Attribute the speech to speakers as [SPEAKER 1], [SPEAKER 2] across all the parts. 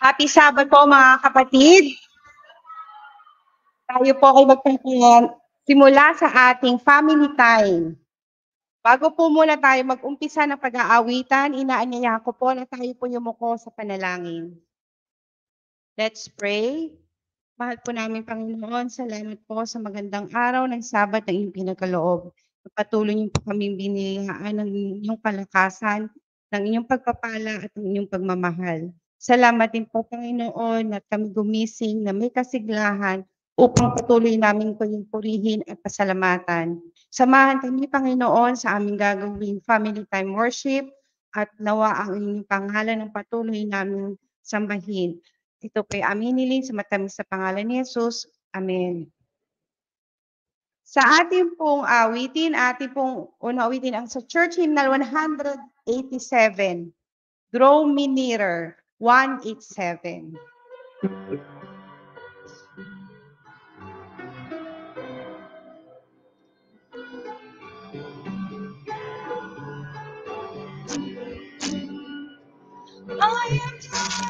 [SPEAKER 1] Happy Sabbath po mga kapatid. Tayo po ay magpapayaan simula sa ating family time. Bago po muna tayo mag-umpisa ng pag-aawitan, inaanyayahan ko po na tayo po yumuko sa panalangin. Let's pray. Mahal po namin Panginoon, salamat po sa magandang araw ng Sabat ng iyong pinagkaloob. Patuloy niyo po kaming biniyaan ng inyong kalakasan, ng inyong pagpapala at ng inyong pagmamahal. Salamat din po Panginoon at kami gumising na may kasiglahan upang patuloy namin kayong purihin at pasalamatan. Samahan kami, Panginoon, sa aming gagawing family time worship at nawa ang inyong pangalan ng patuloy namin sambahin. Ito kay aminin sa matamis sa pangalan ni Jesus. Amen. Sa ating pong awitin, ating pong una awitin ang sa Church Hymnal 187, Draw Me Nearer, 187. I am trying,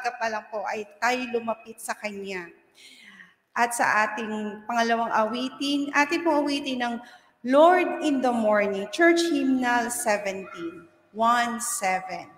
[SPEAKER 1] umaga pa lang po ay tayo lumapit sa Kanya. At sa ating pangalawang awitin, ating pong awitin ng Lord in the Morning, Church Hymnal 17, 1-7.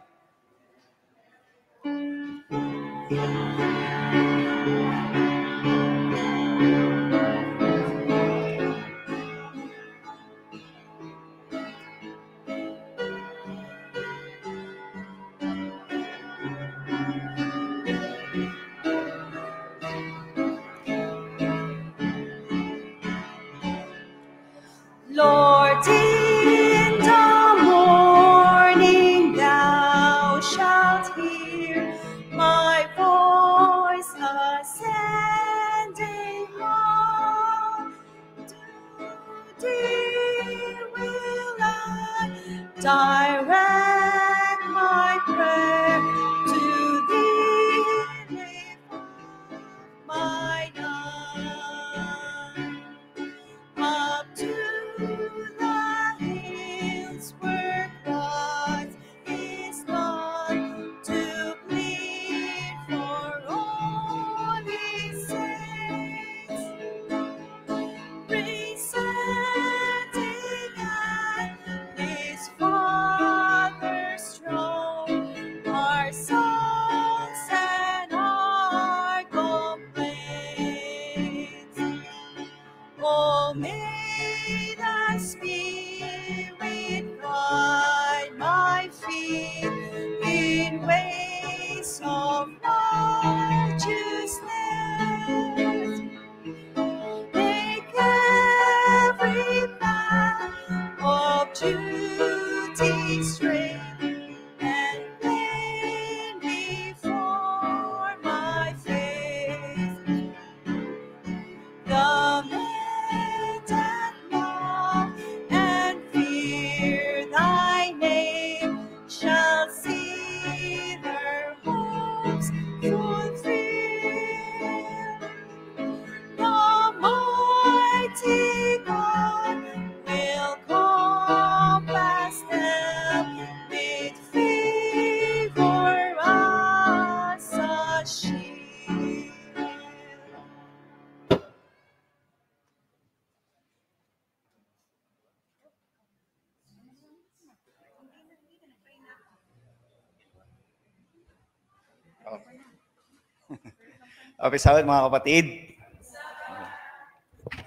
[SPEAKER 2] Okay, sawat mga kapatid.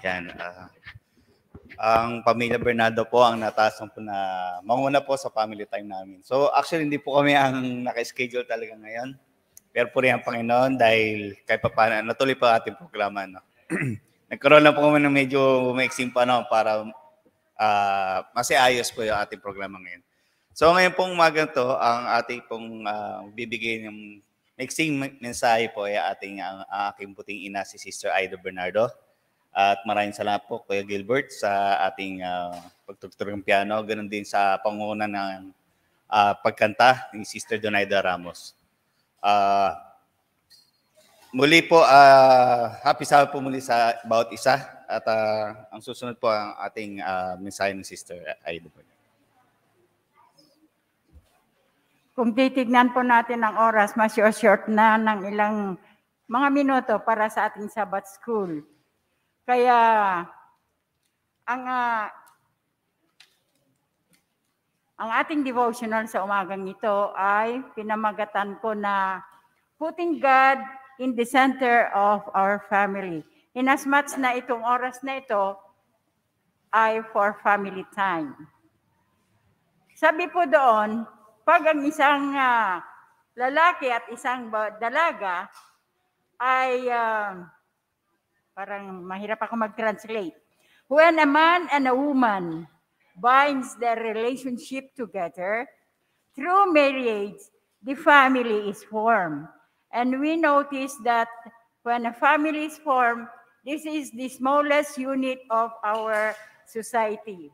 [SPEAKER 2] Yan. ah, ang pamilya Bernardo po ang natasan po na manguna po sa family time namin. So actually hindi po kami ang naka-schedule talaga ngayon. Pero po rin ang Panginoon dahil kahit pa paano, natuloy pa ating programa. No? Nagkaroon lang po kami ng medyo maiksing pa no, para uh, mas ayos po yung ating programa ngayon. So ngayon pong umaga ang ating pong uh, bibigay ng Mixing mensahe po ay ating ang, ang aking puting ina si Sister Ida Bernardo. At maraming salamat po Kuya Gilbert sa ating uh, pagtuturo ng piano, ganun din sa pangunguna ng uh, pagkanta ni Sister Donaida Ramos. Uh, muli po, uh, happy Sabbath po muli sa bawat isa at uh, ang susunod po ang ating uh, mensahe ni Sister Ida Bernardo.
[SPEAKER 3] Kung titignan po natin ang oras, mas short na ng ilang mga minuto para sa ating Sabbath School. Kaya, ang uh, ang ating devotional sa umagang ito ay pinamagatan ko na putting God in the center of our family. Inasmuch na itong oras na ito ay for family time. Sabi po doon, pag ang isang uh, lalaki at isang dalaga ay uh, parang mahirap ako mag-translate. When a man and a woman binds their relationship together, through marriage, the family is formed. And we notice that when a family is formed, this is the smallest unit of our society.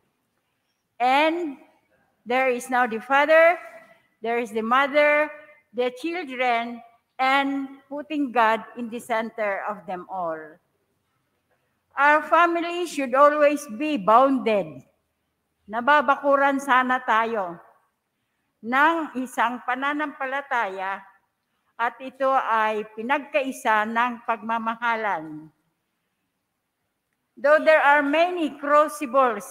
[SPEAKER 3] And there is now the father, There is the mother, the children, and putting God in the center of them all. Our family should always be bounded. Nababakuran sana tayo ng isang pananampalataya at ito ay pinagkaisa ng pagmamahalan. Though there are many crucibles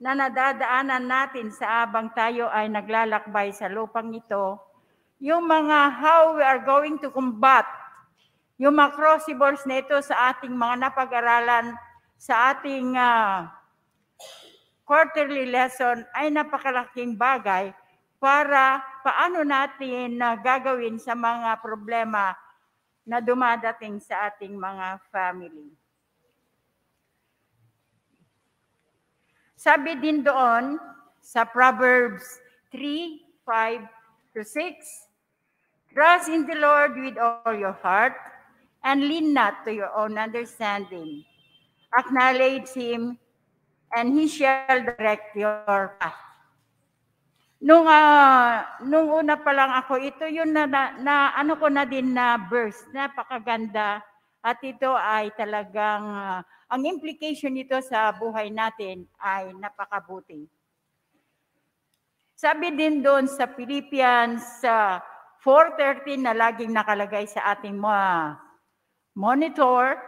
[SPEAKER 3] na nadadaanan natin sa abang tayo ay naglalakbay sa lupang ito, yung mga how we are going to combat yung mga crucibles na ito sa ating mga napag-aralan sa ating uh, quarterly lesson ay napakalaking bagay para paano natin uh, gagawin sa mga problema na dumadating sa ating mga family. Sabi din doon sa Proverbs 3, 5 to 6, Trust in the Lord with all your heart and lean not to your own understanding. Acknowledge Him and He shall direct your path. Nung, uh, nung una pa lang ako, ito yung na, na, na ano ko na din na verse, napakaganda. At ito ay talagang uh, ang implication nito sa buhay natin ay napakabuti. Sabi din doon sa Philippians uh, 4.13 na laging nakalagay sa ating mga monitor,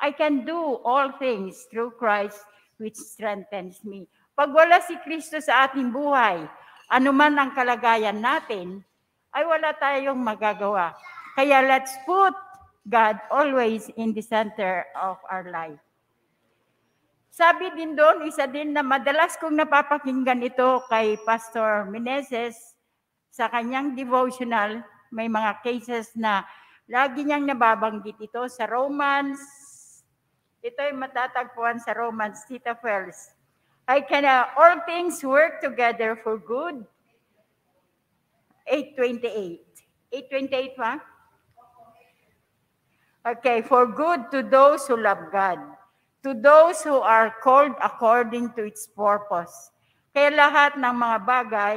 [SPEAKER 3] I can do all things through Christ which strengthens me. Pag wala si Kristo sa ating buhay, anuman ang kalagayan natin, ay wala tayong magagawa. Kaya let's put God always in the center of our life. Sabi din doon, isa din na madalas kong napapakinggan ito kay Pastor Meneses sa kanyang devotional, may mga cases na lagi niyang nababanggit ito sa Romans. Ito ay matatagpuan sa Romans, Tita Fels. I can, uh, all things work together for good. 828. 828 ba? Okay, for good to those who love God, to those who are called according to its purpose. Kaya lahat ng mga bagay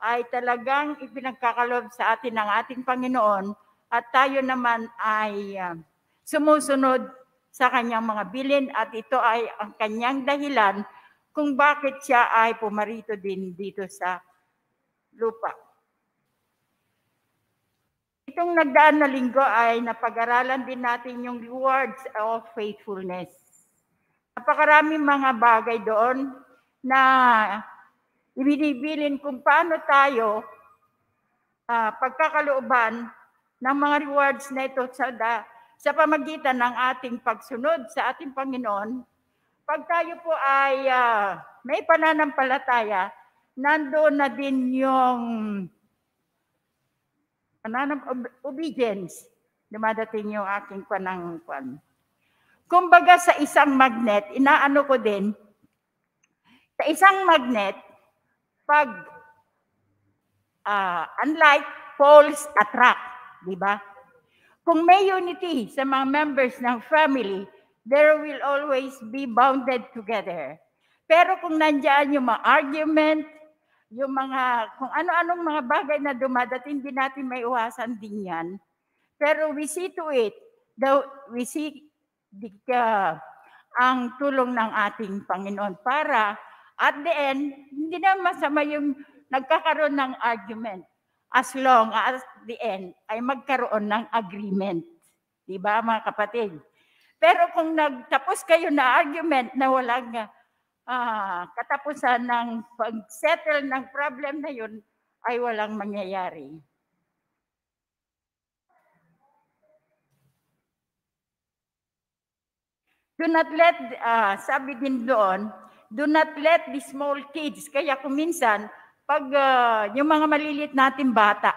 [SPEAKER 3] ay talagang ipinagkakalob sa atin ng ating Panginoon at tayo naman ay ah, sumusunod sa kanyang mga bilin at ito ay ang kanyang dahilan kung bakit siya ay pumarito din dito sa lupa. Itong nagdaan na linggo ay napag-aralan din natin yung rewards of faithfulness. Napakaraming mga bagay doon na ibinibilin kung paano tayo ah, pagkakalooban ng mga rewards na ito sa, da, sa pamagitan ng ating pagsunod sa ating Panginoon. Pag tayo po ay ah, may pananampalataya, nandoon na din yung pananam ob- obedience. Dumadating yung aking panangpan. Kumbaga sa isang magnet, inaano ko din, sa isang magnet, pag ah, unlike poles attract, di ba? Kung may unity sa mga members ng family, there will always be bounded together. Pero kung nandiyan yung mga argument, yung mga, kung ano-anong mga bagay na dumadating, hindi natin may iwasan din yan. Pero we see to it, the, we see the, uh, ang tulong ng ating Panginoon para at the end, hindi na masama yung nagkakaroon ng argument as long as the end ay magkaroon ng agreement. Di ba mga kapatid? Pero kung nagtapos kayo na argument na walang ah, katapusan ng pag-settle ng problem na yun, ay walang mangyayari. Do not let, ah, sabi din doon, do not let the small kids, kaya kung minsan, pag ah, yung mga malilit natin bata,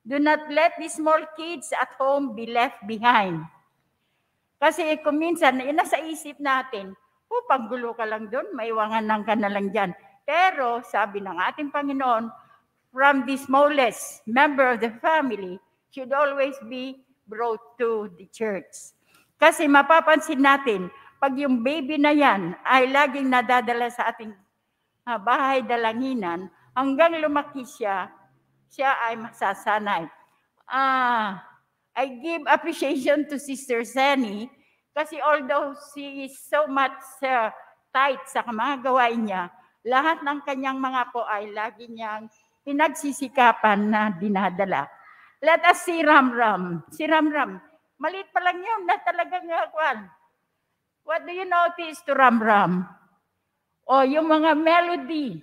[SPEAKER 3] do not let the small kids at home be left behind. Kasi kung minsan, yun nasa isip natin, oh, panggulo ka lang doon, maiwangan lang ka na lang dyan. Pero sabi ng ating Panginoon, from the smallest member of the family should always be brought to the church. Kasi mapapansin natin, pag yung baby na yan ay laging nadadala sa ating ah, bahay dalanginan, hanggang lumaki siya, siya ay masasanay. Ah, I give appreciation to Sister Sani kasi although she is so much uh, tight sa mga gawain niya, lahat ng kanyang mga po ay lagi niyang pinagsisikapan na dinadala. Let us see Ramram. Si Ramram, maliit pa lang yun na talagang uh, kwan. What do you notice to Ramram? O yung mga melody,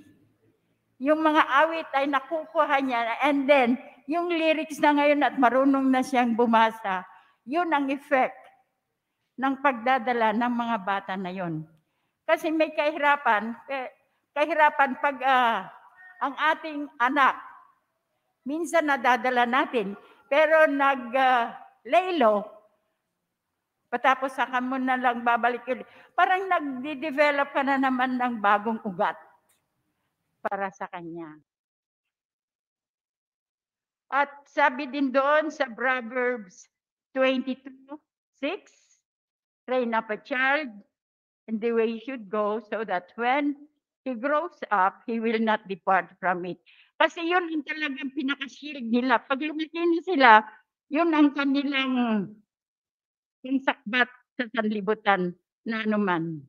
[SPEAKER 3] yung mga awit ay nakukuha niya and then yung lyrics na ngayon at marunong na siyang bumasa, yun ang effect ng pagdadala ng mga bata na yon. Kasi may kahirapan, eh, kahirapan pag ah, ang ating anak, minsan nadadala natin, pero nag ah, laylo, patapos saka mo na lang babalik ulit. Parang nagde-develop ka na naman ng bagong ugat para sa kanya. At sabi din doon sa Proverbs 22, 6, train up a child in the way he should go so that when he grows up, he will not depart from it. Kasi yun ang talagang pinakashield nila. Pag lumaki na sila, yun ang kanilang sakbat sa sanlibutan na anuman.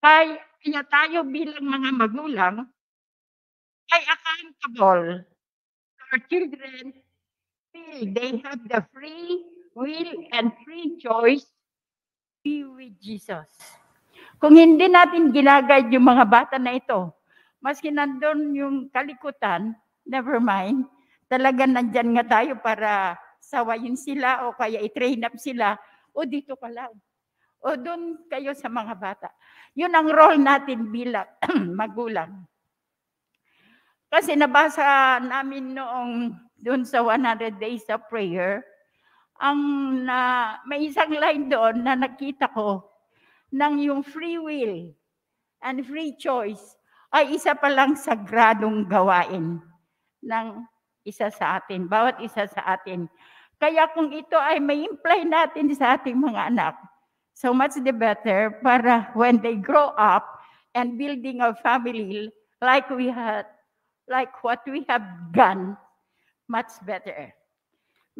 [SPEAKER 3] Kaya, tayo bilang mga magulang ay accountable to our children till they have the free will and free choice be with Jesus. Kung hindi natin ginagayad yung mga bata na ito, maski nandun yung kalikutan, never mind, talaga nandyan nga tayo para sawayin sila o kaya i-train up sila o dito ka lang. O doon kayo sa mga bata. Yun ang role natin bilang magulang. Kasi nabasa namin noong doon sa 100 Days of Prayer, ang na, may isang line doon na nakita ko ng yung free will and free choice ay isa pa lang sagradong gawain ng isa sa atin, bawat isa sa atin. Kaya kung ito ay may imply natin sa ating mga anak, so much the better para when they grow up and building a family like we had like what we have done much better.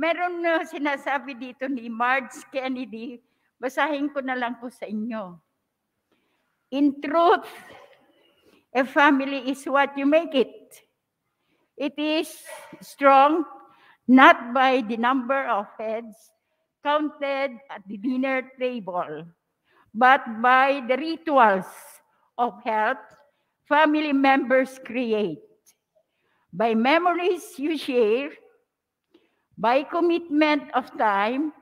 [SPEAKER 3] Meron na sinasabi dito ni Marge Kennedy, basahin ko na lang po sa inyo. In truth, a family is what you make it. It is strong not by the number of heads counted at the dinner table, but by the rituals of health family members create, by memories you share, by commitment of time,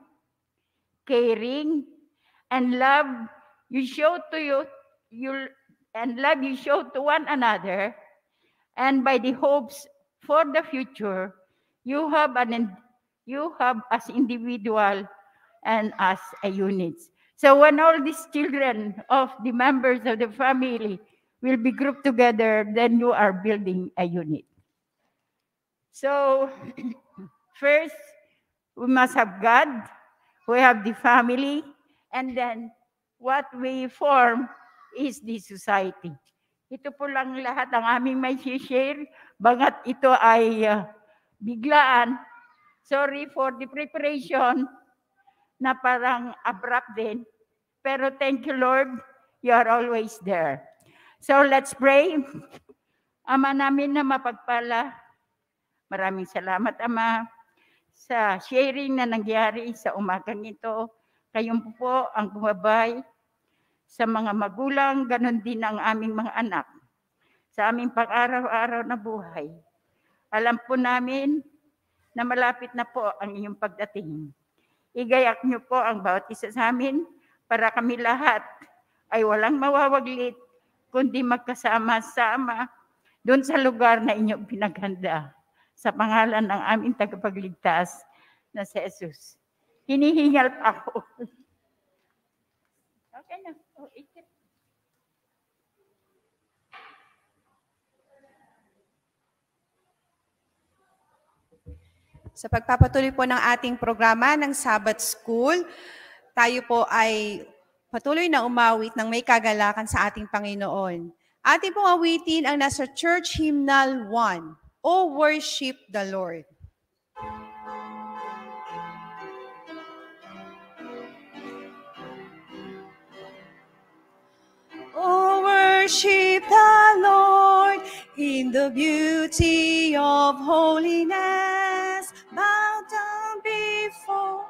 [SPEAKER 3] caring, and love you show to you, you and love you show to one another, and by the hopes for the future you have an you have as individual and as a unit. So when all these children of the members of the family will be grouped together, then you are building a unit. So first, we must have God, we have the family, and then what we form is the society. Ito po lang lahat ang aming may share, bangat ito ay uh, biglaan. Sorry for the preparation na parang abrupt din. Pero thank you, Lord, you are always there. So let's pray. Ama namin na mapagpala, maraming salamat, Ama, sa sharing na nangyari sa umagang ito. Kayong po, po ang bumabay sa mga magulang, ganun din ang aming mga anak sa aming pang-araw-araw na buhay. Alam po namin na malapit na po ang inyong pagdating. Igayak niyo po ang bawat isa sa amin para kami lahat ay walang mawawaglit kundi magkasama-sama doon sa lugar na inyong pinaghanda sa pangalan ng aming tagapagligtas na si Jesus. Hinihingal pa ako. okay na. Oh.
[SPEAKER 1] Sa pagpapatuloy po ng ating programa ng Sabbath School, tayo po ay patuloy na umawit ng may kagalakan sa ating Panginoon. Ating pong awitin ang nasa Church Hymnal 1, O Worship the Lord. Oh, worship the Lord in the beauty of holiness. Bow down before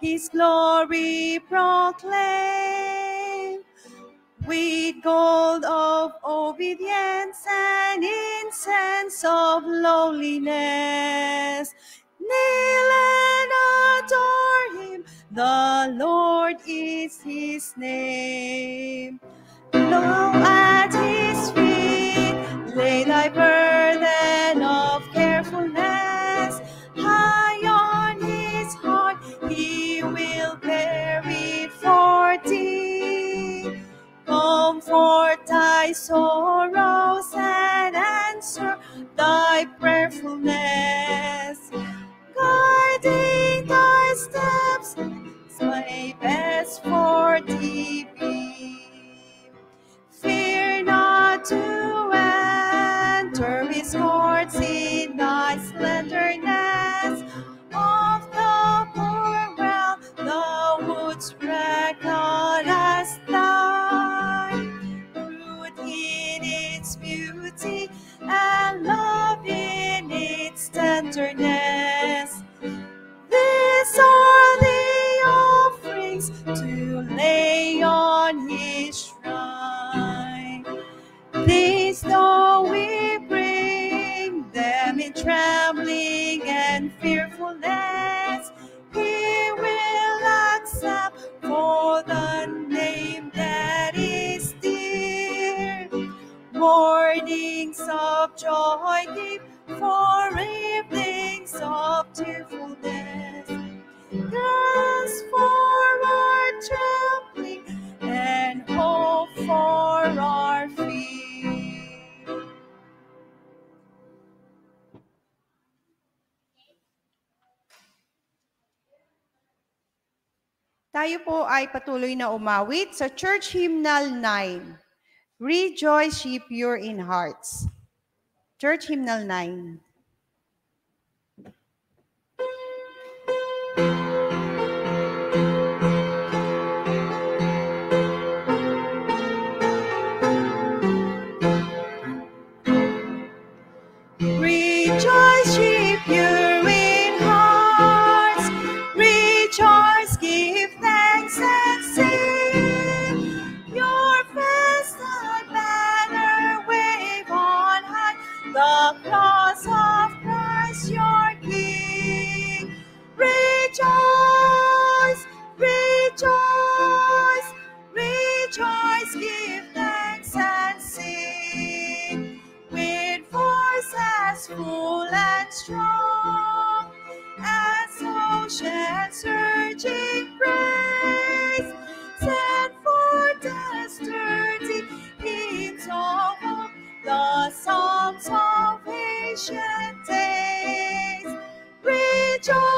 [SPEAKER 1] his glory proclaim. With gold of obedience and incense of lowliness. Kneel and adore him. The Lord is his name. Low at his feet, lay thy burden Comfort thy sorrows and answer thy prayerfulness. Guiding thy steps, my best for thee be. Fear not to enter his courts in thy slenderness. Tenderness. These are the offerings to lay on his shrine. These though we bring them in trembling and fearfulness, he will accept for the name that is dear. Mornings of joy give for evenings of tearfulness. Grass for our trembling and hope for our fear. Tayo po ay patuloy na umawit sa Church Hymnal 9. Rejoice ye pure in hearts.
[SPEAKER 4] Church Hymnal 9.
[SPEAKER 1] Strong as ocean surging praise. Send forth the sturdy hymns of hope, the songs of ancient days. Rejoice,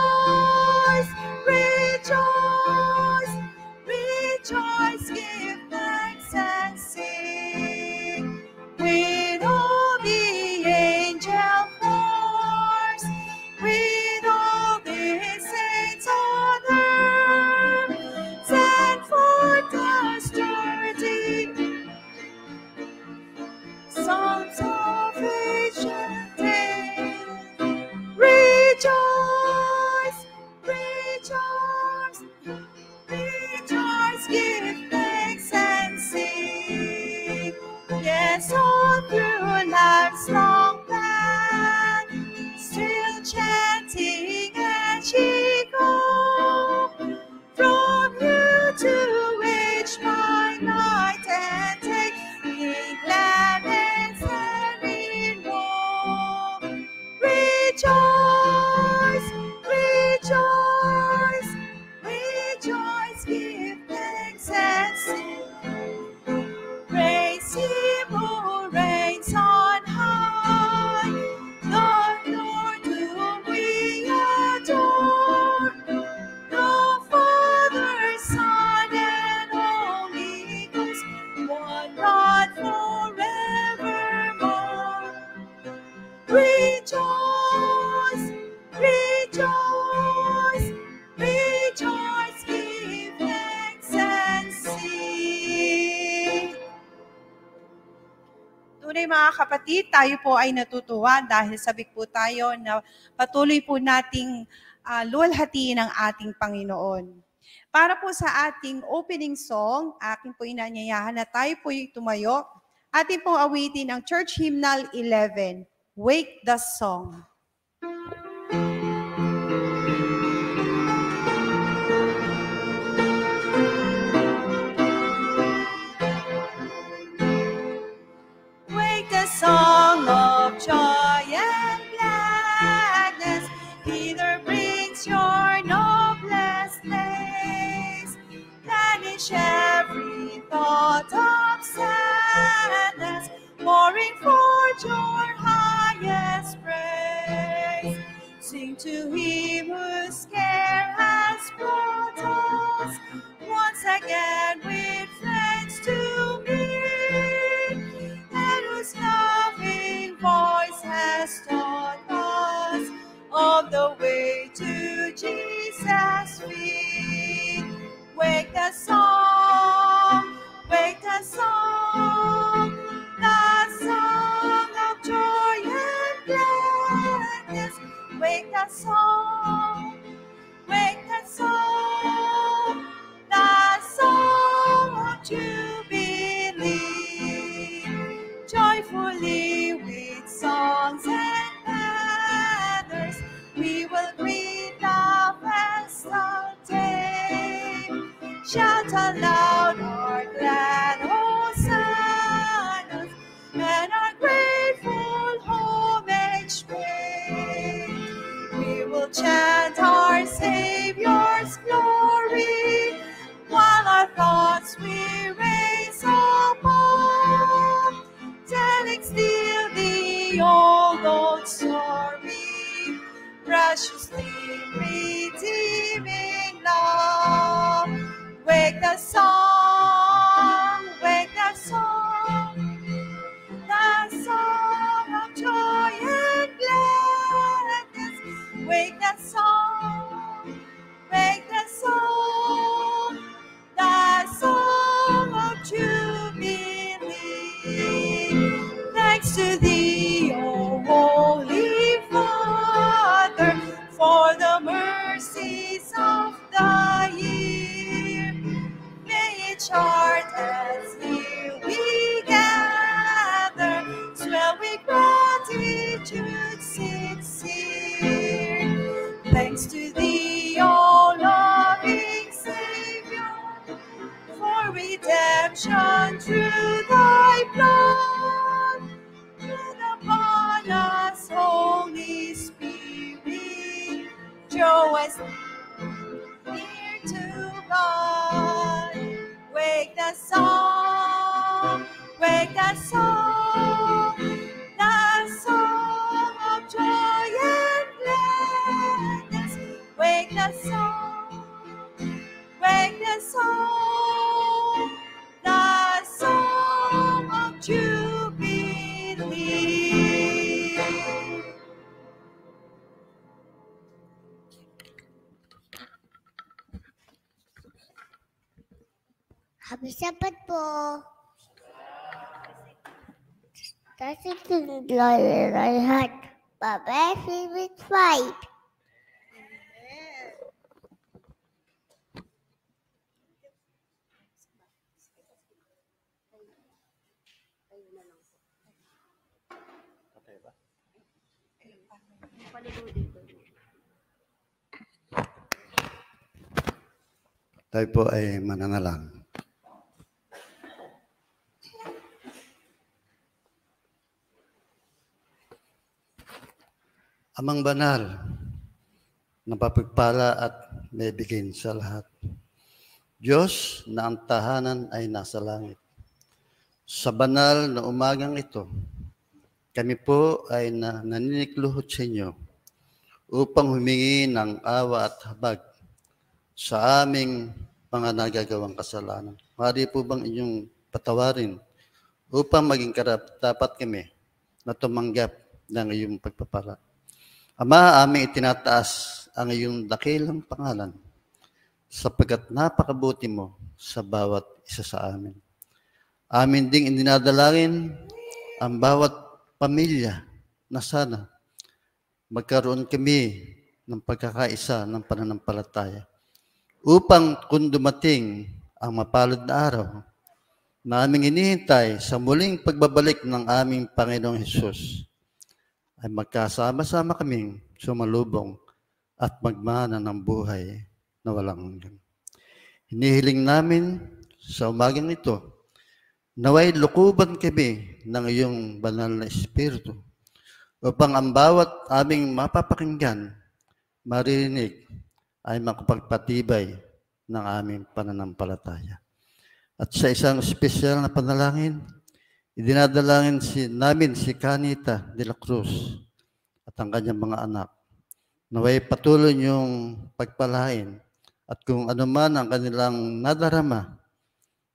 [SPEAKER 1] tayo po ay natutuwa dahil sabik po tayo na patuloy po nating uh, luwalhatiin ang ating Panginoon. Para po sa ating opening song, akin po inanyayahan na tayo po tumayo. Atin pong awitin ang Church Hymnal 11, Wake the Song. Wake every thought of sadness, pouring forth your highest praise. Sing to him whose care has brought us once again with friends to meet, and whose loving voice has taught us of the way to Jesus' feet. Wake the song, wake the song, the song of joy and gladness. Wake the song, wake the song, the song of jubilee. Joyfully with songs and banners, we will greet the festal. Shout aloud our glad hosannas and our grateful homage pay. We will chant our Savior's glory while our thoughts we raise above, telling still the old, old story, preciously redeeming love. Wake the song, wake the song, the song of joy and gladness. Wake the song, wake the song, the song of jubilee. Thanks to thee, O Holy Father, for the mercies of thy. Heart as here we gather swell with gratitude sincere. Thanks to thee, O loving Savior, for redemption through thy blood. Breathe upon us, Holy Spirit, draw us near to God. Wake the song, wake the song, the song of joy and gladness. Wake the song, wake the song,
[SPEAKER 5] Sabbath po. Kasi lahat. Bye-bye, favorite fight.
[SPEAKER 6] Tayo po ay mananalang. Amang banal, napapagpala at may bigay sa lahat. Diyos na ang tahanan ay nasa langit. Sa banal na umagang ito, kami po ay na, naninikluhot sa inyo upang humingi ng awa at habag sa aming mga nagagawang kasalanan. Maaari po bang inyong patawarin upang maging karap dapat kami na tumanggap ng iyong pagpapala. Ama, aming itinataas ang iyong dakilang pangalan sapagkat napakabuti mo sa bawat isa sa amin. Amin ding indinadalangin ang bawat pamilya na sana magkaroon kami ng pagkakaisa ng pananampalataya upang kung dumating ang mapalad na araw na aming inihintay sa muling pagbabalik ng aming Panginoong Hesus, ay magkasama-sama kaming sumalubong at magmana ng buhay na walang hanggan. Hinihiling namin sa umagang ito, naway lukuban kami ng iyong banal na Espiritu upang ang bawat aming mapapakinggan, maririnig, ay makapagpatibay ng aming pananampalataya. At sa isang espesyal na panalangin, idinadalangin si, namin si Canita de la Cruz at ang kanyang mga anak. Naway patuloy niyong pagpalain at kung ano man ang kanilang nadarama,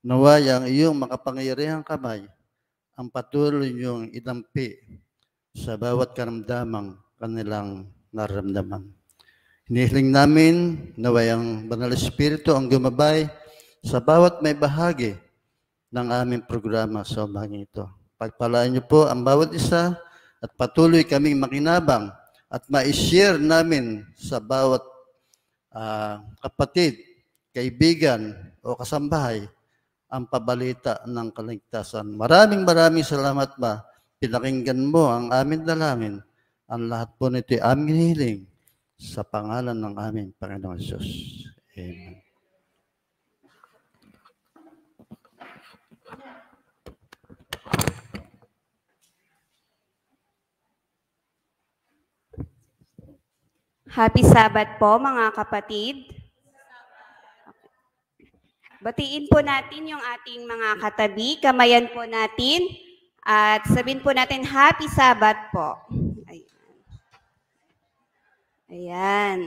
[SPEAKER 6] naway ang iyong makapangyarihang kamay ang patuloy niyong idampi sa bawat karamdamang kanilang nararamdaman. Hinihiling namin naway ang Banal Espiritu ang gumabay sa bawat may bahagi ng aming programa sa umagang ito. Pagpalaan niyo po ang bawat isa at patuloy kaming makinabang at ma-share namin sa bawat ah, kapatid, kaibigan o kasambahay ang pabalita ng kaligtasan. Maraming maraming salamat ba. Pinakinggan mo ang aming dalangin. Ang lahat po nito ay aming hiling sa pangalan ng aming Panginoong Diyos. Amen.
[SPEAKER 7] Happy Sabbath po mga kapatid. Batiin po natin yung ating mga katabi, kamayan po natin, at sabihin po natin Happy Sabbath po. Ayan. Ayan.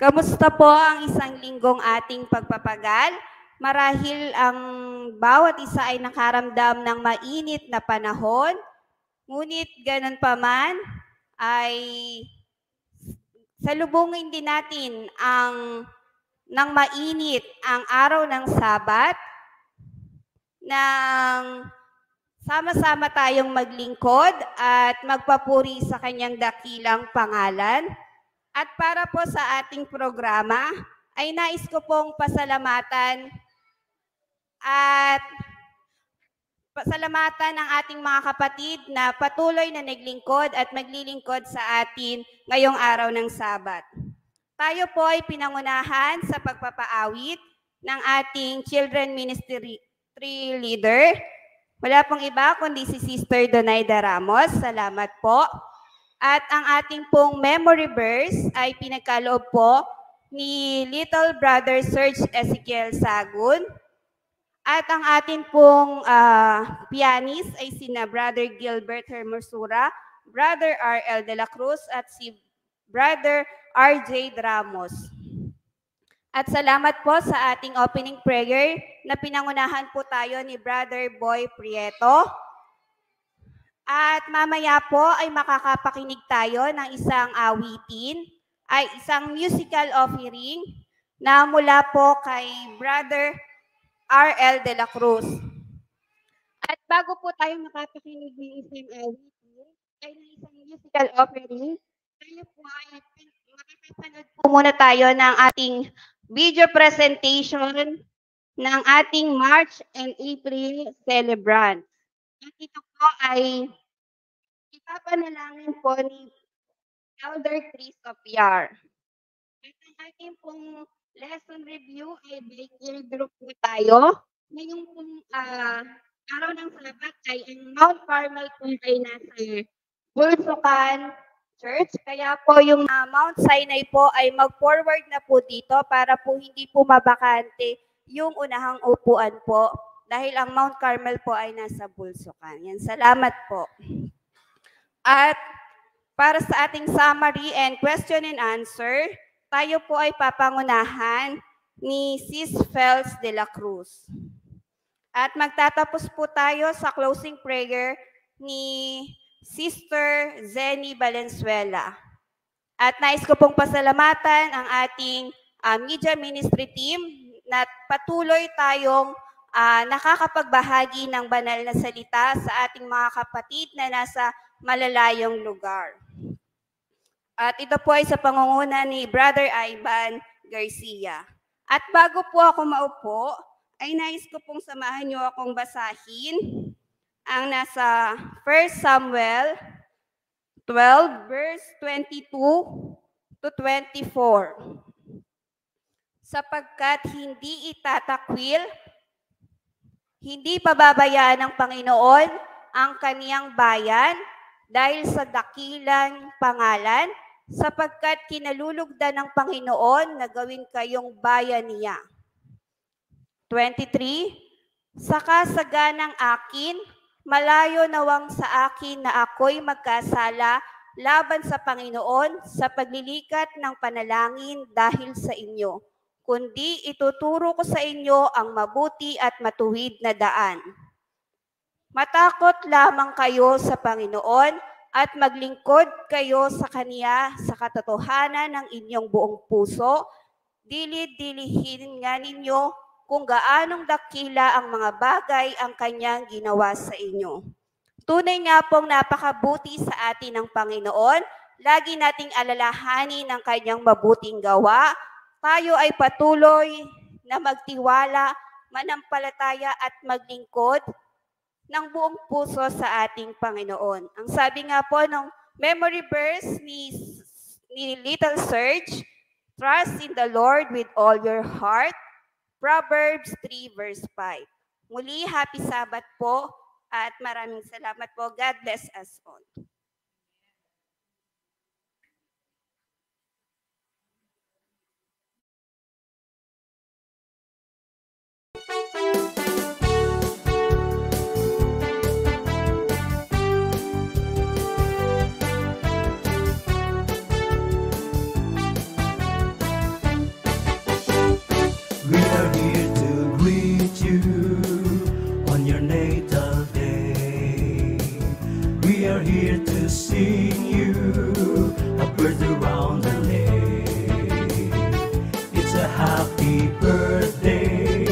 [SPEAKER 7] Kamusta po ang isang linggong ating pagpapagal? Marahil ang bawat isa ay nakaramdam ng mainit na panahon, ngunit ganun pa man ay salubungin din natin ang ng mainit ang araw ng Sabat nang sama-sama tayong maglingkod at magpapuri sa kanyang dakilang pangalan. At para po sa ating programa, ay nais ko pong pasalamatan at pasalamatan ang ating mga kapatid na patuloy na naglingkod at maglilingkod sa atin ngayong araw ng Sabat. Tayo po ay pinangunahan sa pagpapaawit ng ating Children Ministry Leader. Wala pong iba kundi si Sister Donaida Ramos. Salamat po. At ang ating pong memory verse ay pinagkaloob po ni Little Brother Serge Ezekiel Sagun. At ang atin pong ah, pianist ay sina Brother Gilbert Hermosura, Brother R.L. De La Cruz at si Brother R.J. Ramos. At salamat po sa ating opening prayer na pinangunahan po tayo ni Brother Boy Prieto. At mamaya po ay makakapakinig tayo ng isang awitin, ay isang musical offering na mula po kay Brother R.L. De La Cruz. At bago po tayo makapakinig ng isang awitin, ay ng isang musical offering, tayo po ay makakapanood po muna tayo ng ating video presentation ng ating March and April celebrant. At ito po ay ipapanalangin po ni Elder Chris Opiar. At ang ating pong lesson review ay by year group po tayo. Ngayong ah, araw ng Sabat ay ang Mount Carmel po ay nasa Bulsukan Church. Kaya po yung ah, Mount Sinai po ay mag-forward na po dito para po hindi po mabakante yung unahang upuan po dahil ang Mount Carmel po ay nasa Bulsukan. Yan, salamat po. At para sa ating summary and question and answer, tayo po ay papangunahan ni Sis Fels de la Cruz. At magtatapos po tayo sa closing prayer ni Sister Zenny Valenzuela. At nais ko pong pasalamatan ang ating ah, media ministry team na patuloy tayong ah, nakakapagbahagi ng banal na salita sa ating mga kapatid na nasa malalayong lugar. At ito po ay sa pangunguna ni Brother Ivan Garcia. At bago po ako maupo, ay nais ko pong samahan niyo akong basahin ang nasa 1 Samuel 12 verse 22 to 24. Sapagkat hindi itatakwil, hindi pababayaan ng Panginoon ang kaniyang bayan dahil sa dakilang pangalan, sapagkat kinalulugdan ng Panginoon na gawin kayong bayan niya. 23, sa kasaganang akin, malayo nawang sa akin na ako'y magkasala laban sa Panginoon sa paglilikat ng panalangin dahil sa inyo, kundi ituturo ko sa inyo ang mabuti at matuwid na daan. Matakot lamang kayo sa Panginoon at maglingkod kayo sa Kaniya sa katotohanan ng inyong buong puso. Dilid-dilihin nga ninyo kung gaanong dakila ang mga bagay ang kanyang ginawa sa inyo. Tunay nga pong napakabuti sa atin ng Panginoon. Lagi nating alalahanin ang kanyang mabuting gawa. Tayo ay patuloy na magtiwala, manampalataya at maglingkod ng buong puso sa ating Panginoon. Ang sabi nga po ng memory verse ni, ni Little Serge, Trust in the Lord with all your heart. Proverbs 3 verse 5. Muli, happy Sabbath po at maraming salamat po. God bless us all.
[SPEAKER 8] We are see you A bird around the lake. It's a happy birthday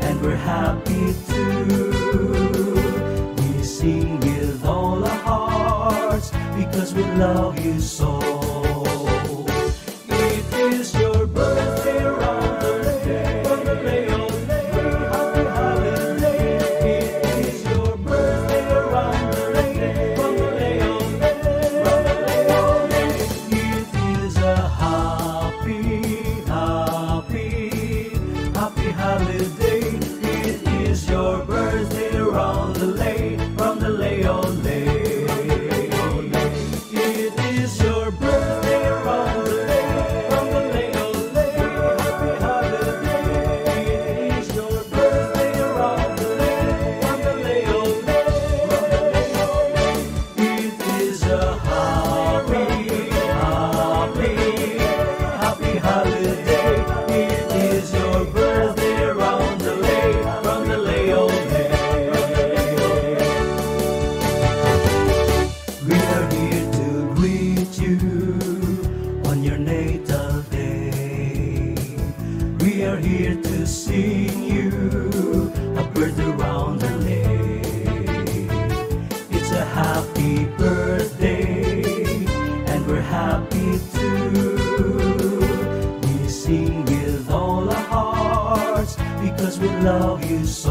[SPEAKER 8] And we're happy too. We sing with all our hearts Because we love you so. love you so.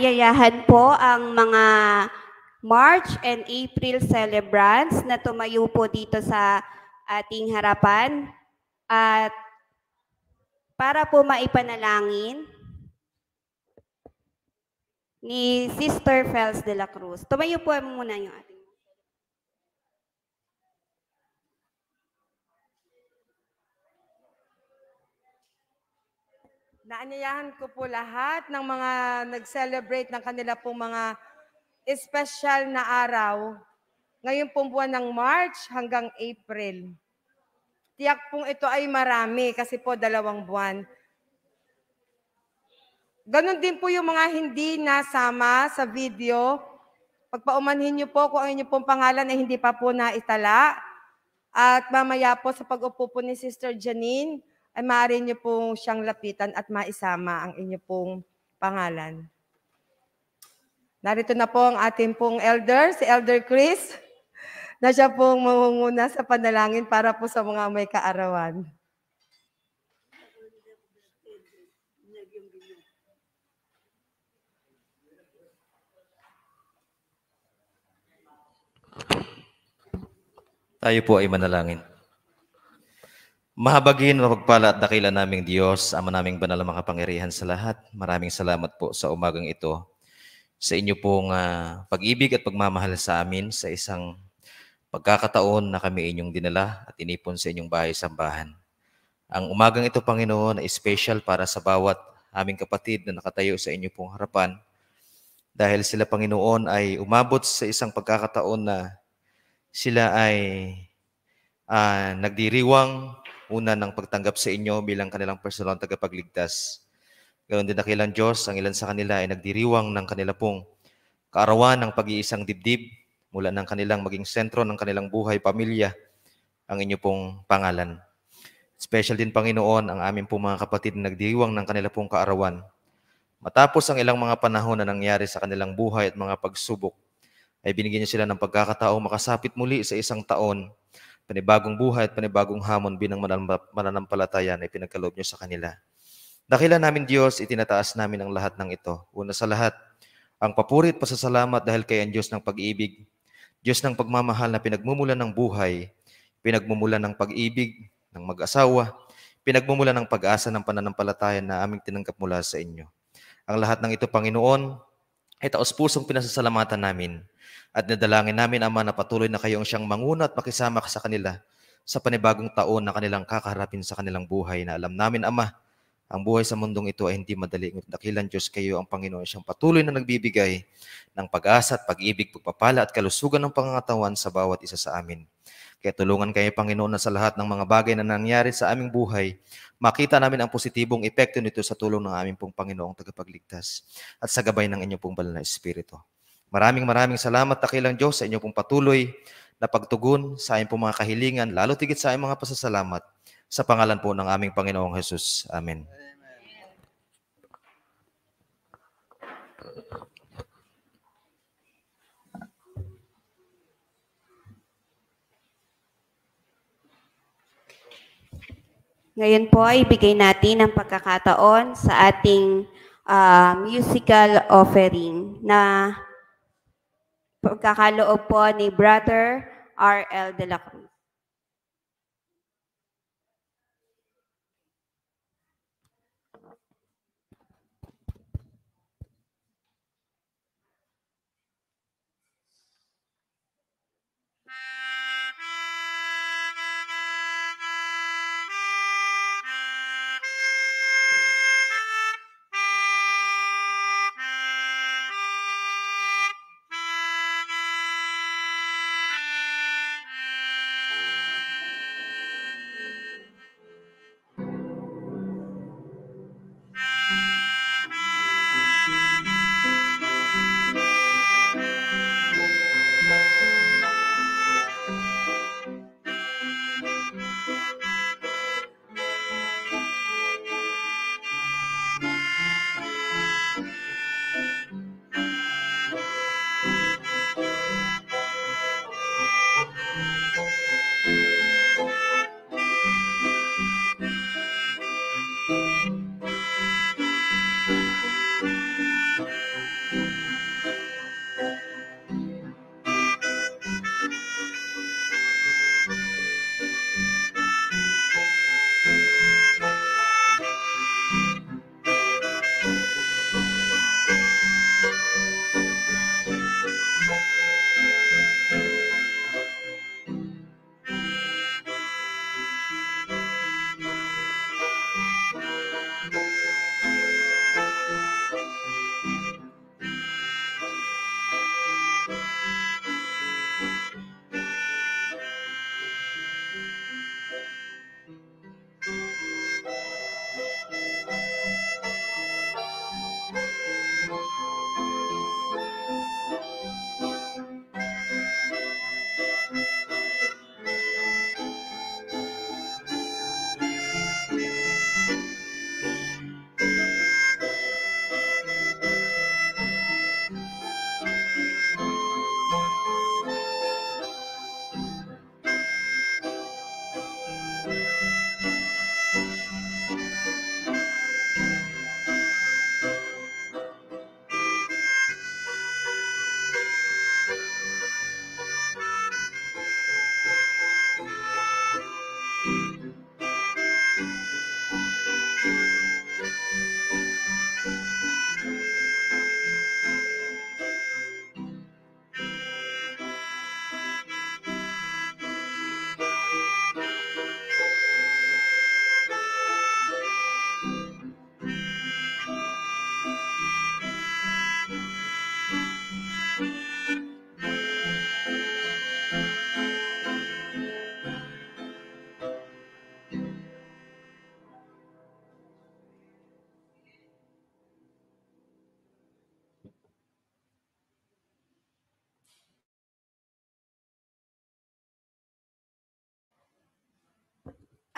[SPEAKER 9] inaanyayahan po ang mga March and April celebrants na tumayo po dito sa ating harapan at para po maipanalangin ni Sister Fels de la Cruz. Tumayo po muna yung
[SPEAKER 10] inaanyayahan ko po lahat ng mga nag-celebrate ng kanila pong mga special na araw ngayon pong buwan ng March hanggang April. Tiyak pong ito ay marami kasi po dalawang buwan. Ganon din po yung mga hindi nasama sa video. Pagpaumanhin niyo po kung ang inyo pong pangalan ay hindi pa po naitala. At mamaya po sa pag-upo po ni Sister Janine, ay maaari niyo pong siyang lapitan at maisama ang inyong pong pangalan. Narito na po ang ating pong elder, si Elder Chris, na siya pong mangunguna sa panalangin para po sa mga may kaarawan.
[SPEAKER 11] Tayo po ay manalangin. Mahabagin, mapagpala at dakila naming Diyos, Ama naming banal na makapangyarihan sa lahat. Maraming salamat po sa umagang ito. Sa inyo pong ah, pag-ibig at pagmamahal sa amin sa isang pagkakataon na kami inyong dinala at inipon sa inyong bahay sambahan. Ang umagang ito, Panginoon, ay special para sa bawat aming kapatid na nakatayo sa inyo pong harapan. Dahil sila, Panginoon, ay umabot sa isang pagkakataon na sila ay ah, nagdiriwang una ng pagtanggap sa inyo bilang kanilang personal na tagapagligtas. Gayon din dakilang Diyos, ang ilan sa kanila ay nagdiriwang ng kanila pong kaarawan ng pag-iisang dibdib mula ng kanilang maging sentro ng kanilang buhay, pamilya, ang inyo pong pangalan. Special din, Panginoon, ang aming pong mga kapatid na nagdiriwang ng kanila pong kaarawan. Matapos ang ilang mga panahon na nangyari sa kanilang buhay at mga pagsubok, ay binigyan niya sila ng pagkakataong makasapit muli sa isang taon, panibagong buhay at panibagong hamon binang mananam- mananampalataya na ipinagkaloob niyo sa kanila. Dakila namin Diyos, itinataas namin ang lahat ng ito. Una sa lahat, ang papuri at pasasalamat dahil kay ang Diyos ng pag-ibig, Diyos ng pagmamahal na pinagmumulan ng buhay, pinagmumulan ng pag-ibig, ng mag-asawa, pinagmumulan ng pag-asa ng pananampalataya na aming tinanggap mula sa inyo. Ang lahat ng ito, Panginoon, ay taos-pusong pinasasalamatan namin at nadalangin namin, Ama, na patuloy na kayong siyang manguna at makisama sa kanila sa panibagong taon na kanilang kakaharapin sa kanilang buhay na alam namin, Ama, ang buhay sa mundong ito ay hindi madali. Ngunit dakilan Diyos kayo ang Panginoon siyang patuloy na nagbibigay ng pag-asa at pag-ibig, pagpapala at kalusugan ng pangangatawan sa bawat isa sa amin. Kaya tulungan kayo, Panginoon, na sa lahat ng mga bagay na nangyari sa aming buhay, makita namin ang positibong epekto nito sa tulong ng aming pong Panginoong tagapagligtas at sa gabay ng inyong pong banal na Espiritu. Maraming maraming salamat, dakilang Diyos, sa inyong pong patuloy na pagtugon sa aming pong mga kahilingan, lalo tigit sa aming mga pasasalamat. Sa pangalan po ng aming Panginoong Jesus. Amen.
[SPEAKER 9] Ngayon po ay ibigay natin ang pagkakataon sa ating ah, musical offering na pagkakaloob po ni Brother R.L. De La Cruz.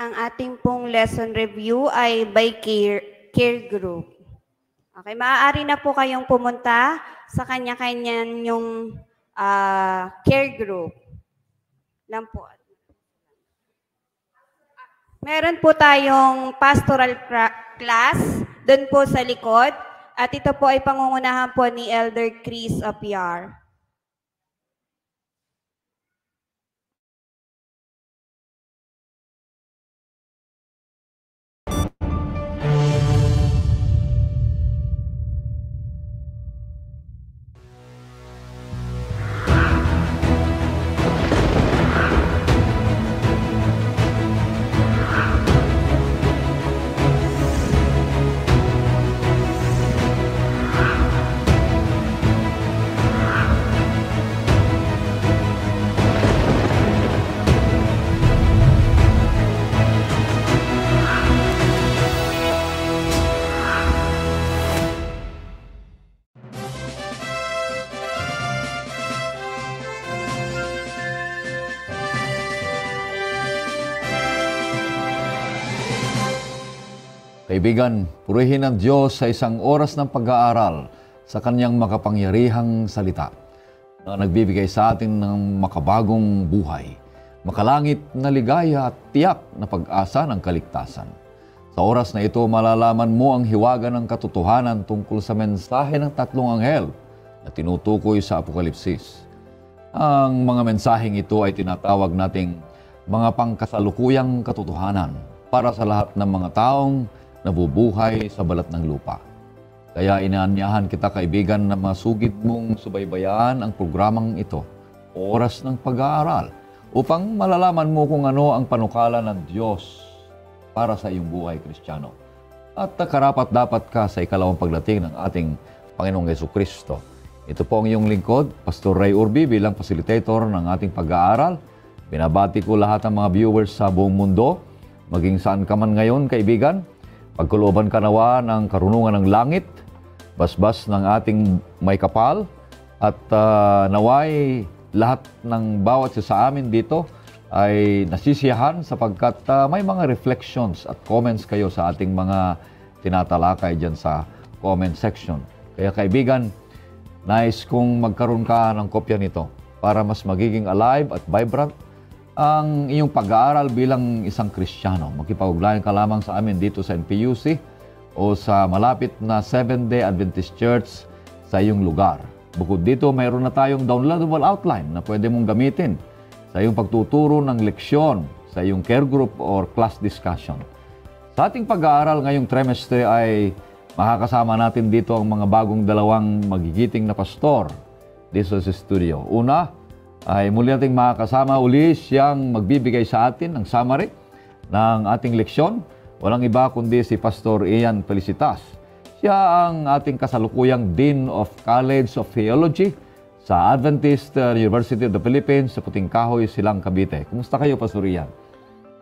[SPEAKER 9] Ang ating pong lesson review ay by care, care group. Okay, maaari na po kayong pumunta sa kanya-kanya yung ah, care group. Lang po. Meron po tayong pastoral class doon po sa likod. At ito po ay pangungunahan po ni Elder Chris Apiar.
[SPEAKER 12] Kaibigan, purihin ang Diyos sa isang oras ng pag-aaral sa kanyang makapangyarihang salita na nagbibigay sa atin ng makabagong buhay, makalangit na ligaya at tiyak na pag-asa ng kaligtasan. Sa oras na ito, malalaman mo ang hiwaga ng katotohanan tungkol sa mensahe ng tatlong anghel na tinutukoy sa Apokalipsis. Ang mga mensaheng ito ay tinatawag nating mga pangkasalukuyang katotohanan para sa lahat ng mga taong nabubuhay sa balat ng lupa. Kaya inaanyahan kita kaibigan na masugid mong subaybayan ang programang ito, oras ng pag-aaral, upang malalaman mo kung ano ang panukala ng Diyos para sa iyong buhay kristyano. At karapat dapat ka sa ikalawang pagdating ng ating Panginoong Yeso Kristo. Ito po ang iyong lingkod, Pastor Ray Urbi bilang facilitator ng ating pag-aaral. Binabati ko lahat ng mga viewers sa buong mundo, maging saan ka man ngayon, kaibigan. Pagkulooban ka nawa ng karunungan ng langit, basbas ng ating may kapal, at ah, naway lahat ng bawat sa amin dito ay nasisiyahan sapagkat ah, may mga reflections at comments kayo sa ating mga tinatalakay dyan sa comment section. Kaya kaibigan, Nais kong magkaroon ka ng kopya nito para mas magiging alive at vibrant ang iyong pag-aaral bilang isang Kristiyano. Makipag-ugnayan ka lamang sa amin dito sa NPUC o sa malapit na Seventh-day Adventist Church sa iyong lugar. Bukod dito, mayroon na tayong downloadable outline na pwede mong gamitin sa iyong pagtuturo ng leksyon, sa iyong care group or class discussion. Sa ating pag-aaral ngayong trimestre ay makakasama natin dito ang mga bagong dalawang magigiting na pastor dito sa studio. Una, ay muli nating makakasama uli siyang magbibigay sa atin ng summary ng ating leksyon. Walang iba kundi si Pastor Ian Felicitas. Siya ang ating kasalukuyang Dean of College of Theology sa Adventist uh, University of the Philippines sa Puting Kahoy, Silang, Cavite. Kumusta kayo, Pastor Ian?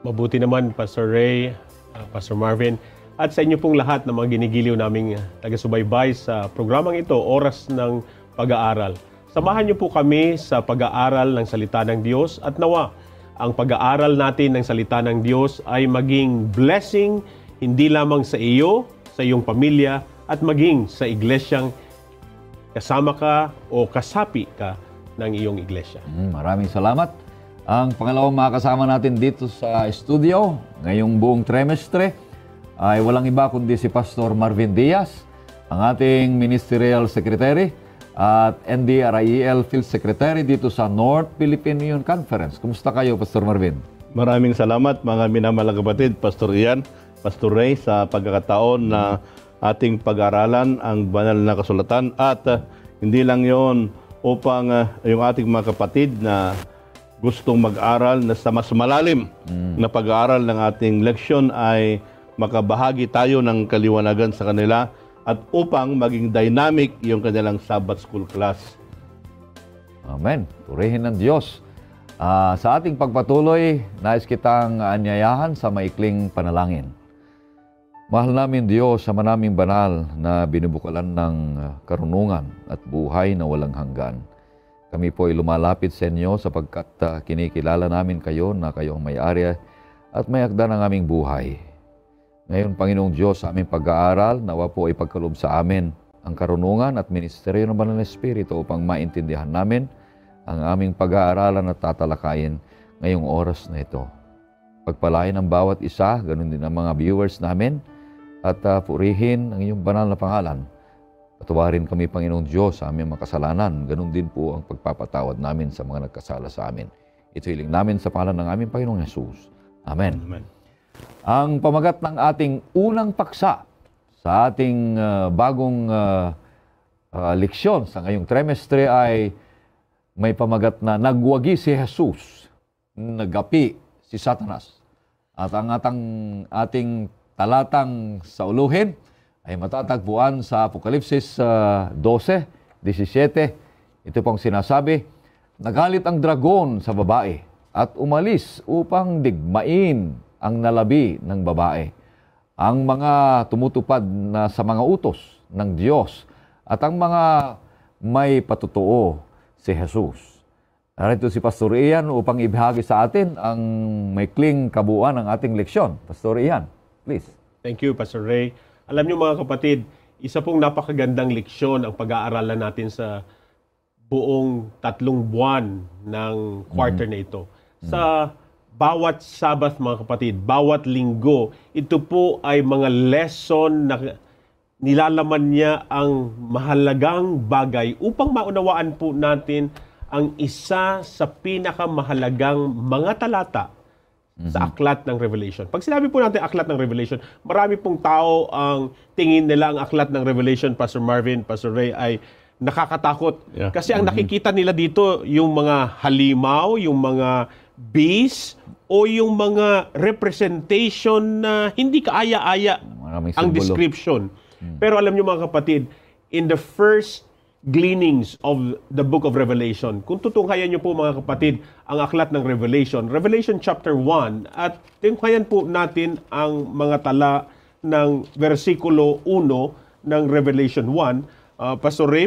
[SPEAKER 13] Mabuti naman, Pastor Ray, uh, Pastor Marvin, at sa inyo pong lahat na mga ginigiliw naming uh, taga-subaybay sa programang ito, Oras ng Pag-aaral. Samahan niyo po kami sa pag-aaral ng salita ng Diyos at nawa ang pag-aaral natin ng salita ng Diyos ay maging blessing hindi lamang sa iyo, sa iyong pamilya at maging sa iglesyang kasama ka o kasapi ka ng iyong iglesia.
[SPEAKER 12] Mm, maraming salamat. Ang pangalawang makakasama natin dito sa studio ngayong buong trimestre ay walang iba kundi si Pastor Marvin Diaz, ang ating Ministerial Secretary at NDRIEL Field Secretary dito sa North Philippine Union Conference. Kumusta kayo, Pastor Marvin?
[SPEAKER 14] Maraming salamat mga minamalang kapatid, Pastor Ian, Pastor Ray sa pagkakataon na ating pag-aralan ang banal na kasulatan at uh, hindi lang yon upang uh, yung ating mga kapatid na gustong mag-aral na sa mas malalim na pag-aaral ng ating leksyon ay makabahagi tayo ng kaliwanagan sa kanila at upang maging dynamic yung kanilang Sabbath School class.
[SPEAKER 12] Amen. Purihin ng Diyos. Ah, sa ating pagpatuloy, nais kitang anyayahan sa maikling panalangin. Mahal namin Diyos sa manaming banal na binubukalan ng karunungan at buhay na walang hanggan. Kami po ay lumalapit sa inyo sapagkat ah, kinikilala namin kayo na kayo ang may-ari at may akda ng aming buhay. Ngayon, Panginoong Diyos, sa aming pag-aaral, nawa po ipagkaloob sa amin ang karunungan at ministeryo ng Banal na Espiritu upang maintindihan namin ang aming pag-aaralan at tatalakayin ngayong oras na ito. Pagpalain ang bawat isa, ganun din ang mga viewers namin, at uh, purihin ang iyong banal na pangalan. Patawarin kami, Panginoong Diyos, sa aming mga kasalanan. Ganun din po ang pagpapatawad namin sa mga nagkasala sa amin. Ito hiling namin sa pangalan ng aming Panginoong Yesus. Amen.
[SPEAKER 14] Amen.
[SPEAKER 12] Ang pamagat ng ating unang paksa sa ating uh, bagong uh, uh, leksyon sa ngayong trimestre ay may pamagat na nagwagi si Jesus, nagapi si Satanas. At ang atang, ating talatang sa uluhin ay matatagpuan sa Apokalipsis uh, 12, 17. Ito pong sinasabi, Nagalit ang dragon sa babae at umalis upang digmain ang nalabi ng babae. Ang mga tumutupad na sa mga utos ng Diyos at ang mga may patutuo si Jesus. Narito si Pastor Ian upang ibahagi sa atin ang maikling kabuuan ng ating leksyon. Pastor Ian, please.
[SPEAKER 13] Thank you, Pastor Ray. Alam niyo mga kapatid, isa pong napakagandang leksyon ang pag-aaralan natin sa buong tatlong buwan ng quarter na ito. Sa bawat Sabbath mga kapatid, bawat linggo, ito po ay mga lesson na nilalaman niya ang mahalagang bagay upang maunawaan po natin ang isa sa pinakamahalagang mga talata sa aklat ng Revelation. Pag sinabi po natin aklat ng Revelation, marami pong tao ang tingin nila ang aklat ng Revelation, Pastor Marvin, Pastor Ray, ay nakakatakot.
[SPEAKER 14] Yeah.
[SPEAKER 13] Kasi ang nakikita nila dito, yung mga halimaw, yung mga beast, o yung mga representation na hindi kaaya-aya ang description. Pero alam niyo mga kapatid, in the first gleanings of the book of Revelation, kung tutunghayan niyo po mga kapatid ang aklat ng Revelation, Revelation chapter 1, at tunghayan po natin ang mga tala ng versikulo 1 ng Revelation 1. Uh, Pastor Ray,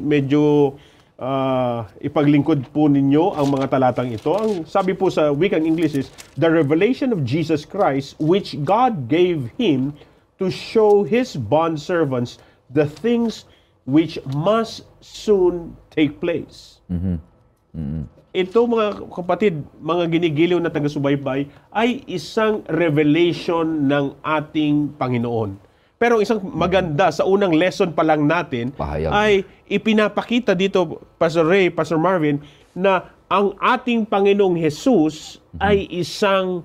[SPEAKER 13] medyo uh, ipaglingkod po ninyo ang mga talatang ito. Ang sabi po sa wikang English is, The revelation of Jesus Christ, which God gave Him to show His bondservants the things which must soon take place.
[SPEAKER 12] Mhm. Mhm.
[SPEAKER 13] Ito mga kapatid, mga ginigiliw na taga-subaybay ay isang revelation ng ating Panginoon. Pero isang maganda sa unang lesson pa lang natin
[SPEAKER 12] Pahayag.
[SPEAKER 13] ay ipinapakita dito, Pastor Ray, Pastor Marvin, na ang ating Panginoong Jesus ay isang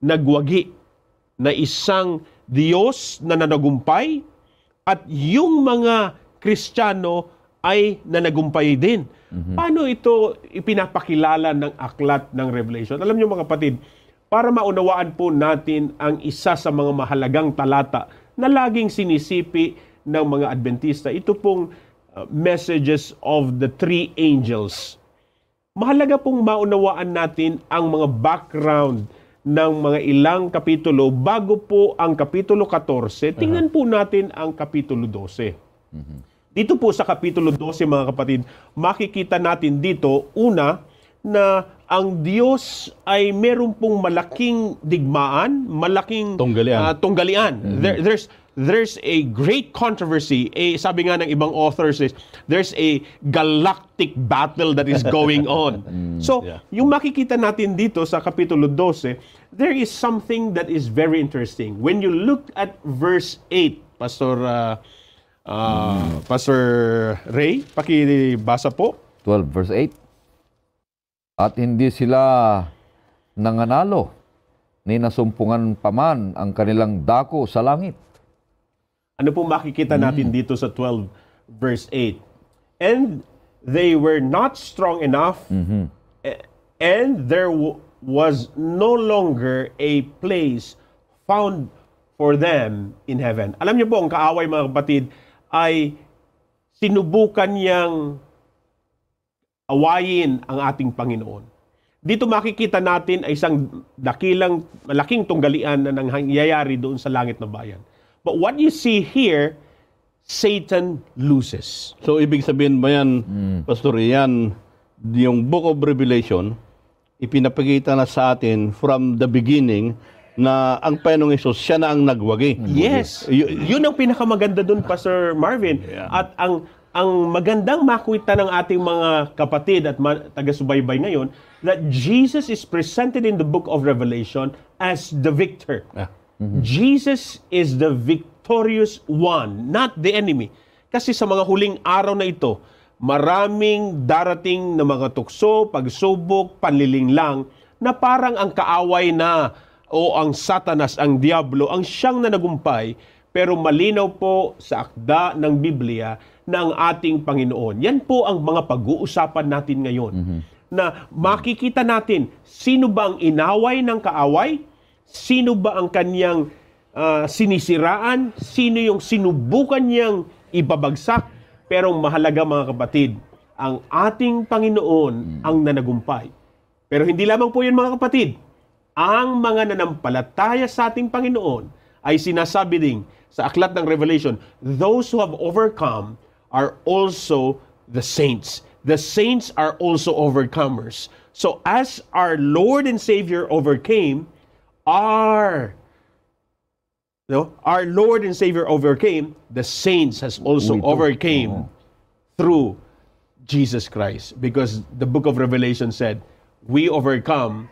[SPEAKER 13] nagwagi, na isang Diyos na nanagumpay at yung mga Kristiyano ay nanagumpay din. Paano ito ipinapakilala ng aklat ng Revelation? Alam niyo mga kapatid, para maunawaan po natin ang isa sa mga mahalagang talata na laging sinisipi ng mga Adventista, ito pong uh, messages of the three angels. Mahalaga pong maunawaan natin ang mga background ng mga ilang kapitulo bago po ang kapitulo 14. Tingnan po natin ang kapitulo 12. Dito po sa Kapitulo 12, mga kapatid, makikita natin dito, una, na ang Diyos ay meron pong malaking digmaan, malaking
[SPEAKER 14] Tunggalian.
[SPEAKER 13] ah, tunggalian. There- there's there's a great controversy. Eh, sabi nga ng ibang authors is there's a galactic battle that is going on. So,
[SPEAKER 14] Yeah.
[SPEAKER 13] yung makikita natin dito sa Kapitulo 12, there is something that is very interesting. When you look at verse 8, Pastor uh, uh, Pastor Ray, pakibasa po.
[SPEAKER 12] 12 verse 8. At hindi sila nanganalo, ni nasumpungan paman ang kanilang dako sa langit.
[SPEAKER 13] Ano po makikita natin dito sa 12 verse 8? And they were not strong enough
[SPEAKER 12] Mhm.
[SPEAKER 13] eh, and there was no longer a place found for them in heaven. Alam niyo po, ang kaaway mga kapatid ay sinubukan niyang awayin ang ating Panginoon. Dito makikita natin ay isang dakilang, malaking tunggalian na nangyayari doon sa langit na bayan. But what you see here, Satan loses.
[SPEAKER 14] So, ibig sabihin ba yan, Pastor Ian, yung Book of Revelation ipinapakita na sa atin from the beginning na ang Panginoong Yesus, siya na ang nagwagi.
[SPEAKER 13] Yes. Y- yun ang pinakamaganda doon, Pastor Marvin. At ang ang magandang makita ng ating mga kapatid at taga-subaybay ngayon that Jesus is presented in the book of Revelation as the victor. Jesus is the victorious one, not the enemy. Kasi sa mga huling araw na ito, maraming darating na mga tukso, pagsubok, panlilinglang na parang ang kaaway na o ang satanas, ang diablo, ang siyang nanagumpay, pero malinaw po sa akda ng Biblia ang ating Panginoon. Yan po ang mga pag-uusapan natin ngayon. Na makikita natin sino ba ang inaway ng kaaway, sino ba ang kanyang ah, sinisiraan, sino yung sinubukan niyang ibabagsak. Pero mahalaga mga kapatid, ang ating Panginoon ang nanagumpay. Pero hindi lamang po yun mga kapatid. Ang mga nanampalataya sa ating Panginoon ay sinasabi din sa aklat ng Revelation, those who have overcome are also the saints. The saints are also overcomers. So as our Lord and Savior overcame, our no, our Lord and Savior overcame, the saints has also overcame through Jesus Christ. Because the book of Revelation said, we overcome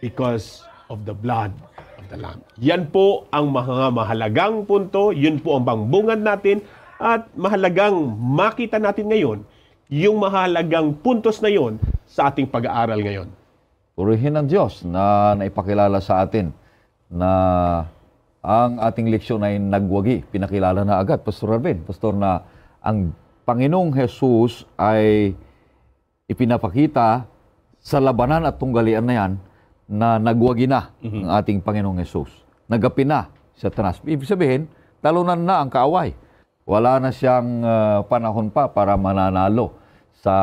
[SPEAKER 13] because of the blood of the Lamb. Yan po ang mga mahalagang punto, yun po ang pangbungad natin, at mahalagang makita natin ngayon yung mahalagang puntos na yon sa ating pag-aaral ngayon.
[SPEAKER 12] Purihin ng Diyos na naipakilala sa atin na ang ating leksyon ay nagwagi. Pinakilala na agad, Pastor Arvin, Pastor, na ang Panginoong Jesus ay ipinapakita sa labanan at tunggalian na yan na nagwagi na ang ating Panginoong Jesus. Nagapi na sa tanas. Ibig sabihin, talunan na ang kaaway. Wala na siyang ah, panahon pa para mananalo sa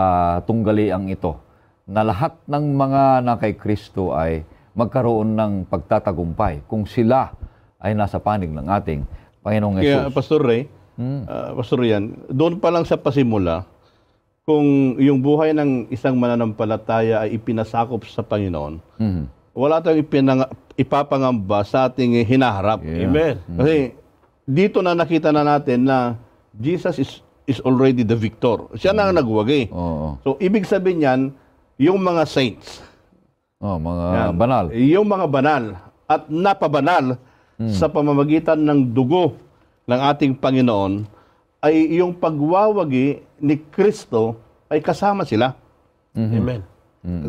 [SPEAKER 12] tunggaliang ito na lahat ng mga na kay Kristo ay magkaroon ng pagtatagumpay kung sila ay nasa panig ng ating Panginoong
[SPEAKER 14] Kaya,
[SPEAKER 12] Yesus.
[SPEAKER 14] Pastor Ray, ah, Pastor Yan, doon pa lang sa pasimula, kung yung buhay ng isang mananampalataya ay ipinasakop sa Panginoon,
[SPEAKER 12] Mhm.
[SPEAKER 14] wala tayong ipinang, ipapangamba sa ating hinaharap.
[SPEAKER 13] Amen.
[SPEAKER 14] Kasi dito na nakita na natin na Jesus is is already the victor. Siya na ang nagwagi. So, ibig sabihin yan, yung mga saints,
[SPEAKER 12] Oh, mga
[SPEAKER 14] Yan.
[SPEAKER 12] banal.
[SPEAKER 14] Yung mga banal at napabanal sa pamamagitan ng dugo ng ating Panginoon ay yung pagwawagi ni Kristo ay kasama sila.
[SPEAKER 13] Amen.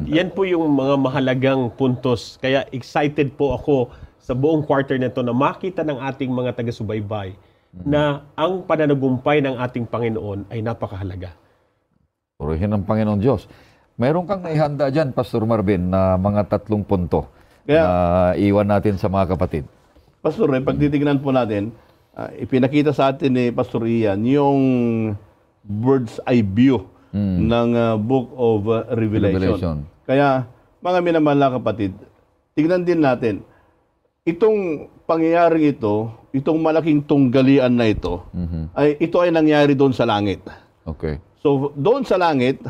[SPEAKER 13] Yan po yung mga mahalagang puntos. Kaya excited po ako sa buong quarter na ito na makita ng ating mga taga-subaybay na ang pananagumpay ng ating Panginoon ay napakahalaga.
[SPEAKER 12] Purihin ng Panginoong Diyos. Mayroon kang naihanda dyan, Pastor Marvin, na mga tatlong punto na iwan natin sa mga kapatid.
[SPEAKER 14] Pastor, eh, pag titignan po natin, ah, ipinakita sa atin ni Pastor Ian yung bird's eye view ng ah, Book of ah, Revelation.
[SPEAKER 12] Revelation.
[SPEAKER 14] Kaya, mga minamahal na kapatid, tignan din natin, itong pangyayaring ito, itong malaking tunggalian na ito, ay ito ay nangyari doon sa langit.
[SPEAKER 12] Okay.
[SPEAKER 14] So, doon sa langit,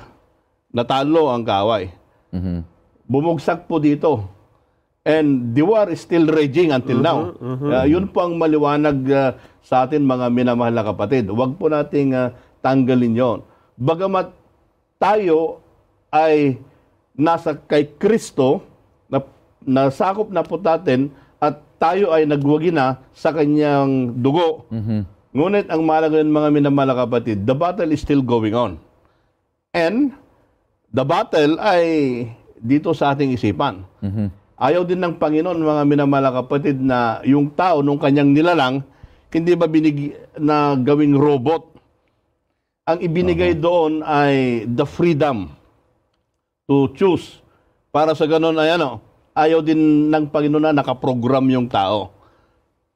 [SPEAKER 14] natalo ang kaway.
[SPEAKER 12] Mhm.
[SPEAKER 14] Bumugsak po dito. And the war is still raging until now. Uh, yun po ang maliwanag uh, sa atin mga minamahal na kapatid. Huwag po nating uh, tanggalin yon. Bagamat tayo ay nasa kay Kristo, na, nasakop na po natin at tayo ay nagwagi na sa kanyang dugo. Ngunit ang mahalaga yun, mga minamahal na kapatid, the battle is still going on. And the battle ay dito sa ating isipan. Ayaw din ng Panginoon, mga minamahal na kapatid, na yung tao nung kanyang nilalang, hindi ba binig na gawing robot? Ang ibinigay doon ay the freedom to choose. Para sa ganun ay ano, ayaw din ng Panginoon na nakaprogram yung tao.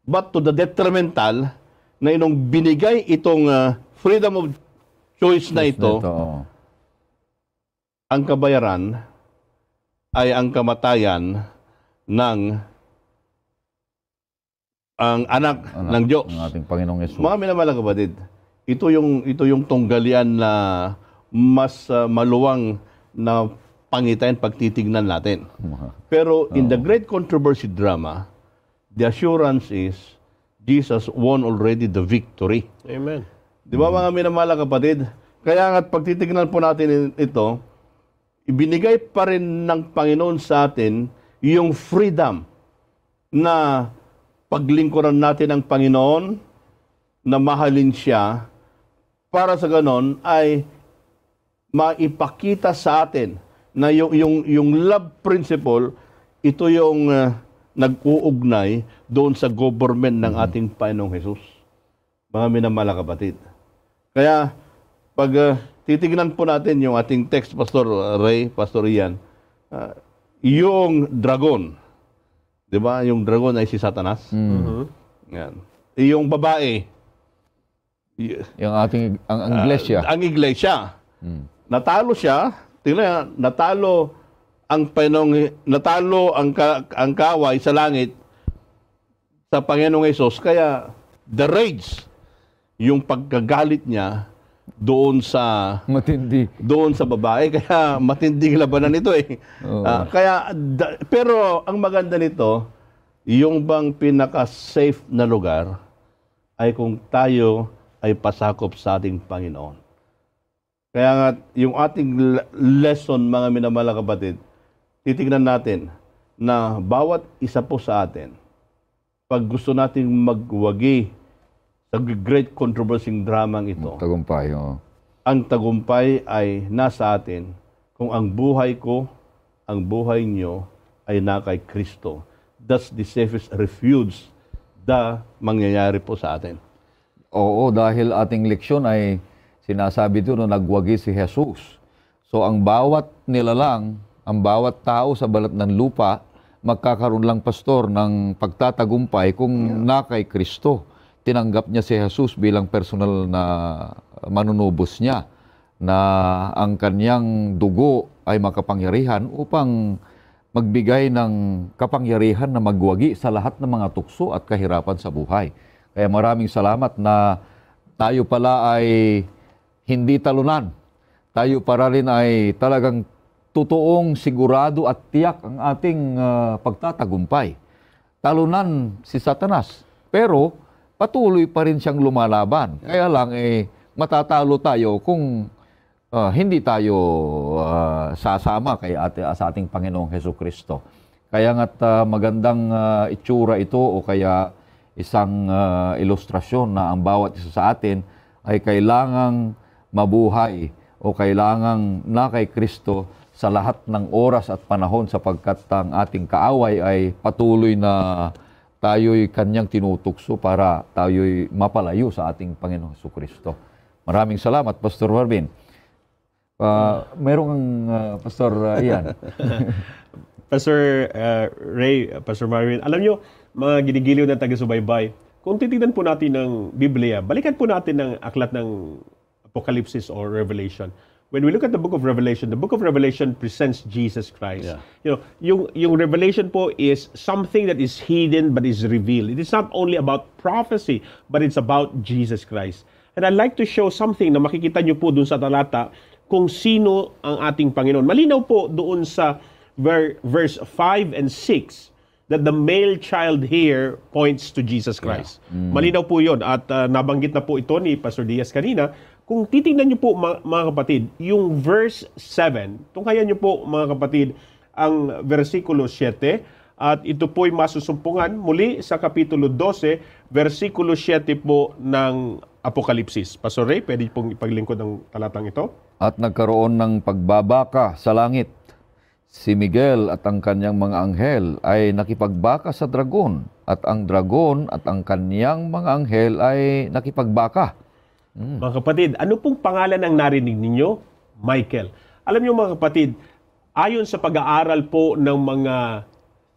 [SPEAKER 14] But to the detrimental, na inong binigay itong uh, freedom of choice na ito, ang kabayaran ay ang kamatayan ng ang anak, ng Diyos.
[SPEAKER 12] Ng ating Panginoong Yesus.
[SPEAKER 14] Mga minamahal na kapatid, ito yung ito yung tunggalian na mas uh, maluwang na pangitain pag titignan natin. Pero in the great controversy drama, the assurance is Jesus won already the victory.
[SPEAKER 13] Amen.
[SPEAKER 14] Di ba mga minamahal na kapatid? Kaya nga pag titignan po natin ito, ibinigay pa rin ng Panginoon sa atin yung freedom na paglingkuran natin ang Panginoon, na mahalin siya, para sa ganon ay maipakita sa atin na yung, yung, yung love principle, ito yung uh, nag-uugnay doon sa government ng ating Panginoong Jesus. Mga minamahal na kapatid. Kaya, pag uh, titignan po natin yung ating text, Pastor Ray, Pastor Ian, uh, yung dragon, di ba? Yung dragon ay si Satanas.
[SPEAKER 12] Mhm.
[SPEAKER 14] Yan. Yung babae,
[SPEAKER 12] Yung ating, ang, ang iglesia.
[SPEAKER 14] Ah, ang iglesia.
[SPEAKER 12] Mm.
[SPEAKER 14] Natalo siya. Tingnan, natalo ang Panginoong, natalo ang, ka, ang kaway sa langit sa Panginoong Hesus. Kaya the rage, yung pagkagalit niya doon sa
[SPEAKER 12] matindi
[SPEAKER 14] doon sa babae kaya matinding labanan ito eh
[SPEAKER 12] Oo.
[SPEAKER 14] Ah, kaya da- pero ang maganda nito yung bang pinaka safe na lugar ay kung tayo ay pasakop sa ating Panginoon kaya nga, yung ating le- lesson, mga minamahal na kapatid, titignan natin na bawat isa po sa atin, pag gusto nating magwagi sa great controversy dramang ito,
[SPEAKER 12] Tagumpay, oo.
[SPEAKER 14] ang tagumpay ay nasa atin kung ang buhay ko, ang buhay nyo ay na kay Kristo. That's the safest refuge na mangyayari po sa atin.
[SPEAKER 12] Oo, dahil ating leksyon ay sinasabi doon na nagwagi si Jesus. So ang bawat nilalang, ang bawat tao sa balat ng lupa, magkakaroon lang pastor ng pagtatagumpay kung na kay Kristo. Tinanggap niya si Jesus bilang personal na manunubos niya na ang kanyang dugo ay makapangyarihan upang magbigay ng kapangyarihan na magwagi sa lahat ng mga tukso at kahirapan sa buhay. Kaya maraming salamat na tayo pala ay hindi talunan. Tayo para rin ay talagang totoong sigurado at tiyak ang ating ah, pagtatagumpay. Talunan si Satanas, pero patuloy pa rin siyang lumalaban. Kaya lang eh matatalo tayo kung ah, hindi tayo ah, sasama kay ate, sa ating Panginoong Heso Kristo. Kaya nga't ah, magandang ah, itsura ito o kaya isang ah, ilustrasyon na ang bawat isa sa atin ay kailangang mabuhay o kailangang na kay Kristo sa lahat ng oras at panahon sapagkat ang ating kaaway ay patuloy na tayo'y kanyang tinutukso para tayo'y mapalayo sa ating Panginoong Heso Kristo. Maraming salamat, Pastor Marvin. Uh, merong uh, Pastor uh, Ian.
[SPEAKER 13] Pastor uh, Ray, Pastor Marvin, alam nyo, mga ginigiliw ng taga-subaybay, kung titignan po natin ng Biblia, balikan po natin ng aklat ng Apocalypse or Revelation. When we look at the book of Revelation, the book of Revelation presents Jesus Christ.
[SPEAKER 14] Yeah.
[SPEAKER 13] You know, yung, yung revelation po is something that is hidden but is revealed. It is not only about prophecy, but it's about Jesus Christ. And I'd like to show something na makikita nyo po dun sa talata kung sino ang ating Panginoon. Malinaw po doon sa ver- verse 5 and 6 that the male child here points to Jesus Christ.
[SPEAKER 12] Mm.
[SPEAKER 13] Malinaw po yon at uh, nabanggit na po ito ni Pastor Diaz kanina. Kung titingnan niyo po mga, kapatid, yung verse 7, tunghayan niyo po mga kapatid ang versikulo 7 at ito po'y masusumpungan muli sa kapitulo 12, versikulo 7 po ng Apokalipsis. Pastor Ray, pwede pong ipaglingkod ang talatang ito?
[SPEAKER 12] At nagkaroon ng pagbabaka sa langit. Si Miguel at ang kanyang mga anghel ay nakipagbaka sa dragon at ang dragon at ang kanyang mga anghel ay nakipagbaka.
[SPEAKER 13] Mga kapatid, ano pong pangalan ang narinig ninyo? Michael. Alam niyo mga kapatid, ayon sa pag-aaral po ng mga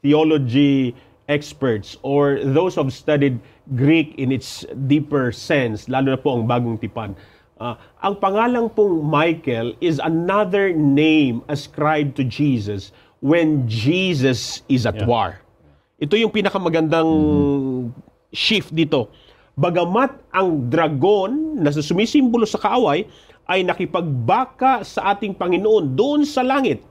[SPEAKER 13] theology experts or those who have studied Greek in its deeper sense, lalo na po ang bagong tipan, ah, ang pangalang pong Michael is another name ascribed to Jesus when Jesus is at war. Ito yung pinakamagandang shift dito. Bagamat ang dragon na sumisimbolo sa kaaway ay nakipagbaka sa ating Panginoon doon sa langit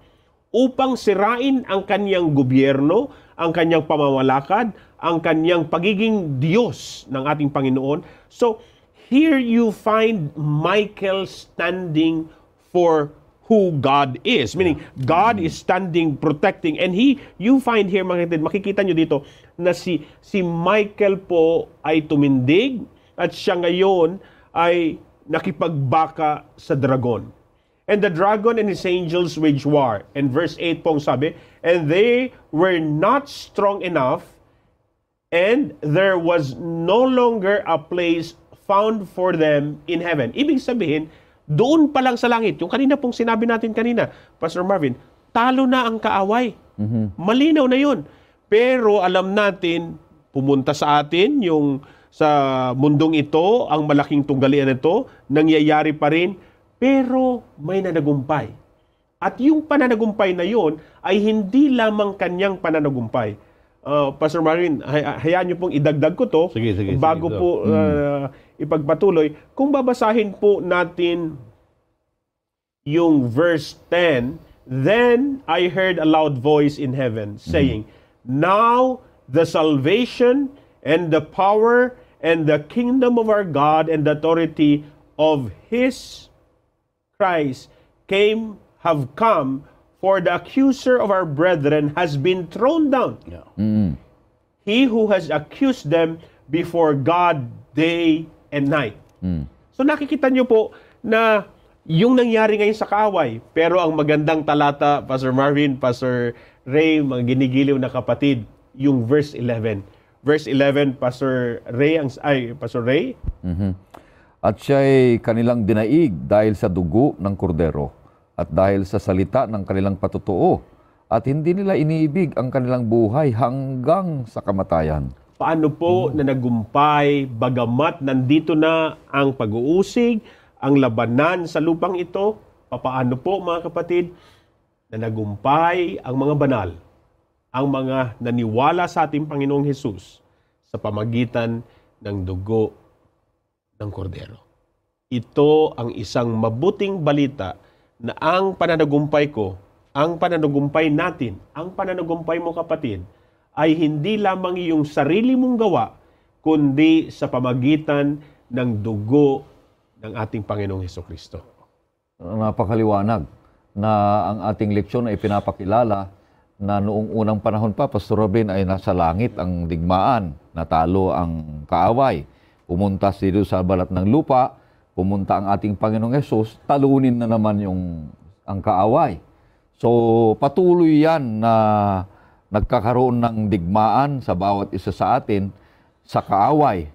[SPEAKER 13] upang sirain ang kanyang gobyerno, ang kanyang pamamalakad, ang kanyang pagiging Diyos ng ating Panginoon. So, here you find Michael standing for who God is. Meaning, God is standing, protecting. And he, you find here, kapatid, makikita nyo dito, na si, si Michael po ay tumindig at siya ngayon ay nakipagbaka sa dragon. And the dragon and his angels wage war. And verse 8 pong sabi, And they were not strong enough, and there was no longer a place found for them in heaven. Ibig sabihin, doon pa lang sa langit, yung kanina pong sinabi natin kanina, Pastor Marvin, talo na ang kaaway. Malinaw na yun. Pero alam natin, pumunta sa atin yung sa mundong ito, ang malaking tunggalian nito, nangyayari pa rin, pero may nanagumpay. At yung pananagumpay na yon ay hindi lamang kanyang pananagumpay. Uh, Pastor Marvin, hay- hayaan niyo pong idagdag ko to
[SPEAKER 14] Sige, sige,
[SPEAKER 13] bago
[SPEAKER 14] sige,
[SPEAKER 13] po uh, ipagpatuloy. Kung babasahin po natin yung verse 10, Then I heard a loud voice in heaven saying, Now the salvation and the power and the kingdom of our God and the authority of His Christ came, have come, for the accuser of our brethren has been thrown down. He who has accused them before God day and night. So nakikita niyo po na yung nangyari ngayon sa kaaway, pero ang magandang talata, Pastor Marvin, Pastor Ray, mga ginigiliw na kapatid, yung verse 11. Verse 11, Pastor Ray, ang, ay, Pastor Ray,
[SPEAKER 12] Mhm. At siya'y kanilang dinaig dahil sa dugo ng kordero at dahil sa salita ng kanilang patutuo at hindi nila iniibig ang kanilang buhay hanggang sa kamatayan.
[SPEAKER 13] paano po na nagumpay, bagamat nandito na ang pag-uusig, ang labanan sa lupang ito, papaano po mga kapatid, na nagumpay ang mga banal, ang mga naniwala sa ating Panginoong Hesus sa pamagitan ng dugo ng kordero. Ito ang isang mabuting balita na ang pananagumpay ko, ang pananagumpay natin, ang pananagumpay mo kapatid, ay hindi lamang iyong sarili mong gawa, kundi sa pamagitan ng dugo ng ating Panginoong Heso Kristo.
[SPEAKER 12] Napakaliwanag na ang ating leksyon ay pinapakilala na noong unang panahon pa, Pastor Robin, ay nasa langit ang digmaan, natalo ang kaaway. Pumunta dito sa balat ng lupa, pumunta ang ating Panginoong Yesus, talunin na naman yung ang kaaway. So patuloy yan na nagkakaroon ng digmaan sa bawat isa sa atin sa kaaway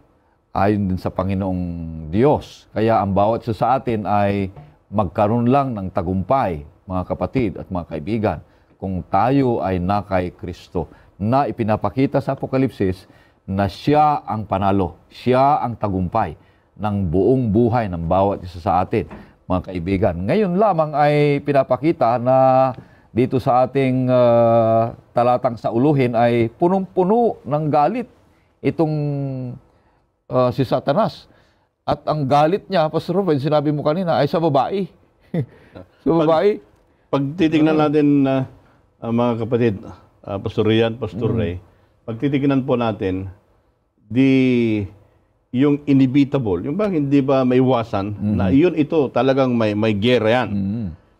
[SPEAKER 12] ayon din sa Panginoong Diyos. Kaya ang bawat isa sa atin ay magkaroon lang ng tagumpay, mga kapatid at mga kaibigan, kung tayo ay na kay Kristo na ipinapakita sa Apokalipsis na siya ang panalo, siya ang tagumpay ng buong buhay ng bawat isa sa atin, mga kaibigan. Ngayon lamang ay pinapakita na dito sa ating ah, talatang sa uluhin ay punong-puno ng galit itong ah, si Satanas. At ang galit niya, Pastor Ruben, sinabi mo kanina, ay sa babae. sa babae.
[SPEAKER 14] Pag titingnan natin na mga kapatid, uh, Pastor Rian, Pastor
[SPEAKER 12] Mm.
[SPEAKER 14] Ray, pag titingnan po natin, di yung inevitable, yung bang hindi ba maiwasan, na yun ito, talagang may, may gera yan.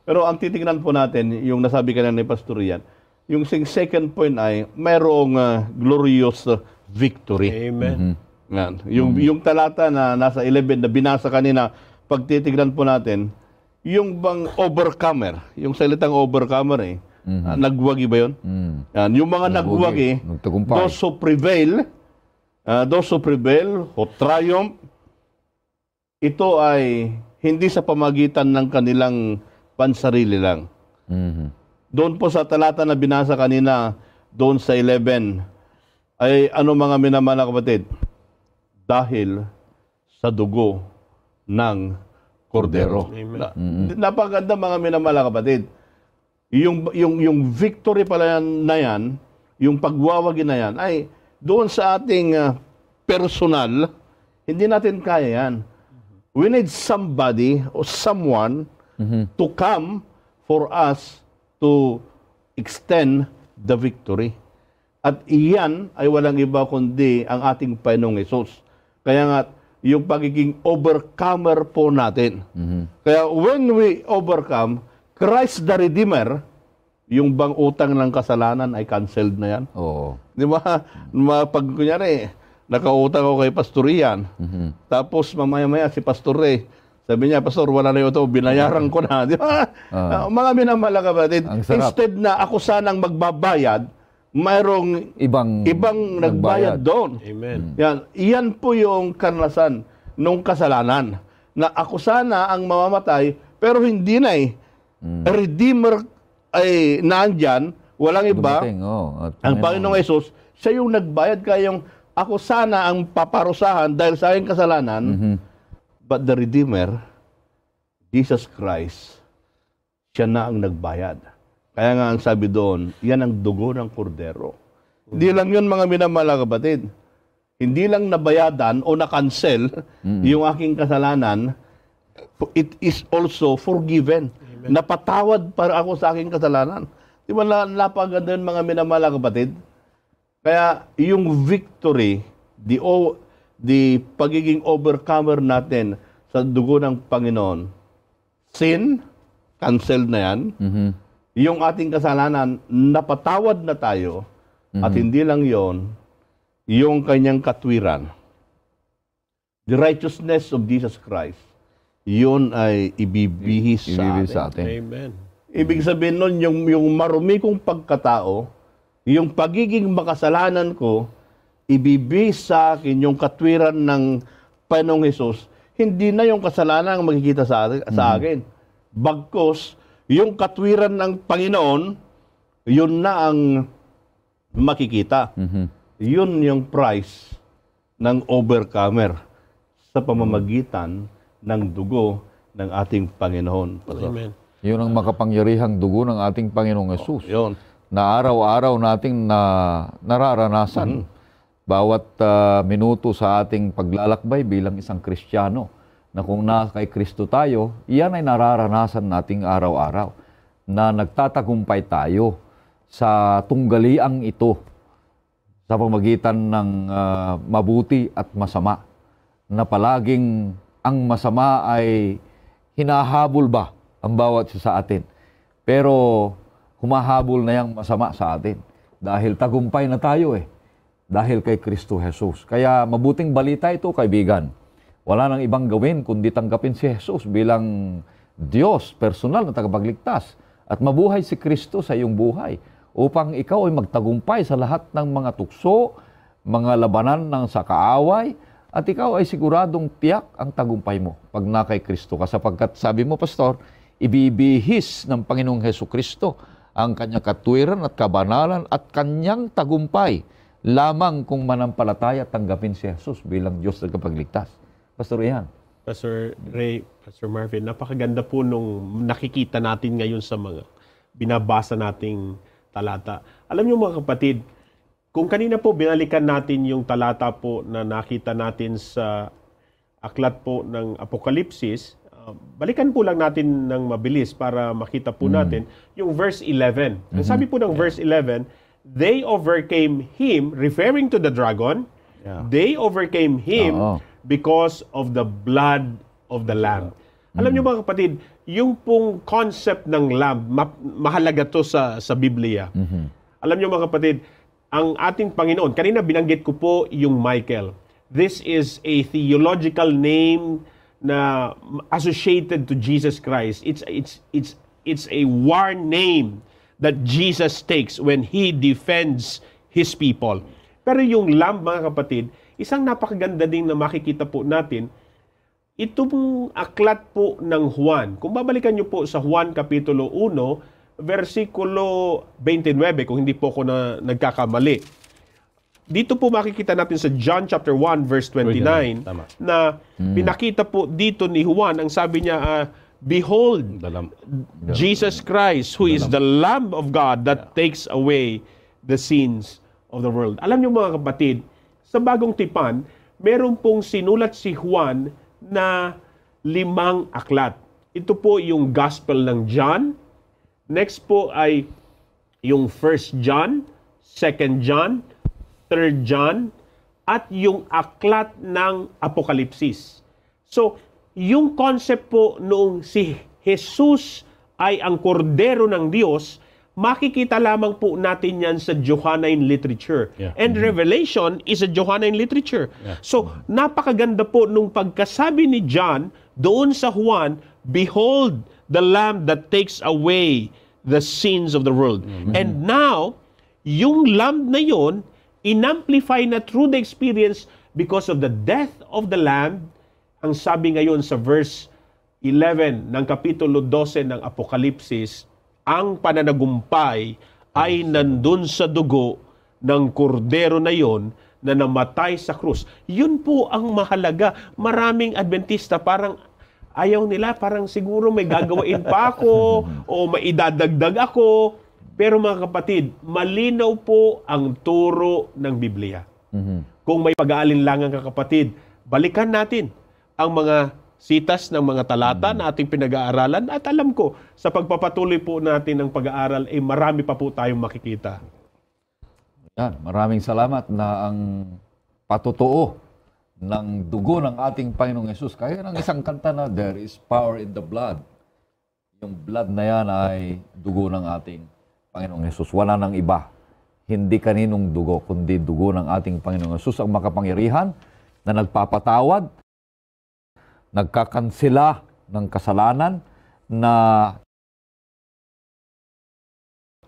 [SPEAKER 14] Pero ang titingnan po natin, yung nasabi kanina ni Pastor Rian, yung sing- second point ay mayroong uh, glorious uh, victory.
[SPEAKER 13] Amen.
[SPEAKER 14] Yan. Yung, yung talata na nasa 11 na binasa kanina, pag titignan po natin, yung bang overcomer, yung salitang overcomer eh, ah, nagwagi ba yun? Yan. Yung mga nagwagi,
[SPEAKER 12] Nagtagumpay.
[SPEAKER 14] those who prevail, ah, those who prevail, who triumph, ito ay hindi sa pamagitan ng kanilang pansarili lang. Doon po sa talata na binasa kanina, doon sa 11, ay ano mga minamahal na kapatid? Dahil sa dugo ng kordero. Na, Napaganda mga minamahal na kapatid. Yung, yung, yung victory pala yan, na yan, yung pagwawagi na yan, ay doon sa ating ah, personal, hindi natin kaya yan. We need somebody or someone to come for us to extend the victory. At iyan ay walang iba kundi ang ating Panginoong Yesus. Kaya nga, yung pagiging overcomer po natin. Kaya when we overcome, Christ the Redeemer, yung bang utang ng kasalanan ay canceled na yan.
[SPEAKER 12] Oo.
[SPEAKER 14] Di ba? Pag kunyari, nakautang ako kay Pastor Ian, tapos mamaya-maya si Pastor Ray, sabi niya, Pastor, wala na ito, binayaran ko na. Di ba?
[SPEAKER 12] Ah.
[SPEAKER 14] Uh, mga minamahal kapatid, instead na ako sanang magbabayad, mayroong
[SPEAKER 12] ibang,
[SPEAKER 14] ibang nagbayad doon.
[SPEAKER 13] Amen.
[SPEAKER 14] Yan, iyan po yung karanasan nung kasalanan. Na ako sana ang mamamatay, pero hindi na eh.
[SPEAKER 12] Hmm.
[SPEAKER 14] Redeemer ay naandyan, walang iba.
[SPEAKER 12] Dumating, oh, at
[SPEAKER 14] ang
[SPEAKER 12] Panginoon.
[SPEAKER 14] Panginoong Yesus, siya yung nagbayad kaya yung ako sana ang paparusahan dahil sa aking kasalanan,
[SPEAKER 12] Mhm.
[SPEAKER 14] but the Redeemer, Jesus Christ, siya na ang nagbayad. Kaya nga ang sabi doon, yan ang dugo ng kordero. Hindi lang yun mga minamahal na kapatid. Hindi lang nabayadan o na-cancel yung aking kasalanan, it is also forgiven. Napatawad para ako sa aking kasalanan. Di ba na, napaganda yun mga minamahal na kapatid? Kaya yung victory, the, o, the pagiging overcomer natin sa dugo ng Panginoon, sin, cancelled na yan. Yung ating kasalanan, napatawad na tayo. At hindi lang yon yung kanyang katwiran. The righteousness of Jesus Christ, yun ay ibibihis sa atin.
[SPEAKER 12] sa atin.
[SPEAKER 13] Amen.
[SPEAKER 14] Ibig sabihin nun, yung, yung marumi kong pagkatao, yung pagiging makasalanan ko, ibibis sa akin yung katwiran ng Panginoong Hesus, hindi na yung kasalanan ang makikita sa, atin- sa akin. Bagkos, yung katwiran ng Panginoon, yun na ang makikita. Yun yung price ng overcomer sa pamamagitan ng dugo ng ating Panginoon. Pastor.
[SPEAKER 13] Amen.
[SPEAKER 12] Yun ang makapangyarihang dugo ng ating Panginoong Yesus.
[SPEAKER 14] Yun.
[SPEAKER 12] Na araw-araw nating na nararanasan. Bawat ah, minuto sa ating paglalakbay bilang isang Kristiyano na kung na kay Kristo tayo, iyan ay nararanasan nating araw-araw na nagtatagumpay tayo sa tunggaliang ito sa pamagitan ng ah, mabuti at masama na palaging ang masama ay hinahabol ba ang bawat isa sa atin. Pero humahabol na yung masama sa atin dahil tagumpay na tayo eh dahil kay Kristo Jesus. Kaya mabuting balita ito, kaibigan. Wala nang ibang gawin kundi tanggapin si Jesus bilang Diyos, personal na tagapagligtas. At mabuhay si Kristo sa iyong buhay upang ikaw ay magtagumpay sa lahat ng mga tukso, mga labanan ng sa kaaway, at ikaw ay siguradong tiyak ang tagumpay mo pag na kay Kristo ka. Sapagkat sabi mo, Pastor, ibibihis ng Panginoong Heso Kristo ang kanyang katwiran at kabanalan at kanyang tagumpay lamang kung manampalataya at tanggapin si Jesus bilang Diyos na kapagligtas. Pastor Ian.
[SPEAKER 13] Pastor Ray, Pastor Marvin, napakaganda po nung nakikita natin ngayon sa mga binabasa nating talata. Alam niyo mga kapatid, kung kanina po binalikan natin yung talata po na nakita natin sa aklat po ng Apokalipsis, uh, balikan po lang natin ng mabilis para makita po natin yung verse 11. Ang sabi po ng verse 11, they overcame him, referring to the dragon, they overcame him
[SPEAKER 12] Oo.
[SPEAKER 13] Because of the blood of the Lamb. Alam niyo mga kapatid, yung pong concept ng Lamb, ma- mahalaga to sa, sa Biblia. Alam niyo mga kapatid, ang ating Panginoon, kanina binanggit ko po yung Michael. This is a theological name na associated to Jesus Christ. It's it's it's it's a war name that Jesus takes when he defends his people. Pero yung lamb mga kapatid, isang napakaganda din na makikita po natin itong aklat po ng Juan. Kung babalikan niyo po sa Juan Kapitulo 1, versikulo 29, kung hindi po ako na nagkakamali. Dito po makikita natin sa John chapter 1 verse 29
[SPEAKER 14] Tama.
[SPEAKER 13] na pinakita po dito ni Juan, ang sabi niya, ah, Behold, Jesus Christ, who is the Lamb of God that takes away the sins of the world. Alam niyo mga kapatid, sa bagong tipan, meron pong sinulat si Juan na limang aklat. Ito po yung Gospel ng John. Next po ay yung 1 John, 2 John, 3 John, at yung aklat ng Apokalipsis. So, yung concept po noong si Jesus ay ang kordero ng Diyos, makikita lamang po natin yan sa Johannine literature.
[SPEAKER 14] Yeah.
[SPEAKER 13] And Revelation is a Johannine literature. So, napakaganda po nung pagkasabi ni John doon sa Juan, Behold, the Lamb that takes away the sins of the world. And now, yung Lamb na yon, inamplify na through the experience because of the death of the Lamb, ang sabi ngayon sa verse 11 ng Kapitulo 12 ng Apokalipsis, ang pananagumpay ay nandun sa dugo ng kordero na yon na namatay sa krus. Yun po ang mahalaga. Maraming Adventista parang ayaw nila, parang siguro may gagawain pa ako o maidadagdag ako. Pero mga kapatid, malinaw po ang turo ng Biblia. Kung may pag-aalinlangan ka kapatid, balikan natin ang mga sitas ng mga talata na ating pinag-aaralan at alam ko sa pagpapatuloy po natin ng pag-aaral ay marami pa po tayong makikita.
[SPEAKER 12] Yan, maraming salamat na ang patutuo ng dugo ng ating Panginoong Yesus. Kaya ng isang kanta na, there is power in the blood. Yung blood na yan ay dugo ng ating Panginoong Yesus. Wala nang iba. Hindi kaninong dugo, kundi dugo ng ating Panginoong Yesus ang makapangyarihan na nagpapatawad, nagkakansela ng kasalanan, na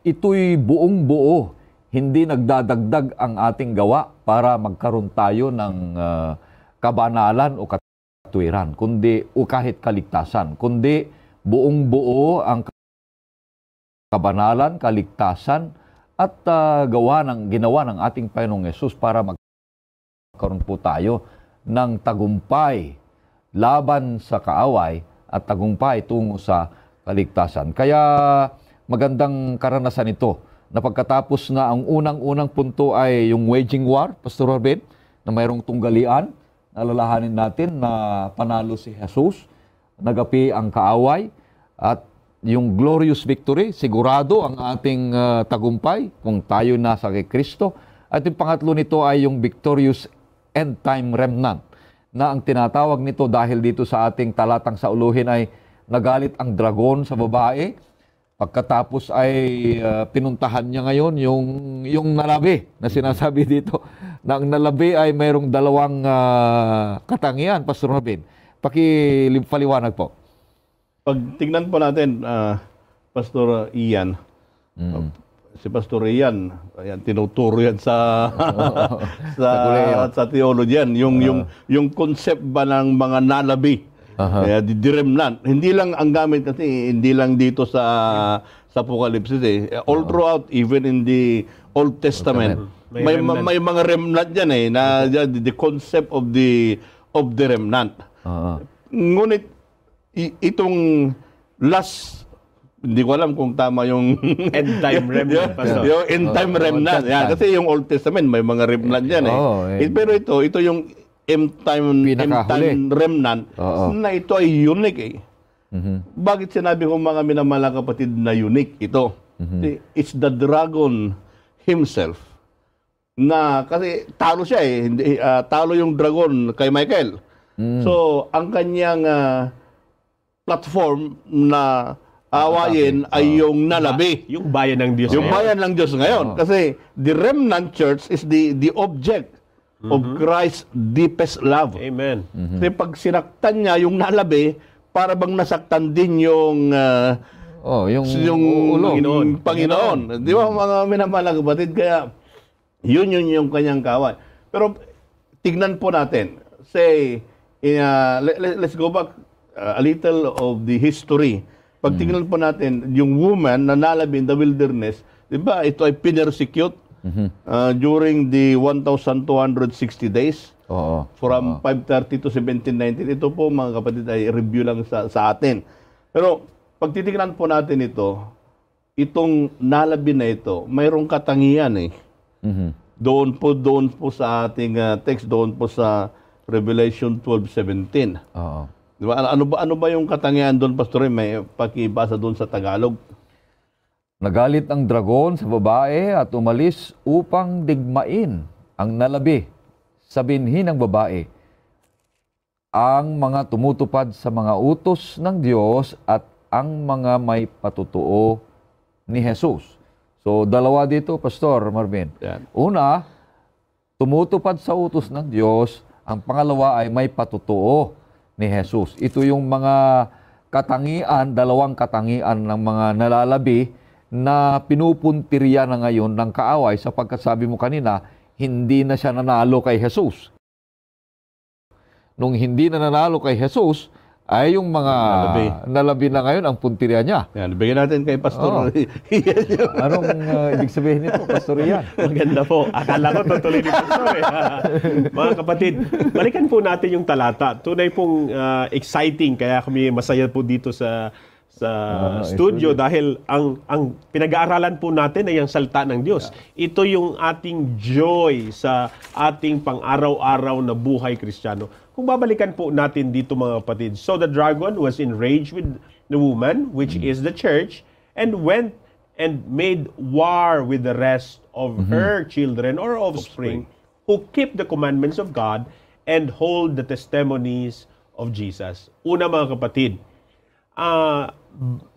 [SPEAKER 12] ito'y buong buo, hindi nagdadagdag ang ating gawa para magkaroon tayo ng ah, kabanalan o katwiran, kundi o kahit kaligtasan, kundi buong buo ang kabanalan, kaligtasan at ah, gawa ng ginawa ng ating Panginoong Yesus para magkaroon po tayo ng tagumpay laban sa kaaway at tagumpay tungo sa kaligtasan. Kaya magandang karanasan ito na pagkatapos na ang unang-unang punto ay yung waging war, Pastor Robin, na mayroong tunggalian, nalalahanin natin na panalo si Jesus, nagapi ang kaaway, at yung glorious victory, sigurado ang ating ah, tagumpay kung tayo nasa kay Kristo. At yung pangatlo nito ay yung victorious end time remnant na ang tinatawag nito dahil dito sa ating talatang sa uluhin ay nagalit ang dragon sa babae. Pagkatapos ay ah, pinuntahan niya ngayon yung, yung nalabi na sinasabi dito. Na ang nalabi ay mayroong dalawang ah, katangian, Pastor Robin. Pakipaliwanag po.
[SPEAKER 14] Pag tingnan po natin, ah, Pastor Ian, si Pastor Ian, ayan, tinuturo yan sa sa,
[SPEAKER 12] kolehiyo.
[SPEAKER 14] sa theology yan. Yung, yung, yung concept ba ng mga nalabi, kaya di, di remnant. Hindi lang ang gamit kasi, hindi lang dito sa sa Apocalypse eh. All throughout, even in the Old Testament,
[SPEAKER 13] May
[SPEAKER 14] may,
[SPEAKER 13] remnant.
[SPEAKER 14] may, mga remnant yan eh, na the, the concept of the of the remnant. Ngunit i- itong last hindi ko alam kung tama yung
[SPEAKER 13] End time remnant, Pastor.
[SPEAKER 14] yung end time
[SPEAKER 13] Oo,
[SPEAKER 14] remnant. Yan, kasi yung Old Testament may mga remnant yan eh.
[SPEAKER 12] Oo, eh.
[SPEAKER 14] Eh, Pero ito, ito yung end time, end time remnant na ito ay unique eh. Bakit sinabi ko mga minamahal kapatid na unique ito? See, It's the dragon himself na kasi talo siya eh. Hindi, ah, talo yung dragon kay Michael. So, ang kanyang ah, platform na awayin ay yung nalabi.
[SPEAKER 13] Yung bayan ng Diyos
[SPEAKER 14] Yung
[SPEAKER 13] ngayon.
[SPEAKER 14] bayan ng Diyos ngayon. Kasi the remnant church is the the object of Christ's deepest love.
[SPEAKER 13] Amen.
[SPEAKER 14] Kasi pag sinaktan niya yung nalabi, para bang nasaktan din yung ah,
[SPEAKER 12] Oh, yung,
[SPEAKER 14] yung
[SPEAKER 12] ulo.
[SPEAKER 14] Panginoon. Panginoon. Di ba mga minamahal na kapatid? Kaya yun yun yung kanyang kaway. Pero tignan po natin. Say, in, uh, let, let- let's go back uh, a little of the history. Pag tignan po natin, yung woman na nalabi in the wilderness, di ba, ito ay pinersecute uh, during the 1,260 days.
[SPEAKER 12] Oo.
[SPEAKER 14] From 530 to 1719. Ito po mga kapatid ay review lang sa, sa atin. Pero pag titignan po natin ito, itong nalabi na ito, mayroong katangian eh. Doon po, doon po sa ating ah, text, doon po sa Revelation 12:17.
[SPEAKER 12] Oo.
[SPEAKER 14] Di ba? Ano, ano ba ano ba yung katangian doon, Pastor? May pakibasa doon sa Tagalog.
[SPEAKER 12] Nagalit ang dragon sa babae at umalis upang digmain ang nalabi sa binhi ng babae. Ang mga tumutupad sa mga utos ng Diyos at ang mga may patutuo ni Jesus. So, dalawa dito, Pastor Marvin. Una, tumutupad sa utos ng Diyos. Ang pangalawa ay may patutuo ni Jesus. Ito yung mga katangian, dalawang katangian ng mga nalalabi na pinupuntirya na ngayon ng kaaway sapagkat sabi mo kanina, hindi na siya nanalo kay Jesus. Nung hindi na nanalo kay Jesus, ay yung mga
[SPEAKER 14] Nalabi.
[SPEAKER 12] nalabi, na ngayon ang puntirya niya.
[SPEAKER 14] Yan, bigyan natin kay. Pastor.
[SPEAKER 12] Anong uh, ibig sabihin nito, Pastor Ian?
[SPEAKER 13] Maganda po. Akala ko tutuloy ni Pastor eh. Mga kapatid, balikan po natin yung talata. Tunay pong ah, exciting kaya kami masaya po dito sa sa
[SPEAKER 12] Ah,
[SPEAKER 13] studio
[SPEAKER 12] studio.
[SPEAKER 13] dahil ang ang pinag-aaralan po natin ay ang salita ng Diyos. Ito yung ating joy sa ating pang-araw-araw na buhay Kristiyano. Kung babalikan po natin dito mga kapatid. So the dragon was enraged with the woman, which is the church, and went and made war with the rest of her children or offspring, who keep the commandments of God and hold the testimonies of Jesus. Una mga kapatid, ah,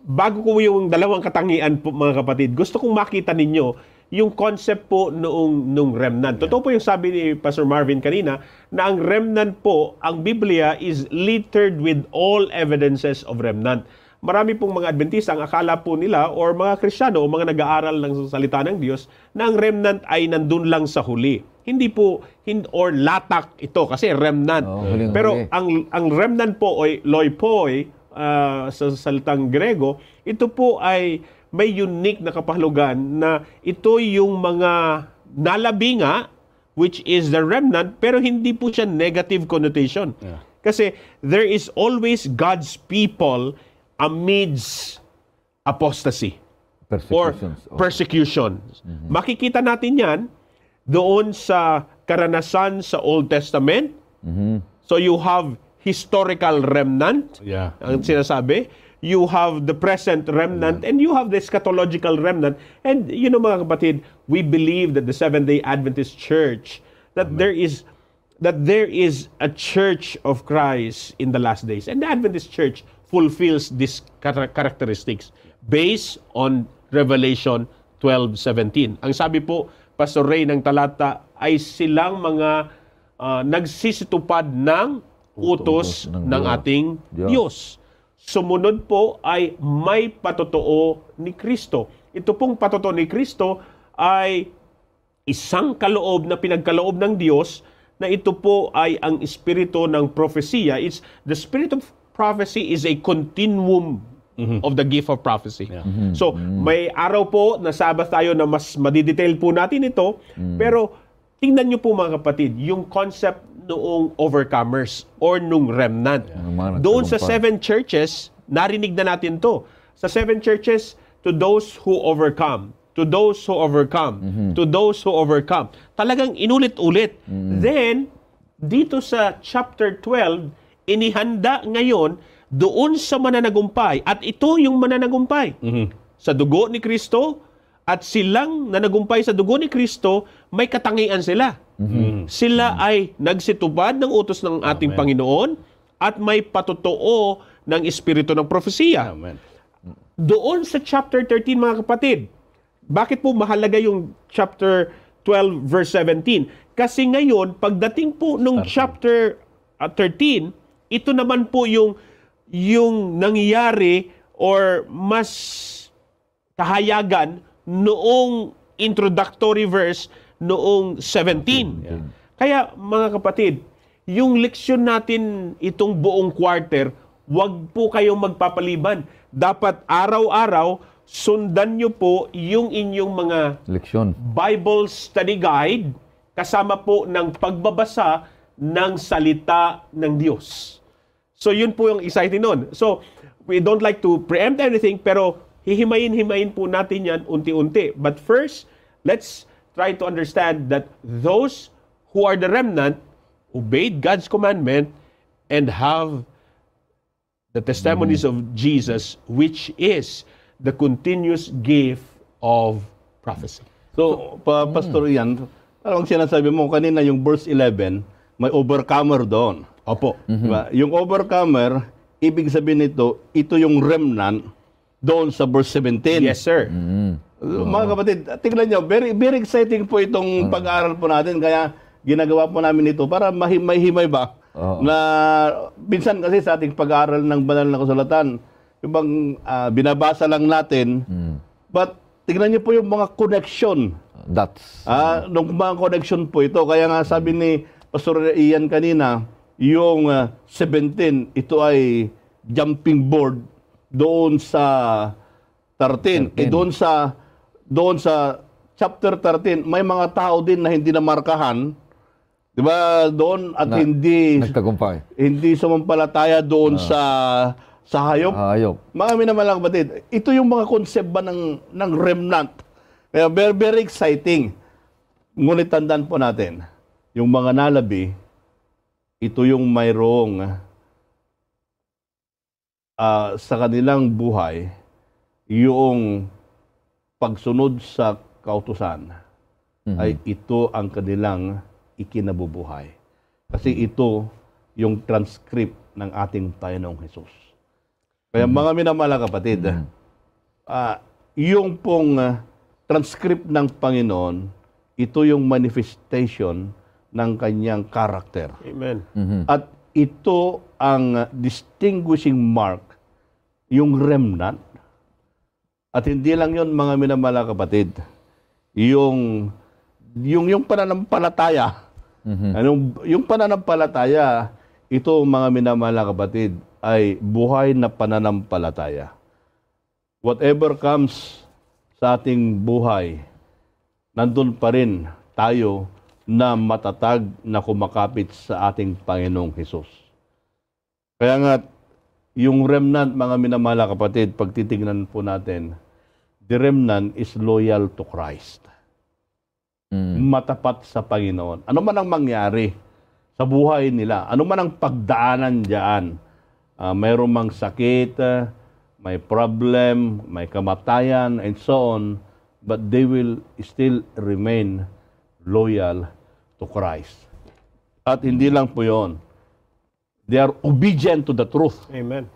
[SPEAKER 13] bago ko yung dalawang katangian po mga kapatid, gusto kong makita ninyo yung concept po noong nung remnant. Totoo po yung sabi ni Pastor Marvin kanina na ang remnant po, ang Biblia is littered with all evidences of remnant. Marami pong mga Adventista ang akala po nila or mga Kristiyano o mga nag-aaral ng salita ng Diyos na ang remnant ay nandun lang sa huli. Hindi po hin or latak ito kasi remnant.
[SPEAKER 12] huling-huli.
[SPEAKER 13] Pero ang ang remnant po oy loipoi ah, sa salitang Grego, ito po ay may unique na kapahulugan na ito yung mga nalabi nga which is the remnant pero hindi po siya negative connotation. Kasi there is always God's people amidst apostasy or persecution. Makikita natin yan doon sa karanasan sa Old Testament.
[SPEAKER 12] Mhm.
[SPEAKER 13] So you have historical remnant,
[SPEAKER 14] Yeah.
[SPEAKER 13] ang sinasabi. You have the present remnant and you have the eschatological remnant. And you know mga kapatid, we believe that the Seventh-day Adventist Church, that there is that there is a church of Christ in the last days. And the Adventist Church fulfills these chara- characteristics based on Revelation 12:17. Ang sabi po, Pastor Ray ng talata ay silang mga ah, nagsisitupad ng utos
[SPEAKER 12] ng
[SPEAKER 13] ng
[SPEAKER 12] Diyos.
[SPEAKER 13] ating
[SPEAKER 12] Diyos.
[SPEAKER 13] Diyos. Sumunod po ay may patotoo ni Kristo. Ito pong patotoo ni Kristo ay isang kaloob na pinagkaloob ng Diyos na ito po ay ang espiritu ng propesiya. It's the spirit of prophecy is a continuum of the gift of prophecy. So, may araw po na Sabbath tayo na mas madidetail po natin ito, pero tingnan niyo po mga kapatid, yung concept noong overcomers or nung remnant. Doon sa seven churches, narinig na natin to. Sa seven churches, to those who overcome, to those who overcome, to those who overcome. Talagang inulit-ulit. Then, dito sa chapter 12, inihanda ngayon doon sa mananagumpay. At ito yung mananagumpay. Sa dugo ni Kristo, at silang nanagumpay sa dugo ni Kristo, may katangian sila. Sila ay nagsitupad ng utos ng ating Panginoon at may patotoo ng espiritu ng propesiya. Doon sa chapter 13 mga kapatid, bakit po mahalaga yung chapter 12 verse 17? Kasi ngayon, pagdating po nung chapter uh, 13, ito naman po yung yung nangyayari or mas kahayagan noong introductory verse noong 17. Kaya mga kapatid, yung leksyon natin itong buong quarter, wag po kayong magpapaliban. Dapat araw-araw sundan nyo po yung inyong mga
[SPEAKER 12] Leksyon.
[SPEAKER 13] Bible study guide kasama po ng pagbabasa ng salita ng Diyos. So yun po yung exciting nun. So we don't like to preempt anything pero hihimayin-himayin po natin yan unti-unti. But first, let's try to understand that those who are the remnant obeyed God's commandment and have the testimonies of Jesus which is the continuous gift of prophecy.
[SPEAKER 14] So, pa, Pastor Ian, parang sinasabi mo kanina yung verse 11, may overcomer doon.
[SPEAKER 13] Opo.
[SPEAKER 14] Diba? Yung overcomer, ibig sabihin nito, ito yung remnant doon sa verse 17.
[SPEAKER 13] Yes, sir.
[SPEAKER 14] Uh, Mga kapatid, tingnan nyo, very, very exciting po itong pag-aaral po natin. Kaya ginagawa po namin ito para mahimay-himay ba?
[SPEAKER 12] Oo.
[SPEAKER 14] Na minsan kasi sa ating pag-aaral ng banal na kasulatan, yung bang ah, binabasa lang natin, but tingnan niyo po yung mga connection.
[SPEAKER 12] That's
[SPEAKER 14] Ah, nung mga connection po ito. Kaya nga sabi ni Pastor Ian kanina, yung ah, 17, ito ay jumping board doon sa 13. Eh doon sa doon sa chapter 13, may mga tao din na hindi na markahan. 'Di ba? Doon at
[SPEAKER 12] Na-
[SPEAKER 14] hindi
[SPEAKER 12] nagtagumpay.
[SPEAKER 14] hindi sumampalataya doon sa sa hayop.
[SPEAKER 12] Hayop.
[SPEAKER 14] Mga minamalang kapatid, ito yung mga concept ba ng, ng remnant. Kaya very, very exciting. Ngunit tandaan po natin, yung mga nalabi, ito yung mayroong ah, sa kanilang buhay, yung pagsunod sa kautusan, ay ito ang kanilang ikinabubuhay. Kasi ito yung transcript ng ating Panginoong Jesus. Kaya mga minamalang kapatid, ah, yung pong ah, transcript ng Panginoon, ito yung manifestation ng kanyang karakter.
[SPEAKER 13] Amen.
[SPEAKER 14] At ito ang distinguishing mark, yung remnant. At hindi lang yon mga minamalang kapatid, yung yung yung pananampalataya. Anong yung pananampalataya, ito mga minamalang kapatid ay buhay na pananampalataya. Whatever comes sa ating buhay, nandun pa rin tayo na matatag na kumakapit sa ating Panginoong Hesus. Kaya nga, yung remnant, mga minamahal kapatid, pag titingnan po natin, the remnant is loyal to Christ. Matapat sa Panginoon. Ano man ang mangyari sa buhay nila, ano man ang pagdaanan diyan, ah, mayroong mang sakit, ah, may problem, may kamatayan, and so on, but they will still remain loyal to Christ. At hindi lang po yon. They are obedient to the truth.
[SPEAKER 13] Amen.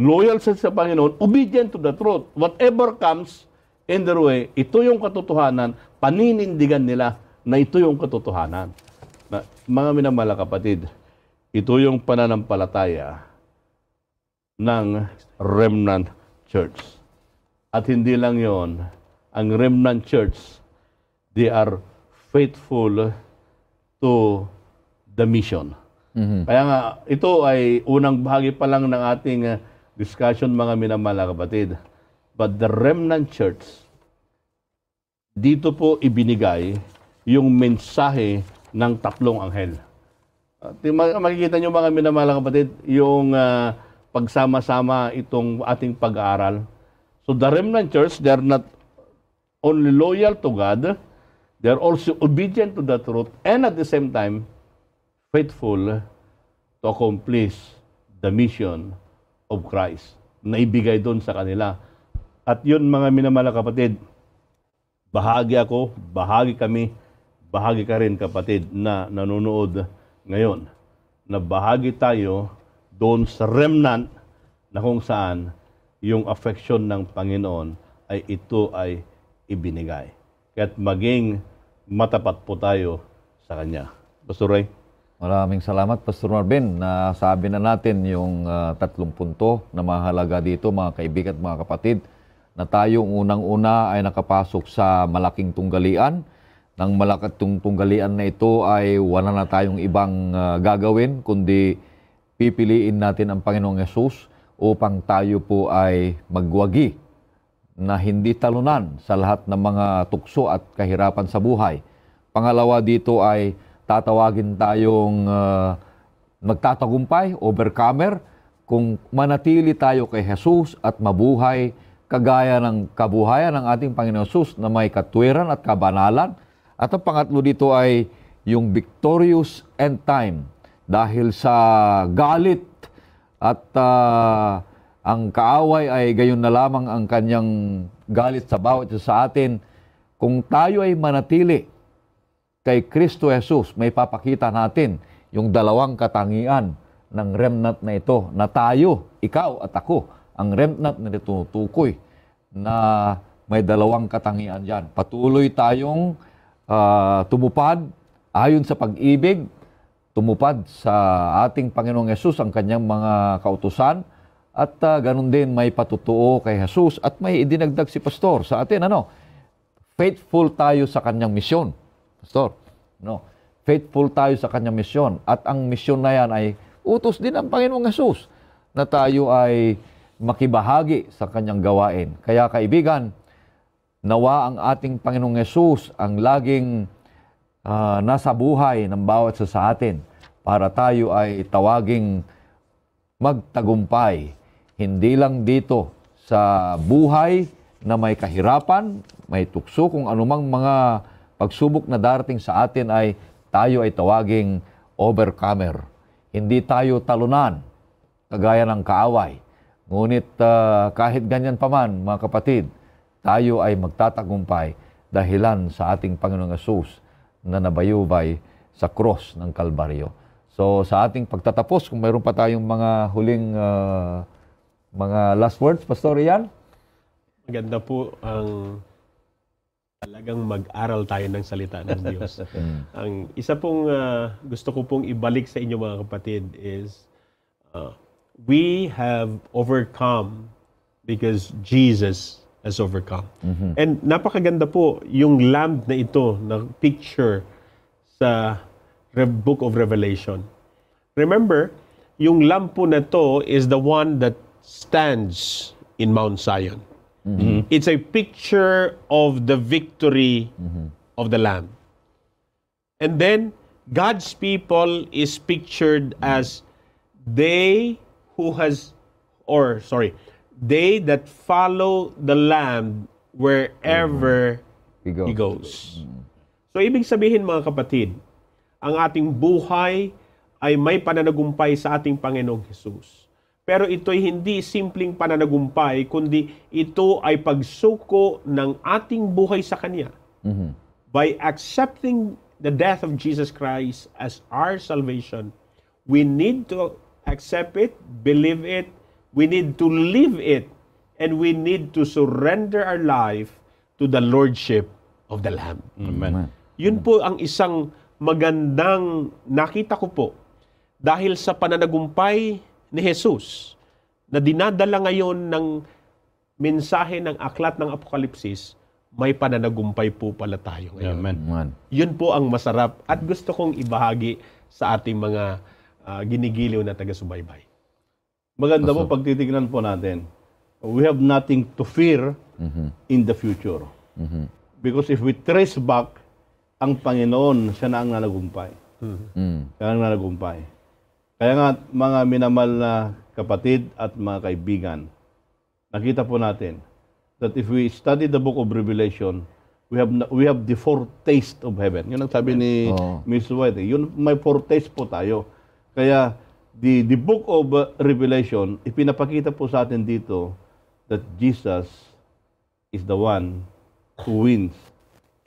[SPEAKER 14] Loyal sa, sa Panginoon, obedient to the truth. Whatever comes in their way, ito yung katotohanan, paninindigan nila na ito yung katotohanan. Na, mga minamahal na kapatid, ito yung pananampalataya ng remnant church. At hindi lang yon, ang remnant church, they are faithful to the mission. Kaya nga, ito ay unang bahagi pa lang ng ating uh, discussion mga minamahal na kapatid. But the remnant church, dito po ibinigay yung mensahe ng tatlong anghel. At makikita nyo mga minamahal na kapatid, yung ah, pagsama-sama itong ating pag-aaral. So the remnant church, they are not only loyal to God, they are also obedient to the truth, and at the same time, faithful to accomplish the mission of Christ na ibigay doon sa kanila. At yun mga minamahal na kapatid, bahagi ako, bahagi kami, bahagi ka rin kapatid na nanonood ngayon. Na bahagi tayo doon sa remnant na kung saan yung affection ng Panginoon ay ito ay ibinigay. Kaya't maging matapat po tayo sa Kanya. Pastor Ray?
[SPEAKER 12] Maraming salamat, Pastor Marvin. Nasabi na natin yung ah, tatlong punto na mahalaga dito, mga kaibigan at mga kapatid, na tayo unang-una ay nakapasok sa malaking tunggalian. Nang malaking tunggalian na ito ay wala na tayong ibang ah, gagawin, kundi pipiliin natin ang Panginoong Yesus upang tayo po ay magwagi na hindi talunan sa lahat ng mga tukso at kahirapan sa buhay. Pangalawa dito ay tatawagin tayong ah, magtatagumpay, overcomer, kung manatili tayo kay Jesus at mabuhay kagaya ng kabuhayan ng ating Panginoon Jesus na may katwiran at kabanalan. At ang pangatlo dito ay yung victorious end time dahil sa galit at ah, ang kaaway ay gayon na lamang ang kanyang galit sa bawat isa sa atin. Kung tayo ay manatili kay Kristo Jesus, may papakita natin yung dalawang katangian ng remnant na ito na tayo, ikaw at ako, ang remnant na tinutukoy na may dalawang katangian dyan. Patuloy tayong ah, tumupad ayon sa pag-ibig, tumupad sa ating Panginoong Yesus ang kanyang mga kautusan at ah, ganun din may patutuo kay Jesus at may idinagdag si Pastor sa atin. Ano? Faithful tayo sa kanyang misyon. Pastor, no? Faithful tayo sa kanyang misyon. At ang misyon na yan ay utos din ng Panginoong Yesus na tayo ay makibahagi sa kanyang gawain. Kaya kaibigan, nawa ang ating Panginoong Yesus ang laging ah, nasa buhay ng bawat isa sa atin para tayo ay tawaging magtagumpay. Hindi lang dito sa buhay na may kahirapan, may tukso, kung anumang mga pagsubok na darating sa atin ay tayo ay tawaging overcomer. Hindi tayo talunan, kagaya ng kaaway. Ngunit ah, kahit ganyan pa man, mga kapatid, tayo ay magtatagumpay dahilan sa ating Panginoong Yesus na nabayubay sa cross ng Kalbaryo. So sa ating pagtatapos, kung mayroon pa tayong mga huling ah, mga last words, Pastor Ian?
[SPEAKER 13] Maganda po ang talagang mag-aral tayo ng salita ng Diyos. ang isa pong ah, gusto ko pong ibalik sa inyo mga kapatid is ah, we have overcome because Jesus has overcome. And napakaganda po yung lamb na ito na picture sa Re- Book of Revelation. Remember, yung lamb po na to is the one that stands in Mount Zion. It's a picture of the victory of the lamb. And then God's people is pictured as they who has or sorry, they that follow the lamb wherever he goes. So ibig sabihin mga kapatid, ang ating buhay ay may pananagumpay sa ating Panginoong Hesus. Pero ito'y hindi simpleng pananagumpay, kundi ito ay pagsuko ng ating buhay sa Kanya by accepting the death of Jesus Christ as our salvation, we need to accept it, believe it, we need to live it, and we need to surrender our life to the Lordship of the Lamb.
[SPEAKER 14] Amen.
[SPEAKER 13] Yun po ang isang magandang nakita ko po. Dahil sa pananagumpay ni Jesus na dinadala ngayon ng mensahe ng aklat ng Apokalipsis, may pananagumpay po pala tayo ngayon.
[SPEAKER 14] Amen.
[SPEAKER 13] Yun po ang masarap at gusto kong ibahagi sa ating mga ah, ginigiliw na taga-subaybay.
[SPEAKER 14] Maganda po pag titignan po natin. We have nothing to fear in the future. Because if we trace back, ang Panginoon, siya na ang nanagumpay. Siya ang nanagumpay. Kaya nga, mga minamahal na kapatid at mga kaibigan, nakita po natin that if we study the book of Revelation, we have we have the foretaste of heaven. Yun ang sabi ni
[SPEAKER 12] Oo.
[SPEAKER 14] Miss White. eh. Yun, may foretaste po tayo. Kaya, the, the book of uh, Revelation, ipinapakita po sa atin dito that Jesus is the one who wins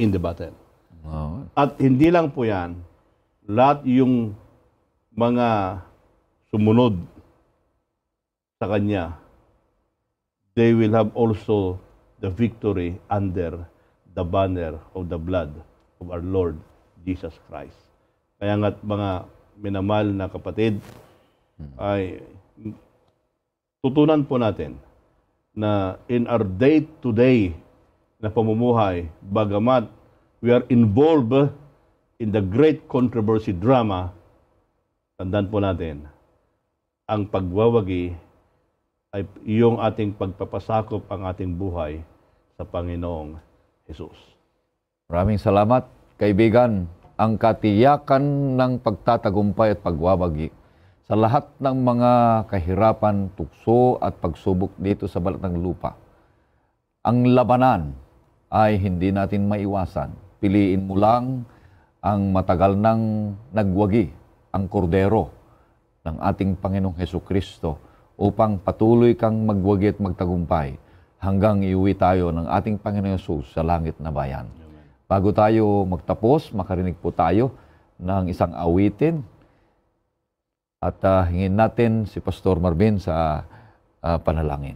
[SPEAKER 14] in the battle. At hindi lang po yan, lahat yung mga sumunod sa Kanya, they will have also the victory under the banner of the blood of our Lord Jesus Christ. Kaya nga't mga minamahal na kapatid, ay tutunan po natin na in our day-to-day na pamumuhay, bagamat we are involved in the great controversy drama, tandaan po natin, ang pagwawagi ay yung ating pagpapasakop ang ating buhay sa Panginoong Jesus.
[SPEAKER 12] Maraming salamat, kaibigan. Ang katiyakan ng pagtatagumpay at pagwawagi sa lahat ng mga kahirapan, tukso at pagsubok dito sa balat ng lupa. Ang labanan ay hindi natin maiwasan. Piliin mo lang ang matagal nang nagwagi, ang kordero ng ating Panginoong Heso Kristo upang patuloy kang magwagi at magtagumpay
[SPEAKER 15] hanggang iuwi tayo ng ating Panginoong Yesus sa langit na bayan. Bago tayo magtapos, makarinig po tayo ng isang awitin at uh, hingin natin si Pastor Marvin sa uh, panalangin.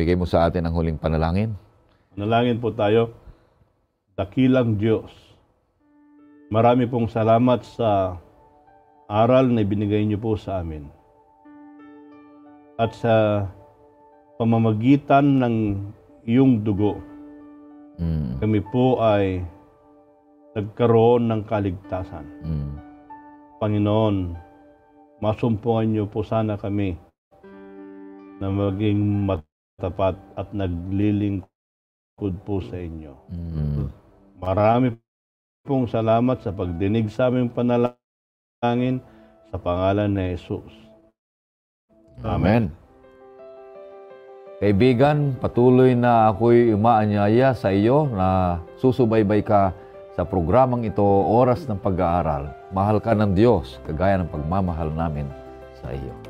[SPEAKER 15] ibigay mo sa atin ang huling panalangin.
[SPEAKER 14] Panalangin po tayo, dakilang Diyos. Marami pong salamat sa aral na ibinigay niyo po sa amin. At sa pamamagitan ng iyong dugo,
[SPEAKER 12] mm.
[SPEAKER 14] kami po ay nagkaroon ng kaligtasan.
[SPEAKER 12] Mm.
[SPEAKER 14] Panginoon, masumpungan niyo po sana kami na maging mat matapat at naglilingkod po sa inyo.
[SPEAKER 12] Mm.
[SPEAKER 14] Marami pong salamat sa pagdinig sa aming panalangin sa pangalan ni Jesus.
[SPEAKER 12] Amen. Kaibigan, patuloy na ako'y umaanyaya sa iyo na susubaybay ka sa programang ito, Oras ng Pag-aaral. Mahal ka ng Diyos, kagaya ng pagmamahal namin sa iyo.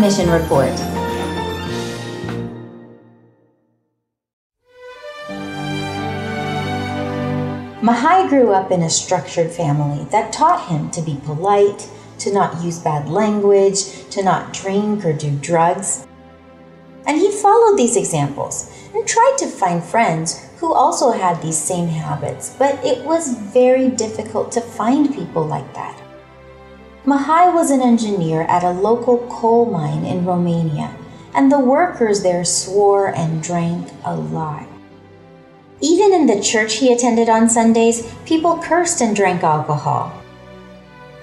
[SPEAKER 16] Mission Report. Mahai grew up in a structured family that taught him to be polite, to not use bad language, to not drink or do drugs. And he followed these examples and tried to find friends who also had these same habits, but it was very difficult to find people like that. Mahai was an engineer at a local coal mine in Romania, and the workers there swore and drank a lot. Even in the church he attended on Sundays, people cursed and drank alcohol.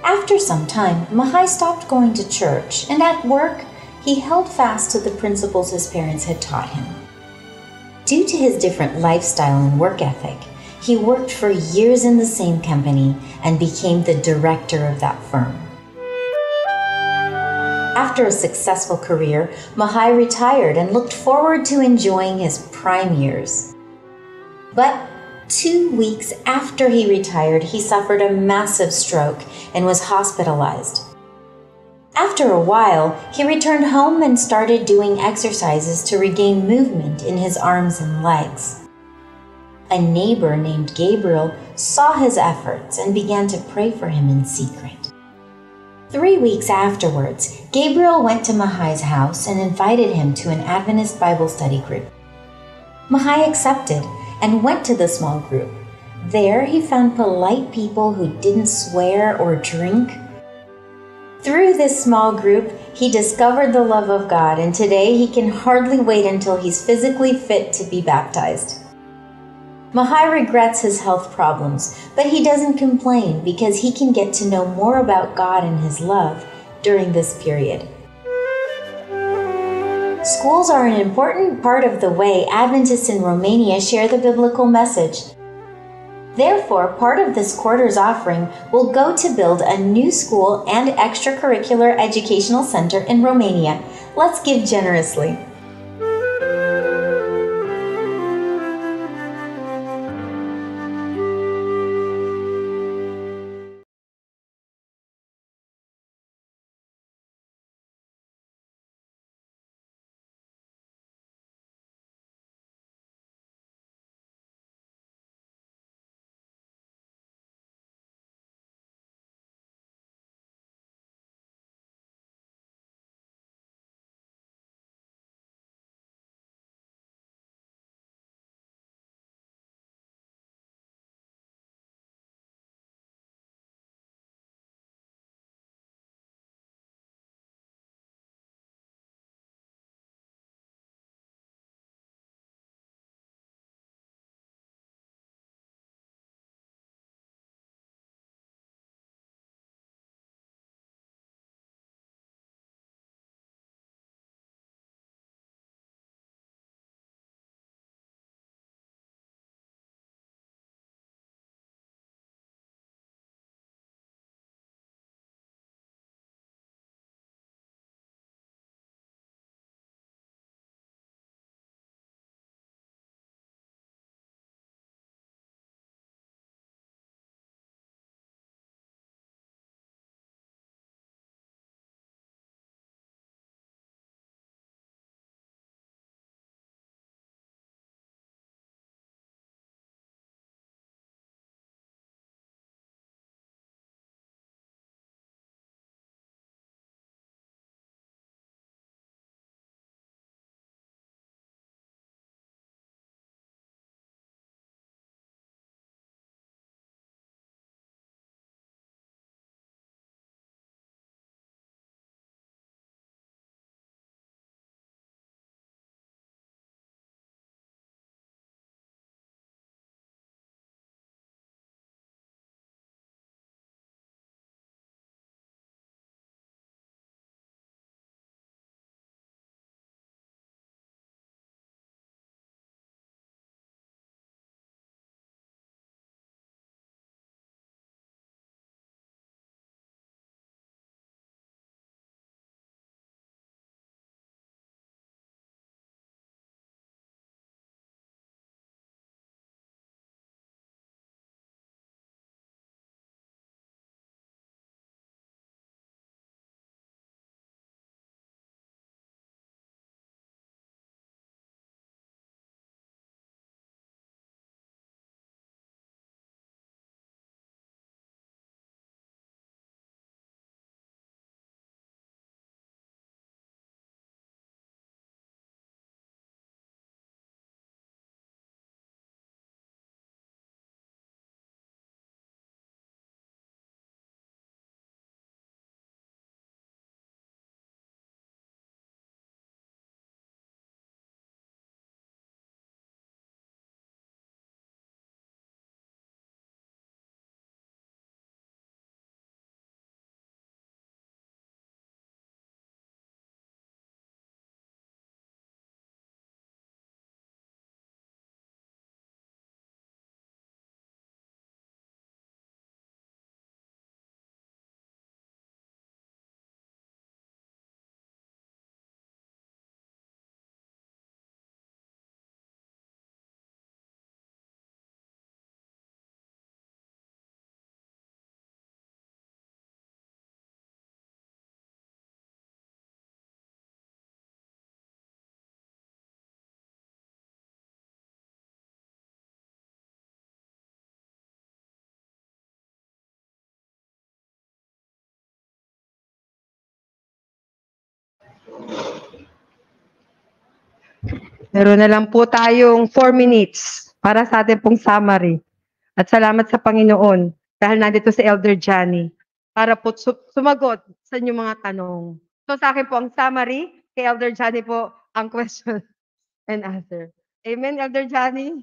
[SPEAKER 16] After some time, Mahai stopped going to church, and at work, he held fast to the principles his parents had taught him. Due to his different lifestyle and work ethic, he worked for years in the same company and became the director of that firm. After a successful career, Mahai retired and looked forward to enjoying his prime years. But two weeks after he retired, he suffered a massive stroke and was hospitalized. After a while, he returned home and started doing exercises to regain movement in his arms and legs. A neighbor named Gabriel saw his efforts and began to pray for him in secret. Three weeks afterwards, Gabriel went to Mahai's house and invited him to an Adventist Bible study group. Mahai accepted and went to the small group. There, he found polite people who didn't swear or drink. Through this small group, he discovered the love of God, and today he can hardly wait until he's physically fit to be baptized. Mahai regrets his health problems, but he doesn't complain because he can get to know more about God and his love during this period. Schools are an important part of the way Adventists in Romania share the biblical message. Therefore, part of this quarter's offering will go to build a new school and extracurricular educational center in Romania. Let's give generously.
[SPEAKER 17] Meron na lang po tayong 4 minutes para sa ating pong summary. At salamat sa Panginoon dahil nandito si Elder Johnny para po su- sumagot sa inyong mga tanong. So sa akin po ang summary, kay Elder Johnny po ang question and answer. Amen, Elder Johnny?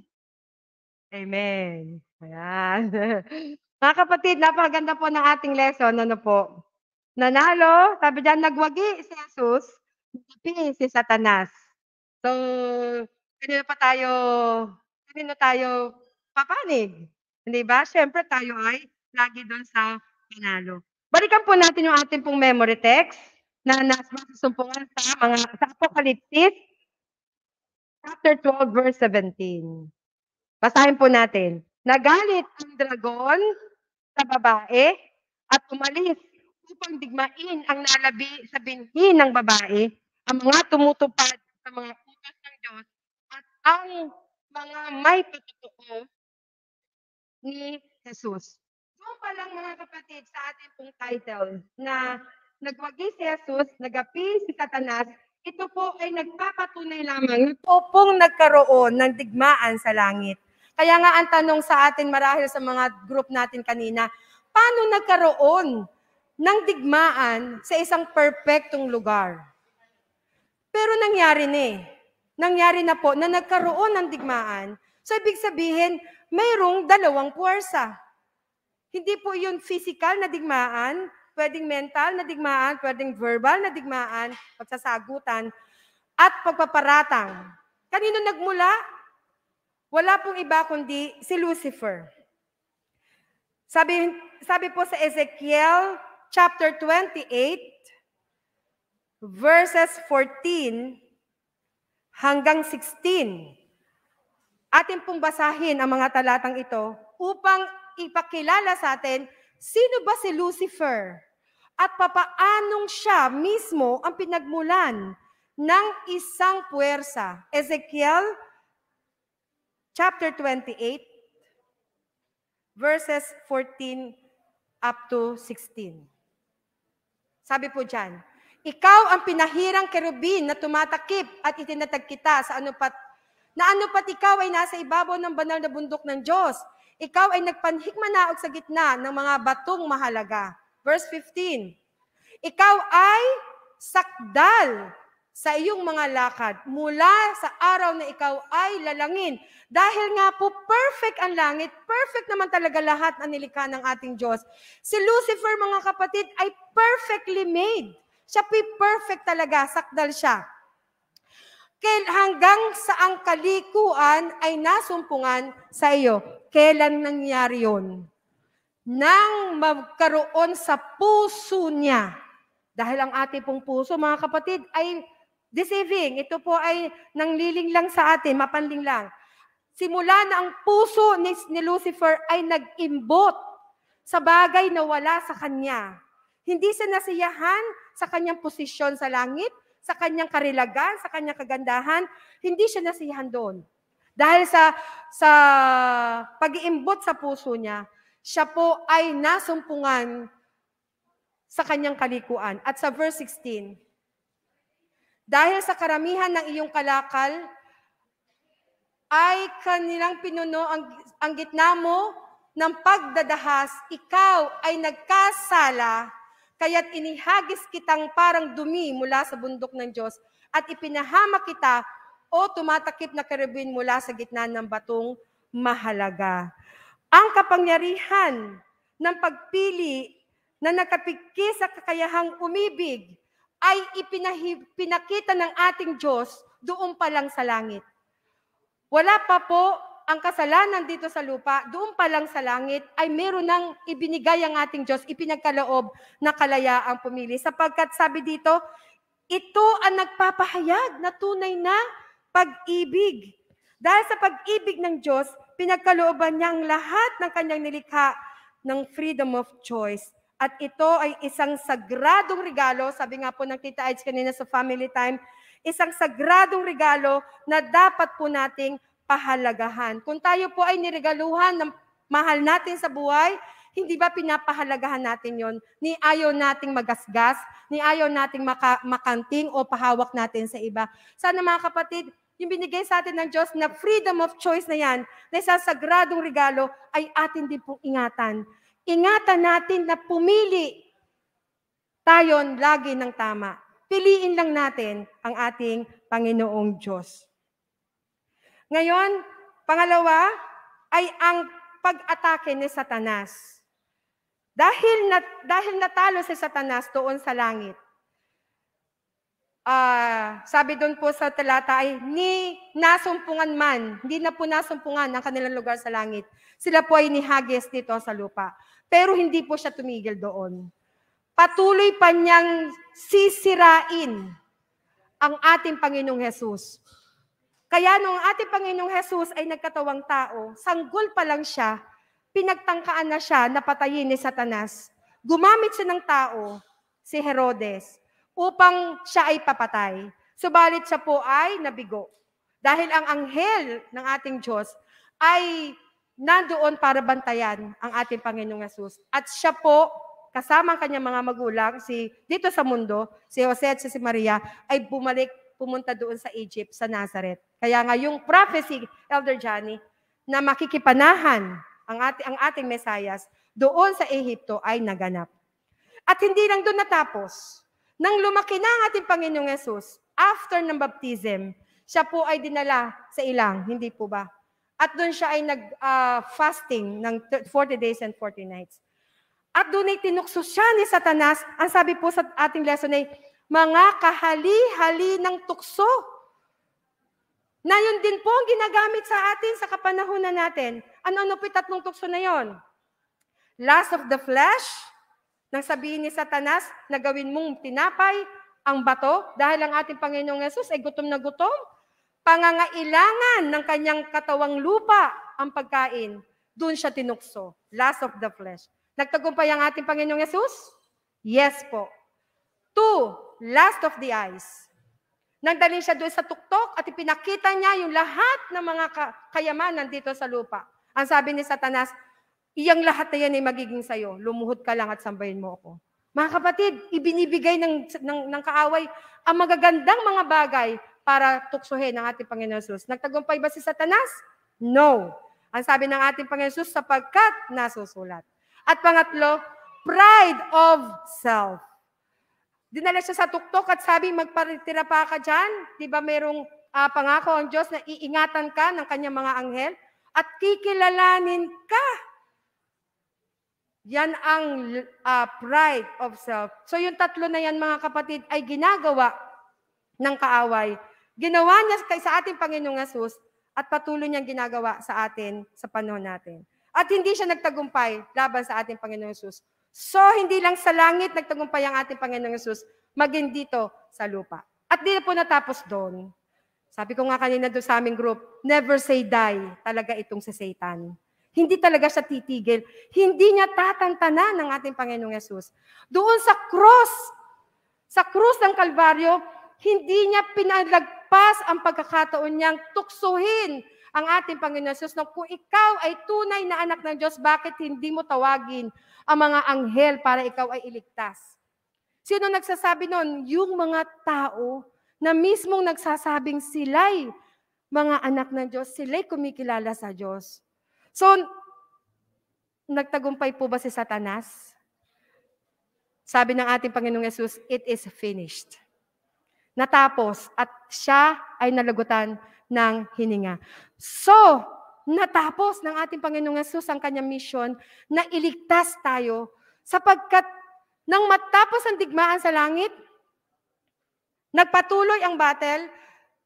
[SPEAKER 17] Amen. Ayan. Mga kapatid, napakaganda po ng ating lesson. Ano po? Nanalo, sabi dyan, nagwagi si Jesus, nagtapi si Satanas. So, kanino pa tayo, kanino tayo papanig? Hindi ba? Siyempre tayo ay lagi doon sa panalo. Balikan po natin yung ating pong memory text na nasa masasumpungan sa mga sa Apocalypse chapter 12 verse 17. Basahin po natin. Nagalit ang dragon sa babae at umalis upang digmain ang nalabi sa binhi ng babae, ang mga tumutupad sa mga utos ng Diyos at ang mga may patotoo ni Jesus. Doon pa lang mga kapatid sa ating pong title na nagwagi si Jesus, nagapi si Satanas, ito po ay nagpapatunay lamang
[SPEAKER 10] po pong nagkaroon ng digmaan sa langit. Kaya nga ang tanong sa atin marahil sa mga group natin kanina, paano nagkaroon ng digmaan sa isang perpektong lugar? Pero nangyari na eh. Nangyari na po na nagkaroon ng digmaan. So ibig sabihin, mayroong dalawang puwersa. Hindi po yun physical na digmaan, pwedeng mental na digmaan, pwedeng verbal na digmaan, pagsasagutan, at pagpaparatang. Kanino nagmula? Wala pong iba kundi si Lucifer. Sabi, sabi po sa Ezekiel chapter 28, verses 14 hanggang 16. Atin pong basahin ang mga talatang ito upang ipakilala sa atin sino ba si Lucifer at papaanong siya mismo ang pinagmulan ng isang puwersa. Ezekiel chapter 28 verses 14 up to 16. Sabi po dyan, ikaw ang pinahirang kerubin na tumatakip at itinatag kita sa anupat na anupat ikaw ay nasa ibabaw ng banal na bundok ng Diyos. Ikaw ay nagpanhikmanaog sa gitna ng mga batong mahalaga. Verse 15. Ikaw ay sakdal sa iyong mga lakad mula sa araw na ikaw ay lalangin. Dahil nga po perfect ang langit, perfect naman talaga lahat ang nilikha ng ating Diyos. Si Lucifer, mga kapatid, ay perfectly made. Siya perfect talaga, sakdal siya. Hanggang sa ang kalikuan ay nasumpungan sa iyo. Kailan nangyari yon? Nang magkaroon sa puso niya. Dahil ang ating pong puso, mga kapatid, ay deceiving. Ito po ay nangliling lang sa atin, mapanling lang. Simula na ang puso ni, ni Lucifer ay nag-imbot sa bagay na wala sa kanya. Hindi siya nasiyahan sa kanyang posisyon sa langit, sa kanyang karilagan, sa kanyang kagandahan, hindi siya nasiyahan doon. Dahil sa sa pag-iimbot sa puso niya, siya po ay nasumpungan sa kanyang kalikuan. At sa verse 16, dahil sa karamihan ng iyong kalakal, ay kanilang pinuno ang, ang gitna mo ng pagdadahas, ikaw ay nagkasala, kaya't inihagis kitang parang dumi mula sa bundok ng Diyos at ipinahama kita o tumatakip na karabin mula sa gitna ng batong mahalaga. Ang kapangyarihan ng pagpili na nakapigki sa kakayahang umibig ay ipinakita ng ating Diyos doon pa lang sa langit. Wala pa po ang kasalanan dito sa lupa, doon pa lang sa langit, ay meron ng ibinigay ang ating Diyos, ipinagkaloob na kalayaang pumili. Sapagkat sabi dito, ito ang nagpapahayag na tunay na pag-ibig. Dahil sa pag-ibig ng Diyos, pinagkalooban niya ang lahat ng kanyang nilikha ng freedom of choice. At ito ay isang sagradong regalo, sabi nga po ng Tita Edge kanina sa family time, isang sagradong regalo na dapat po nating pahalagahan. Kung tayo po ay niregaluhan ng mahal natin sa buhay, Hindi ba pinapahalagahan natin yon? Ni ayaw nating magasgas, ni ayaw nating maka, makanting o pahawak natin sa iba. Sana mga kapatid, yung binigay sa atin ng Diyos na freedom of choice na yan, na isang sagradong regalo, ay atin din pong ingatan. Ingatan natin na pumili tayon lagi ng tama. Piliin lang natin ang ating Panginoong Diyos. Ngayon, pangalawa ay ang pag-atake ni Satanas. Dahil na, dahil natalo si Satanas doon sa langit. Ah, sabi doon po sa talata ay ni nasumpungan man, hindi na po nasumpungan ang kanilang lugar sa langit. Sila po ay nihagis dito sa lupa. Pero hindi po siya tumigil doon. Patuloy pa niyang sisirain ang ating Panginoong Hesus. Kaya nung ating Panginoong Hesus ay nagkatawang tao, sanggol pa lang siya, pinagtangkaan na siya na patayin ni Satanas. Gumamit siya ng tao, si Herodes, upang siya ay papatay. Subalit siya po ay nabigo. Dahil ang anghel ng ating Diyos ay nandoon para bantayan ang ating Panginoong Yesus. At siya po, kasama ang kanyang mga magulang, si, dito sa mundo, si Jose at si Maria, ay bumalik, pumunta doon sa Egypt, sa Nazareth. Kaya nga yung prophecy, Elder Johnny, na makikipanahan ang ating, ang ating Mesayas doon sa Ehipto ay naganap. At hindi lang doon natapos. Nang lumaki na ang ating Panginoong Yesus, after ng baptism, siya po ay dinala sa ilang, hindi po ba? At doon siya ay nag-fasting ng 40 days and 40 nights. At doon ay tinukso siya ni Satanas. Ang sabi po sa ating lesson ay, mga kahali-hali ng tukso. Na yun din po ang ginagamit sa atin sa kapanahunan natin. Ano-ano po tatlong tukso na yon? Lust of the flesh, nang sabihin ni Satanas na gawin mong tinapay ang bato dahil ang ating Panginoong Yesus ay gutom na gutom. Pangangailangan ng kanyang katawang lupa ang pagkain. Doon siya tinukso. Lust of the flesh. Nagtagumpay ang ating Panginoong Yesus? Yes po. Two, lust of the eyes. Nagdalhin siya doon sa tuktok at ipinakita niya yung lahat ng mga ka- kayamanan dito sa lupa. Ang sabi ni Satanas, iyang lahat na yan ay magiging sayo. Lumuhod ka lang at sambahin mo ako. Mga kapatid, ibinibigay ng, ng, ng kaaway ang magagandang mga bagay para tuksohin ang ating Panginoon Jesus. Nagtagumpay ba si Satanas? No. Ang sabi ng ating Panginoon Jesus, sapagkat nasusulat. At pangatlo, pride of self. Dinala siya sa tuktok at sabi, magparitira pa ka dyan. Di ba merong ah, pangako ang Diyos na iingatan ka ng kanyang mga anghel at kikilalanin ka. Yan ang ah, pride of self. So yung tatlo na yan mga kapatid ay ginagawa ng kaaway. Ginawa niya kay sa ating Panginoong Yesus at patuloy niyang ginagawa sa atin sa panahon natin. At hindi siya nagtagumpay laban sa ating Panginoong Yesus. So, hindi lang sa langit nagtagumpay ang ating Panginoong Yesus, maging dito sa lupa. At di na po natapos doon. Sabi ko nga kanina doon sa aming group, never say die talaga itong si Satan. Hindi talaga siya titigil. Hindi niya tatantanan ng ating Panginoong Yesus. Doon sa cross, sa cross ng Kalbaryo, hindi niya pinalagpas ang pagkakataon niyang tuksuhin ang ating Panginoon Jesus na kung ikaw ay tunay na anak ng Diyos, bakit hindi mo tawagin ang mga anghel para ikaw ay iligtas? Sino nagsasabi noon? Yung mga tao na mismong nagsasabing sila'y mga anak ng Diyos, sila'y kumikilala sa Diyos. So, nagtagumpay po ba si Satanas? Sabi ng ating Panginoong Yesus, it is finished. Natapos at siya ay nalagutan ng hininga. So, natapos ng ating Panginoong Yesus ang kanyang mission na iligtas tayo sapagkat nang matapos ang digmaan sa langit, nagpatuloy ang battle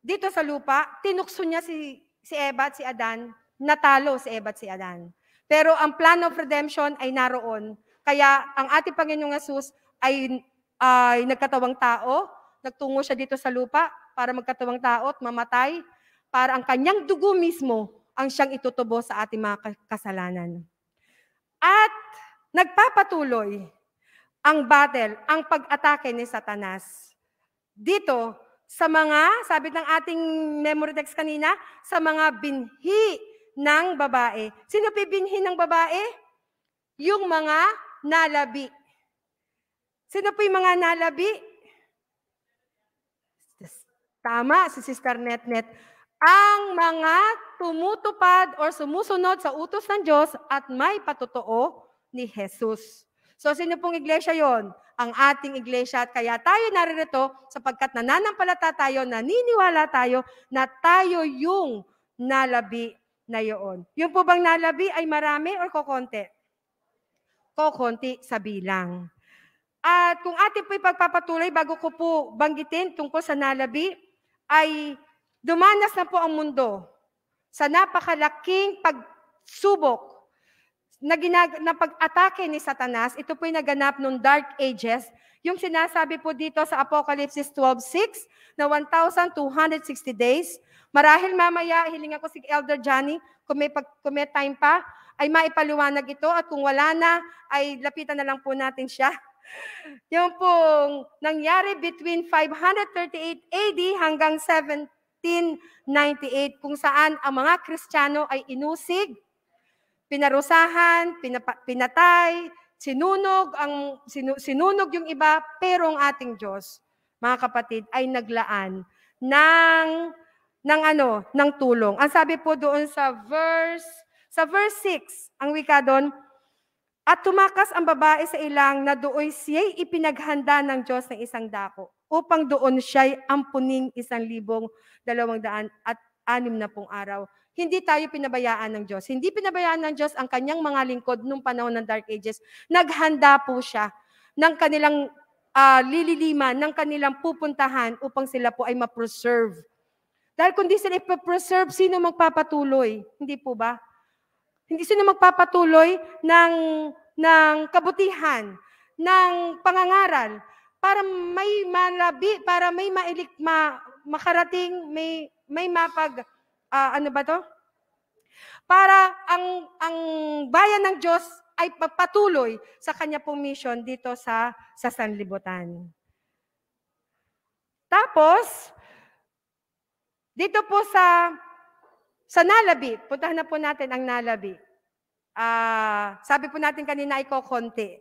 [SPEAKER 10] dito sa lupa, tinukso niya si, si Eva at si Adan, natalo si Eva at si Adan. Pero ang plan of redemption ay naroon. Kaya ang ating Panginoong Yesus ay, ay nagkatawang tao, nagtungo siya dito sa lupa para magkatawang tao at mamatay, para ang kanyang dugo mismo ang siyang itutubo sa ating mga kasalanan. At nagpapatuloy ang battle, ang pag-atake ni Satanas. Dito, sa mga, sabi ng ating memory text kanina, sa mga binhi ng babae. Sino pibinhi ng babae? yung mga nalabi. Sino po yung mga nalabi? Tama, si Sister Netnet. Ang mga tumutupad or sumusunod sa utos ng Diyos at may patotoo ni Jesus. So sino pong iglesia yon? Ang ating iglesia. At kaya tayo naririto sapagkat nananampalata tayo, naniniwala tayo na tayo yung nalabi na yon. Yung po bang nalabi ay marami or kokonti? Kokonti sa bilang. At kung ating po ipagpapatuloy, bago ko po banggitin tungkol sa nalabi, ay dumanas na po ang mundo sa napakalaking pagsubok na, ginag- na pag-atake ni Satanas. Ito po yung naganap noong Dark Ages. Yung sinasabi po dito sa Apocalypse 12.6 na 1,260 days. Marahil mamaya, hilingan ko si Elder Johnny, kung may, pag, kung may time pa, ay maipaliwanag ito. At kung wala na, ay lapitan na lang po natin siya. Yung pong nangyari between 538 AD hanggang 1798 kung saan ang mga Kristiyano ay inusig, pinarusahan, pinapa, pinatay, sinunog ang sinu, sinunog yung iba, pero ang ating Diyos, mga kapatid, ay naglaan ng ng ano, ng tulong. Ang sabi po doon sa verse sa verse 6, ang wika doon, at tumakas ang babae sa ilang na dooy siya'y ipinaghanda ng Diyos ng isang dako upang doon siya'y ampuning isang libong dalawang daan at anim na pong araw. Hindi tayo pinabayaan ng Diyos. Hindi pinabayaan ng Diyos ang kanyang mga lingkod nung panahon ng Dark Ages. Naghanda po siya ng kanilang uh, lililiman, ng kanilang pupuntahan upang sila po ay ma-preserve. Dahil kung di sila ipapreserve, sino magpapatuloy? Hindi po ba? Hindi sila magpapatuloy ng, ng kabutihan, ng pangangaral, para may malabi, para may mailik, ma, makarating, may, may mapag, uh, ano ba to? Para ang, ang bayan ng Diyos ay pagpatuloy sa kanya pong mission dito sa, sa sanlibutan. Tapos, dito po sa sa Nalabi, puntahan na po natin ang Nalabi. Uh, sabi po natin kanina ay kokonti.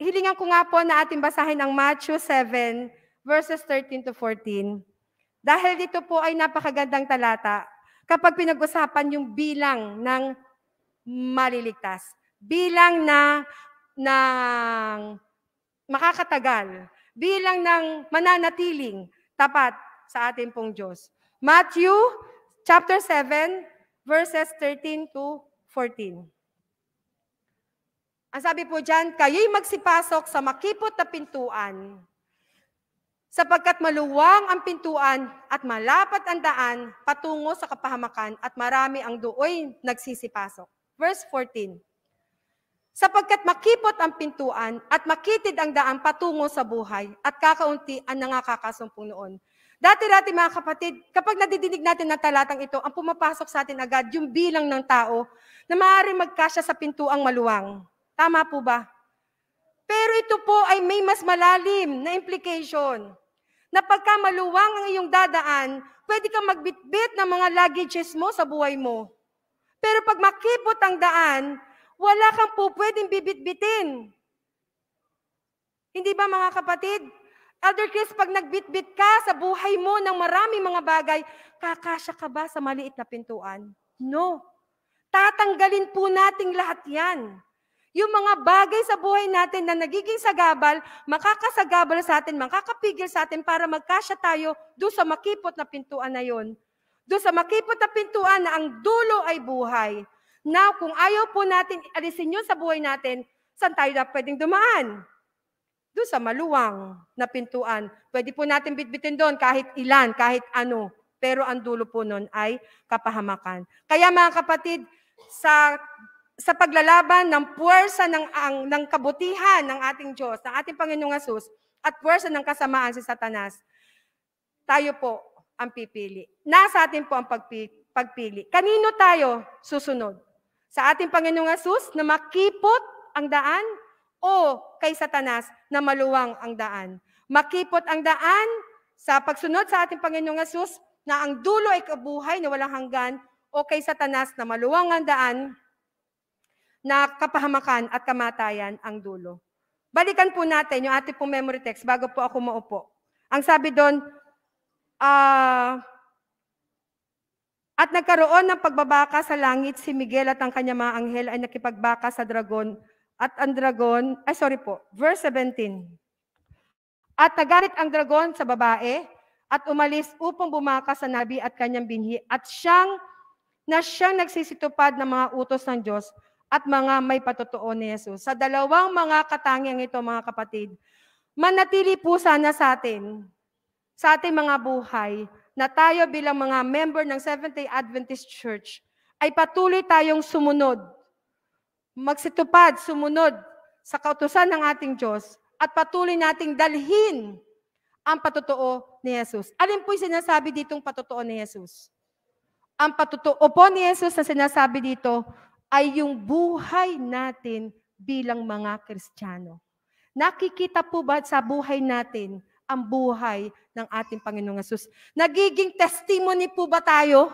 [SPEAKER 10] Hilingan ko nga po na ating basahin ang Matthew 7, verses 13 to 14. Dahil dito po ay napakagandang talata kapag pinag-usapan yung bilang ng maliligtas. Bilang na ng makakatagal. Bilang ng mananatiling tapat sa ating pong Diyos. Matthew chapter 7, verses 13 to 14. Ang sabi po dyan, kayo'y magsipasok sa makipot na pintuan, sapagkat maluwang ang pintuan at malapat ang daan patungo sa kapahamakan at marami ang dooy nagsisipasok. Verse 14. Sapagkat makipot ang pintuan at makitid ang daan patungo sa buhay at kakaunti ang nangakakasumpong noon. Dati-dati mga kapatid, kapag nadidinig natin ng talatang ito, ang pumapasok sa atin agad yung bilang ng tao na maaaring magkasya sa pintuang maluwang. Tama po ba? Pero ito po ay may mas malalim na implication na pagka maluwang ang iyong dadaan, pwede kang magbitbit ng mga luggages mo sa buhay mo. Pero pag makipot ang daan, wala kang po pwedeng bibitbitin. Hindi ba mga kapatid? Elder Chris, pag nagbitbit ka sa buhay mo ng maraming mga bagay, kakasya ka ba sa maliit na pintuan? No. Tatanggalin po nating lahat yan. Yung mga bagay sa buhay natin na nagiging sagabal, makakasagabal sa atin, makakapigil sa atin para magkasya tayo doon sa makipot na pintuan na yon. Doon sa makipot na pintuan na ang dulo ay buhay. Na kung ayaw po natin alisin yun sa buhay natin, saan tayo na pwedeng dumaan? doon sa maluwang na pintuan. Pwede po natin bitbitin doon kahit ilan, kahit ano. Pero ang dulo po noon ay kapahamakan. Kaya mga kapatid, sa sa paglalaban ng puwersa ng, ang, ng kabutihan ng ating Diyos, ng ating Panginoong Asus, at puwersa ng kasamaan si Satanas, tayo po ang pipili. Nasa atin po ang pagpili. Kanino tayo susunod? Sa ating Panginoong Asus na makipot ang daan o kay Satanas na maluwang ang daan. Makipot ang daan sa pagsunod sa ating Panginoong Yesus na ang dulo ay kabuhay na walang hanggan o kay Satanas na maluwang ang daan na kapahamakan at kamatayan ang dulo. Balikan po natin yung ating pong memory text bago po ako maupo. Ang sabi doon, ah, at nagkaroon ng pagbabaka sa langit si Miguel at ang kanyang mga anghel ay nakipagbaka sa dragon at ang dragon, ay sorry po, verse 17. At nagalit ang dragon sa babae at umalis upang bumaka sa nabi at kanyang binhi at siyang na siyang nagsisitupad ng mga utos ng Diyos at mga may patotoo ni Jesus. Sa dalawang mga katangiang ito, mga kapatid, manatili po sana sa atin, sa ating mga buhay, na tayo bilang mga member ng Seventh-day Adventist Church ay patuloy tayong sumunod, magsitupad, sumunod sa kautusan ng ating Diyos at patuloy nating dalhin ang patotoo ni Jesus. Alin po yung sinasabi ditong patotoo ni Jesus? Ang patotoo po ni Jesus na sinasabi dito ay yung buhay natin bilang mga Kristiyano. Nakikita po ba sa buhay natin ang buhay ng ating Panginoong Yesus? Nagiging testimony po ba tayo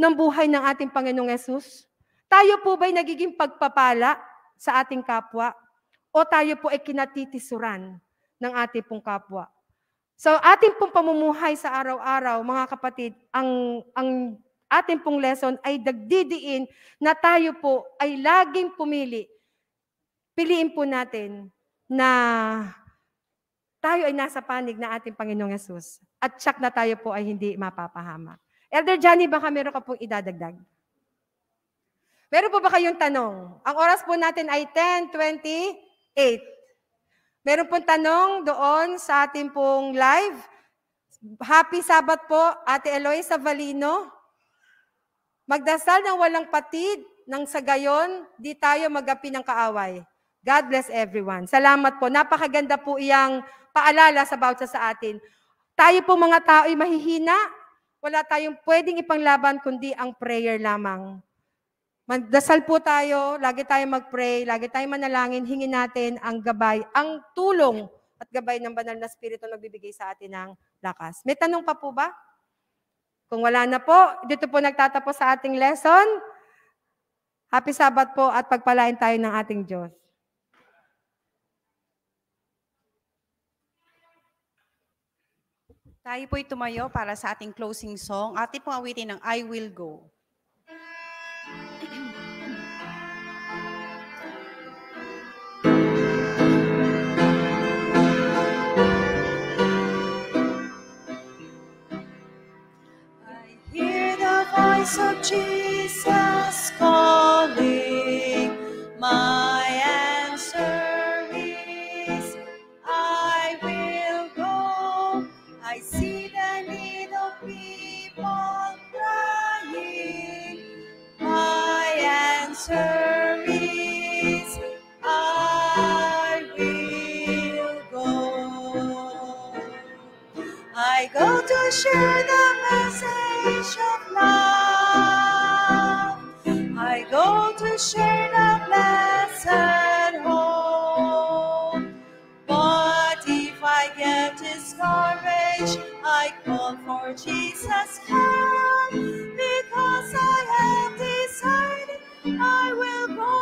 [SPEAKER 10] ng buhay ng ating Panginoong Yesus? Tayo po ba'y nagiging pagpapala sa ating kapwa? O tayo po ay kinatitisuran ng ating pong kapwa? So ating pong pamumuhay sa araw-araw, mga kapatid, ang, ang ating pong lesson ay dagdidiin na tayo po ay laging pumili. Piliin po natin na tayo ay nasa panig na ating Panginoong Yesus at tsak na tayo po ay hindi mapapahamak. Elder Johnny, baka meron ka pong idadagdag? Meron po ba kayong tanong? Ang oras po natin ay 10.28. Meron pong tanong doon sa ating pong live. Happy Sabat po, Ate Eloisa Valino. Magdasal ng walang patid, nang sa gayon, di tayo magapi ng kaaway. God bless everyone. Salamat po. Napakaganda po iyang paalala sa bawat sa atin. Tayo po mga tao ay mahihina. Wala tayong pwedeng ipanglaban kundi ang prayer lamang. Magdasal po tayo, lagi tayo mag-pray, lagi tayo manalangin, hingin natin ang gabay, ang tulong at gabay ng banal na spirito na nagbibigay sa atin ng lakas. May tanong pa po ba? Kung wala na po, dito po nagtatapos sa ating lesson. Happy Sabbath po at pagpalain tayo ng ating Diyos.
[SPEAKER 4] Tayo po'y tumayo para sa ating closing song. Ating pong awitin ng I Will Go.
[SPEAKER 1] Voice of Jesus calling. My answer is, I will go. I see the need of people crying. My answer is, I will go. I go to share the message of love. Share the blessed hope. But if I get discouraged, I call for Jesus' help because I have decided I will go.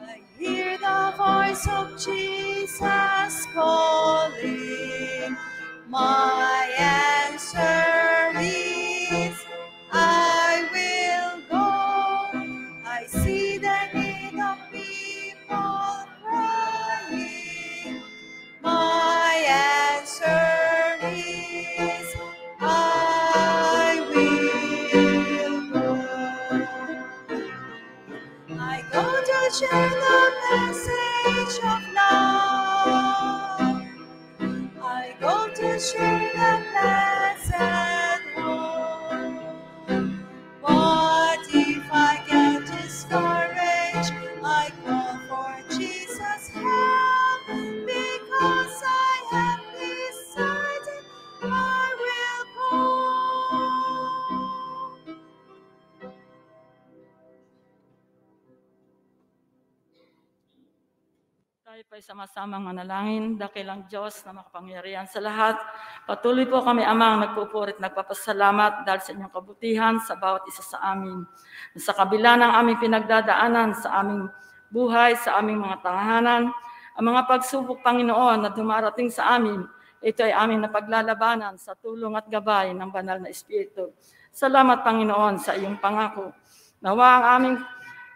[SPEAKER 1] I hear the voice of Jesus calling. My go
[SPEAKER 18] Tayo pa
[SPEAKER 19] tayo sama-sama manalangin, dakilang Diyos na makapangyarihan sa lahat. Patuloy po kami, Amang, nagpupurit, nagpapasalamat dahil sa inyong kabutihan sa bawat isa sa amin. Sa kabila ng aming pinagdadaanan sa aming buhay, sa aming mga tahanan, ang mga pagsubok, Panginoon, na dumarating sa amin, ito ay aming napaglalabanan sa tulong at gabay ng banal na Espiritu. Salamat, Panginoon, sa iyong pangako. Nawa ang aming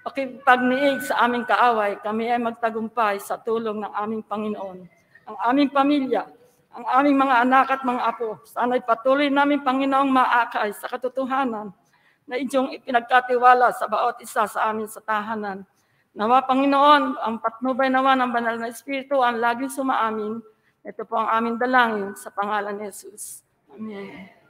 [SPEAKER 19] pakipagniig sa aming kaaway, kami ay magtagumpay sa tulong ng aming Panginoon. Ang aming pamilya, ang aming mga anak at mga apo, sana'y patuloy namin Panginoong maakay sa katotohanan na inyong ipinagkatiwala sa bawat isa sa amin sa tahanan. Nawa Panginoon, ang patnubay nawa ng banal na Espiritu ang laging sumaamin. Ito po ang aming dalangin sa pangalan ni Jesus. Amen.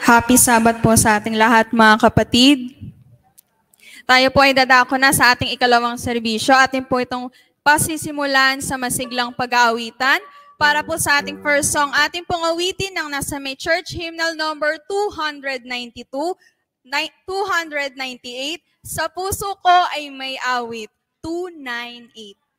[SPEAKER 1] Happy Sabat po sa ating lahat mga kapatid. Tayo po ay dadako na sa ating ikalawang serbisyo. Atin po itong pasisimulan sa masiglang pag-aawitan. Para po sa ating first song, atin pong awitin ng nasa may church hymnal number 292, 298, Sa puso ko ay may awit, 298.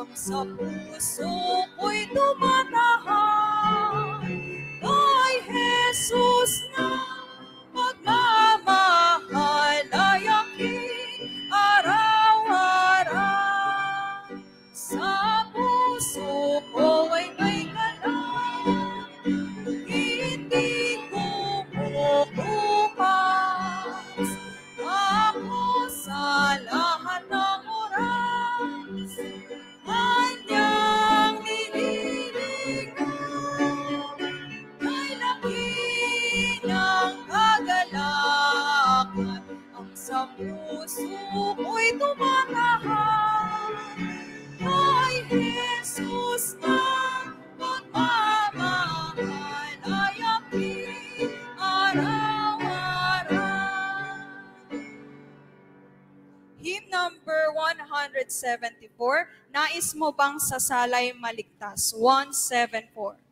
[SPEAKER 20] ang sa puso ko'y
[SPEAKER 21] tumatahak. 174, nais mo bang sasalay maligtas? 174.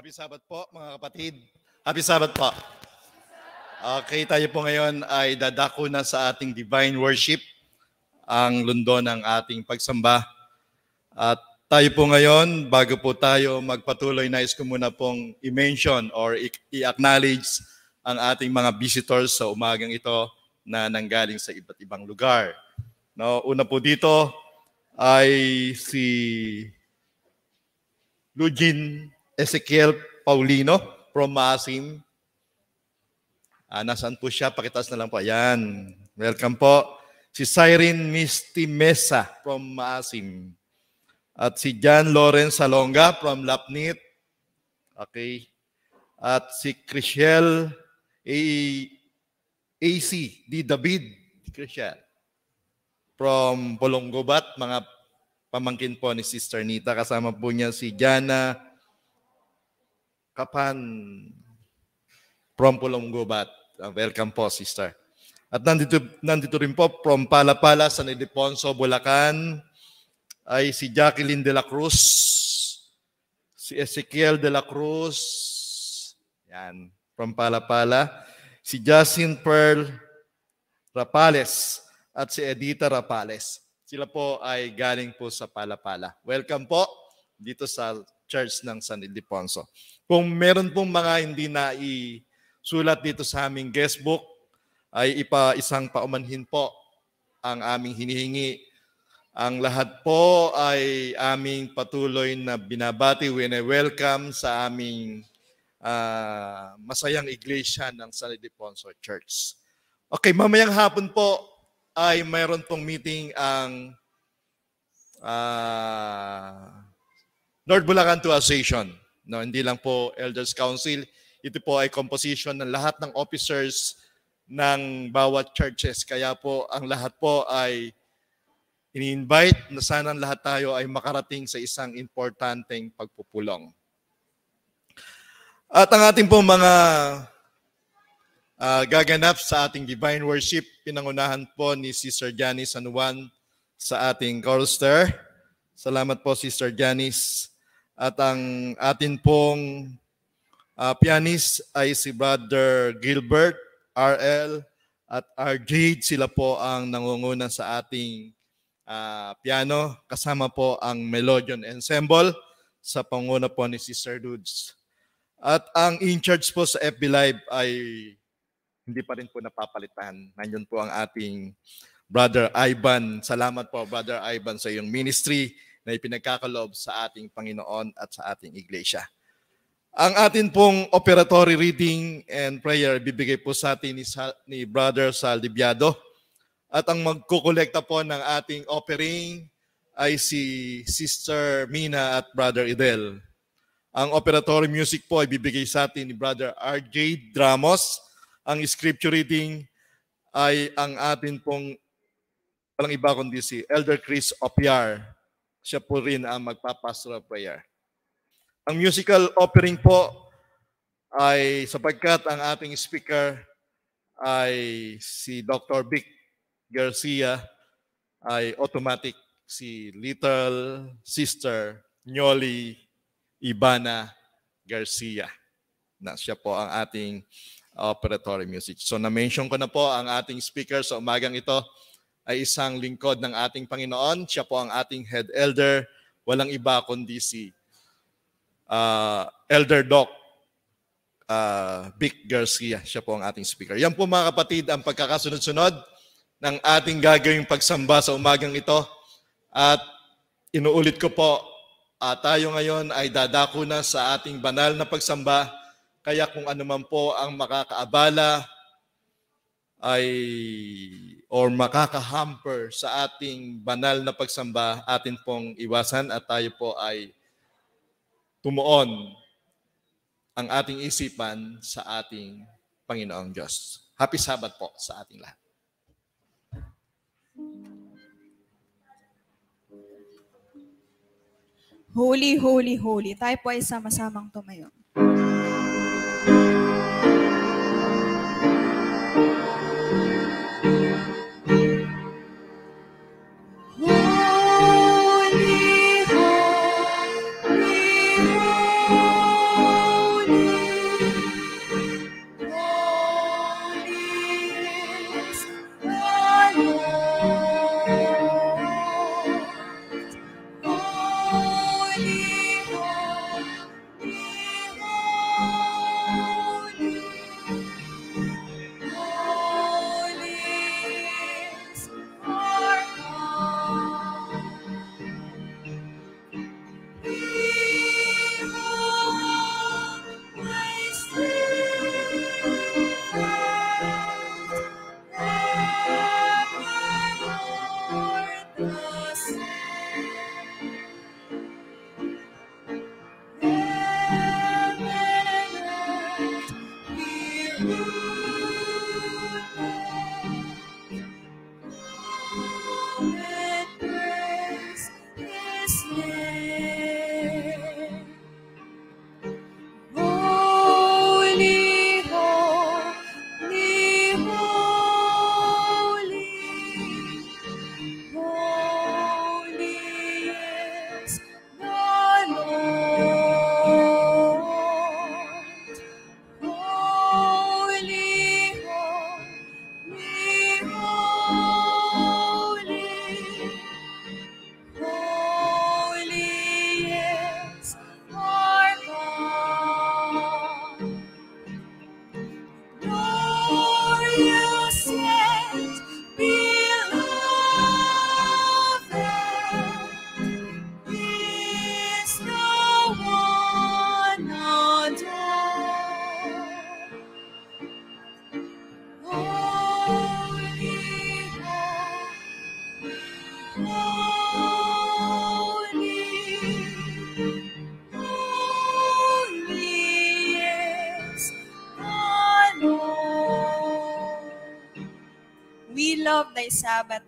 [SPEAKER 22] Happy Sabbath po mga kapatid. Happy Sabbath po. Okay, tayo po ngayon ay dadako na sa ating divine worship, ang lundo ng ating pagsamba. At tayo po ngayon, bago po tayo magpatuloy, nais ko muna pong i-mention or i-acknowledge ang ating mga visitors sa umagang ito na nanggaling sa iba't ibang lugar. No, una po dito ay si Lugin Ezekiel Paulino from Maasim. Ah, nasaan po siya? Pakitas na lang po. Ayan. Welcome po. Si Cyrene Misty Mesa from Maasim. At si John Lawrence Salonga from Lapnit. Okay. At si Chriselle A. AC D. David Chriselle from Bolongobat, mga pamangkin po ni Sister Nita. Kasama po niya si Jana Kapan from Bolongobat. Uh, welcome po, Sister. At nandito, nandito rin po from Palapala, San Ildefonso, Bulacan, ay si Jacqueline de la Cruz, si Ezekiel de la Cruz, yan, from Palapala, si Jacinth Pearl Rapales, at si Edita Rapales. Sila po ay galing po sa Palapala. Welcome po dito sa Church ng San Ildefonso. Kung meron pong mga hindi na isulat dito sa aming guestbook, ay ipa isang paumanhin po ang aming hinihingi. Ang lahat po ay aming patuloy na binabati, wine-welcome sa aming ah, masayang iglesia ng San Ildefonso Church. Okay, mamayang hapon po ay mayroon pong meeting ang ah, North Bulacan to Association. No, hindi lang po Elders Council. Ito po ay composition ng lahat ng officers ng bawat churches. Kaya po ang lahat po ay ini-invite na sana lahat tayo ay makarating sa isang importanteng pagpupulong. At ang ating po mga ah, gaganap sa ating divine worship, pinangunahan po ni Sister Janice San Juan sa ating chorister. Salamat po Sister Janice. At ang atin pong ah, pianist ay si Brother Gilbert RL at RJ. Sila po ang nangunguna sa ating ah, piano. Kasama po ang Melodion Ensemble sa panguna po ni Sister Dudes. At ang in-charge po sa FB Live ay hindi pa rin po napapalitan. Nandiyon po ang ating Brother Ivan. Salamat po, Brother Ivan, sa iyong ministry na ipinagkakaloob sa ating Panginoon at sa ating iglesia. Ang atin pong operatory reading and prayer bibigay po sa atin ni, Sal- ni Brother Sal Dibiado. At ang magkukolekta po ng ating offering ay si Sister Mina at Brother Idel. Ang operatory music po ay bibigay sa atin ni Brother RJ Dramos. Ang scripture reading ay ang atin pong walang iba kundi si Elder Chris Opiar. Siya po rin ang magpapastoral prayer. Ang musical offering po ay sapagkat ang ating speaker ay si Dr. Vic Garcia ay automatic si little sister Nyoli Ibana Garcia na siya po ang ating operatory music. So na-mention ko na po ang ating speaker sa umagang ito ay isang lingkod ng ating Panginoon. Siya po ang ating head elder. Walang iba kundi si uh, Elder Doc uh, Vic Garcia. Siya po ang ating speaker. Yan po mga kapatid ang pagkakasunod-sunod ng ating gagawing pagsamba sa umagang ito. At inuulit ko po, uh, tayo ngayon ay dadako na sa ating banal na pagsamba. Kaya kung ano man po ang makakaabala ay or makakahamper sa ating banal na pagsamba, atin pong iwasan at tayo po ay tumuon ang ating isipan sa ating Panginoong Diyos. Happy Sabbath po sa ating lahat.
[SPEAKER 23] Holy, holy, holy. Tayo po ay sama-samang tumayo.
[SPEAKER 1] Of thy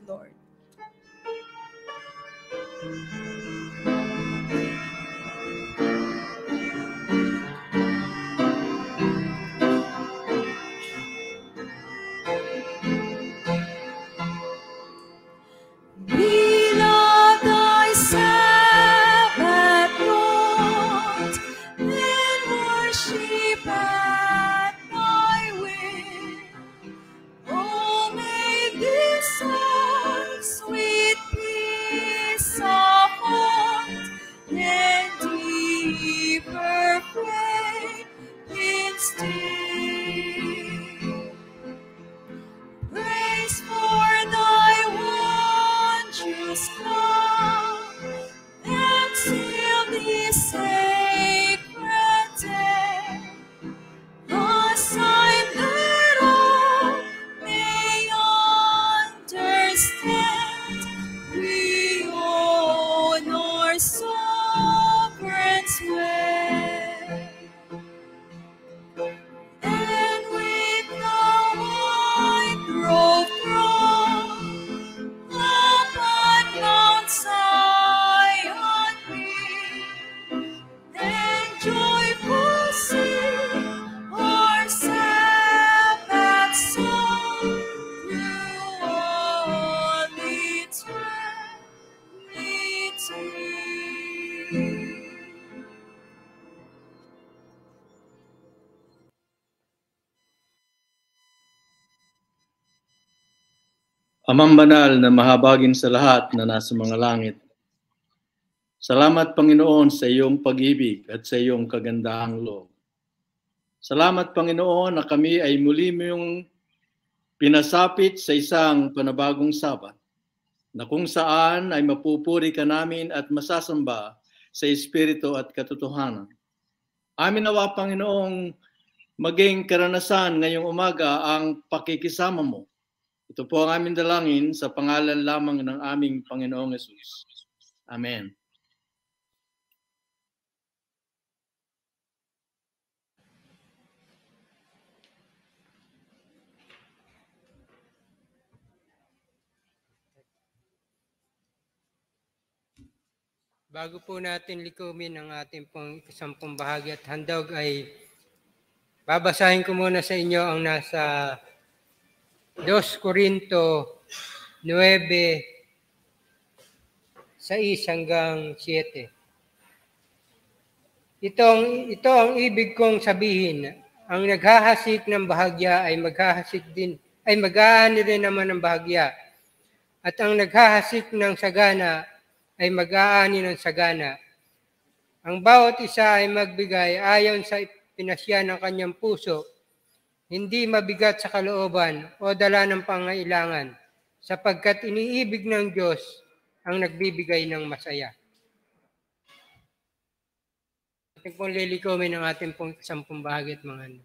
[SPEAKER 24] Amang banal na mahabagin sa lahat na nasa mga langit. Salamat Panginoon sa iyong pag-ibig at sa iyong kagandahang loob. Salamat Panginoon na kami ay muli mo yung pinasapit sa isang panabagong sabat na kung saan ay mapupuri ka namin at masasamba sa Espiritu at katotohanan. Amin nawa Panginoong maging karanasan ngayong umaga ang pakikisama mo ito po ang aming dalangin sa pangalan lamang ng aming Panginoong Yesus. Amen.
[SPEAKER 25] Bago po natin likumin ang ating pong ikasampung bahagi at handog ay babasahin ko muna sa inyo ang nasa 2 Corinto 9, 6 hanggang 7. Itong, ito ang ibig kong sabihin. Ang naghahasik ng bahagya ay maghahasik din, ay mag-aani rin naman ng bahagya. At ang naghahasik ng sagana ay mag-aani ng sagana. Ang bawat isa ay magbigay ayon sa pinasya ng kanyang puso, hindi mabigat sa kalooban o dala ng pangailangan, sapagkat iniibig ng Diyos ang nagbibigay ng masaya. Ating pong lilikomin ang ating pong sampung bahagi at mga ano.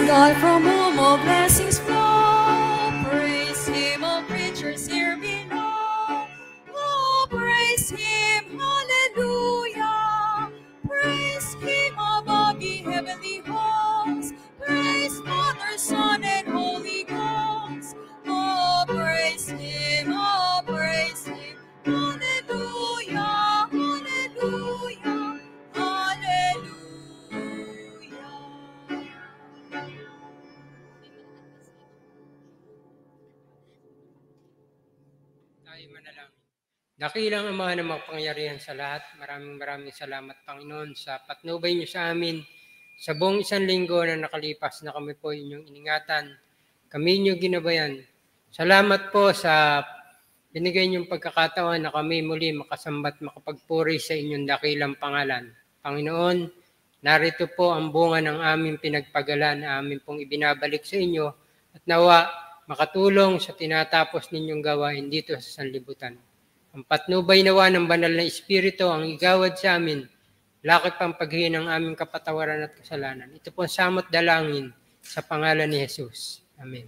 [SPEAKER 26] Praise God from
[SPEAKER 25] Dakilang Ama ng makapangyarihan sa lahat, maraming maraming salamat Panginoon sa patnubay niyo sa amin sa buong isang linggo na nakalipas na kami po inyong iningatan. Kami niyo ginabayan. Salamat po sa binigay niyong pagkakataon na kami muli makasambat makapagpuri sa inyong dakilang pangalan. Panginoon, narito po ang bunga ng aming pinagpagalan na amin pong ibinabalik sa inyo at nawa makatulong sa tinatapos ninyong gawain dito sa sanlibutan. Ang patnubay nawa ng banal na Espiritu ang igawad sa amin, lakit pang paghihin ng aming kapatawaran at kasalanan. Ito po ang samot dalangin sa pangalan ni Jesus. Amen.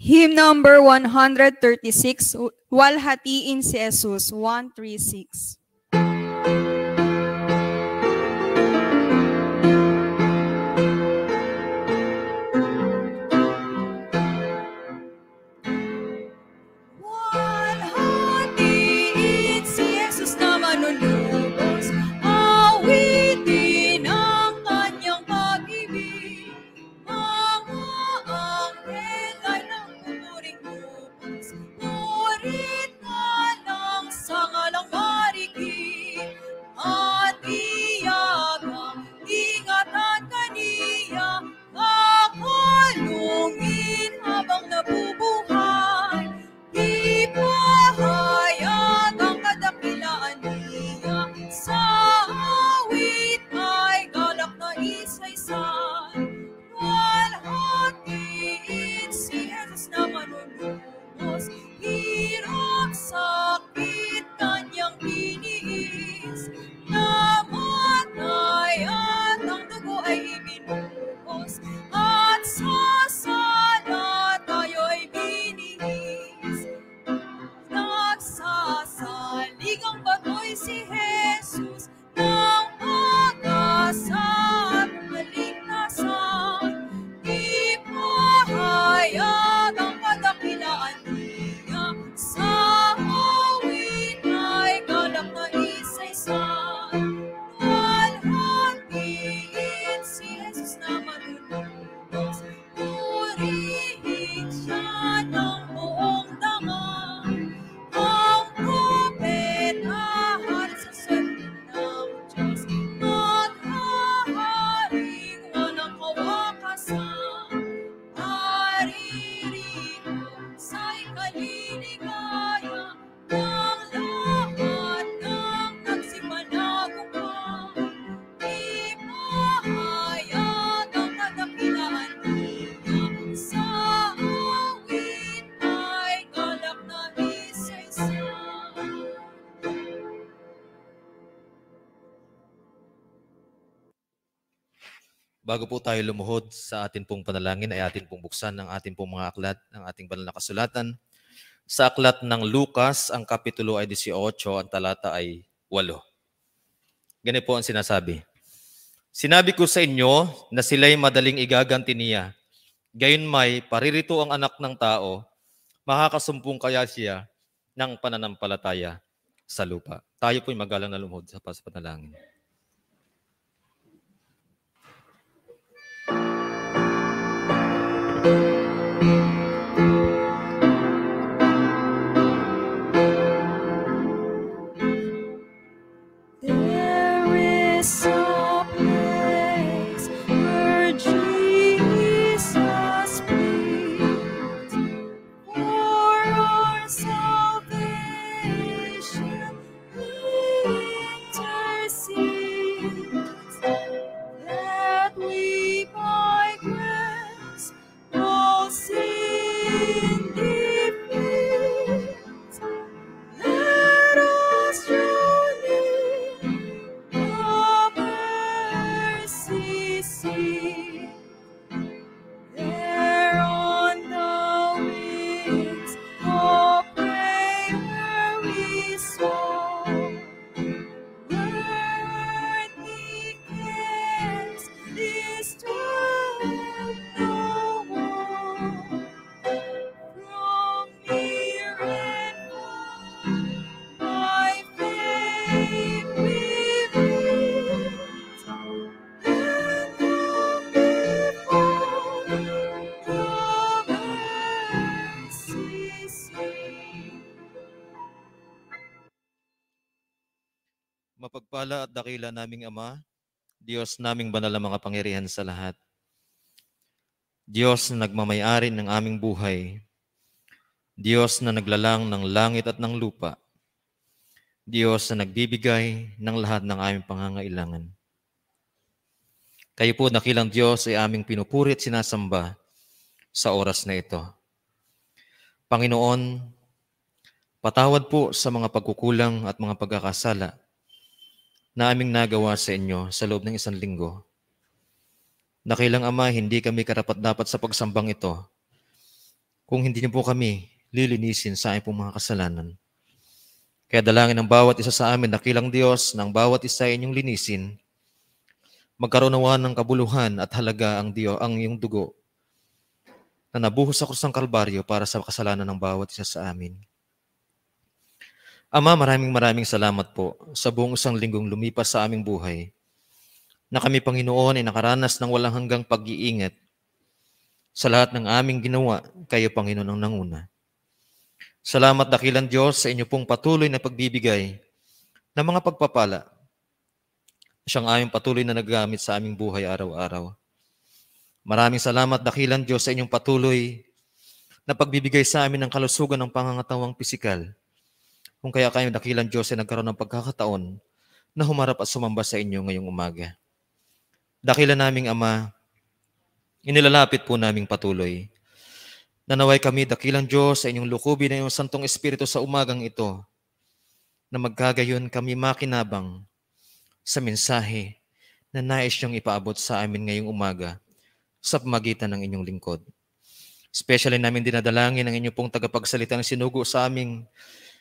[SPEAKER 1] Hymn number 136, Walhatiin si Jesus, 136.
[SPEAKER 11] Bago po tayo lumuhod sa atin pong panalangin ay atin pong buksan ang atin pong mga aklat ng ating banal na kasulatan. Sa aklat ng Lucas, ang kapitulo ay 18, ang talata ay 8. Ganito po ang sinasabi. Sinabi ko sa inyo na sila'y madaling igaganti niya. Gayon may paririto ang anak ng tao, makakasumpong kaya siya ng pananampalataya sa lupa. Tayo po'y magalang na lumuhod sa panalangin. Mapagpala at dakila naming Ama, Diyos naming banal na mga pangyarihan sa lahat. Diyos na nagmamayari ng aming buhay. Diyos na naglalang ng langit at ng lupa. Diyos na nagbibigay ng lahat ng aming pangangailangan. Kayo po, nakilang Diyos, ay aming pinupuri at sinasamba sa oras na ito. Panginoon, patawad po sa mga pagkukulang at mga pagkakasala na aming nagawa sa inyo sa loob ng isang linggo. Nakilang Ama, hindi kami karapat-dapat sa pagsambang ito kung hindi niyo po kami lilinisin sa aming mga kasalanan. Kaya dalangin ng bawat isa sa amin, nakilang Diyos, ng bawat isa inyong linisin, magkaroon nawa ng kabuluhan at halaga ang Diyo, ang iyong dugo na nabuhos sa krus ng Kalbaryo para sa kasalanan ng bawat isa sa amin. Ama, maraming maraming salamat po sa buong isang linggong lumipas sa aming buhay na kami, Panginoon, ay nakaranas ng walang hanggang pag-iingat sa lahat ng aming ginawa, kayo, Panginoon, ang nanguna. Salamat dakilan Diyos sa inyo pong patuloy na pagbibigay ng mga pagpapala. Siyang aming patuloy na naggamit sa aming buhay araw-araw. Maraming salamat dakilan Diyos sa inyong patuloy na pagbibigay sa amin ng kalusugan ng pangangatawang pisikal. Kung kaya kayo dakilan Diyos ay nagkaroon ng pagkakataon na humarap at sumamba sa inyo ngayong umaga. Dakilan naming Ama, inilalapit po naming patuloy Nanaway kami, dakilang Diyos, sa inyong lukubin na iyong Santong Espiritu sa umagang ito, na magkagayon kami makinabang sa mensahe na nais niyong ipaabot sa amin ngayong umaga sa pamagitan ng inyong lingkod. Especially namin dinadalangin ang inyong pong tagapagsalitang sinugo sa aming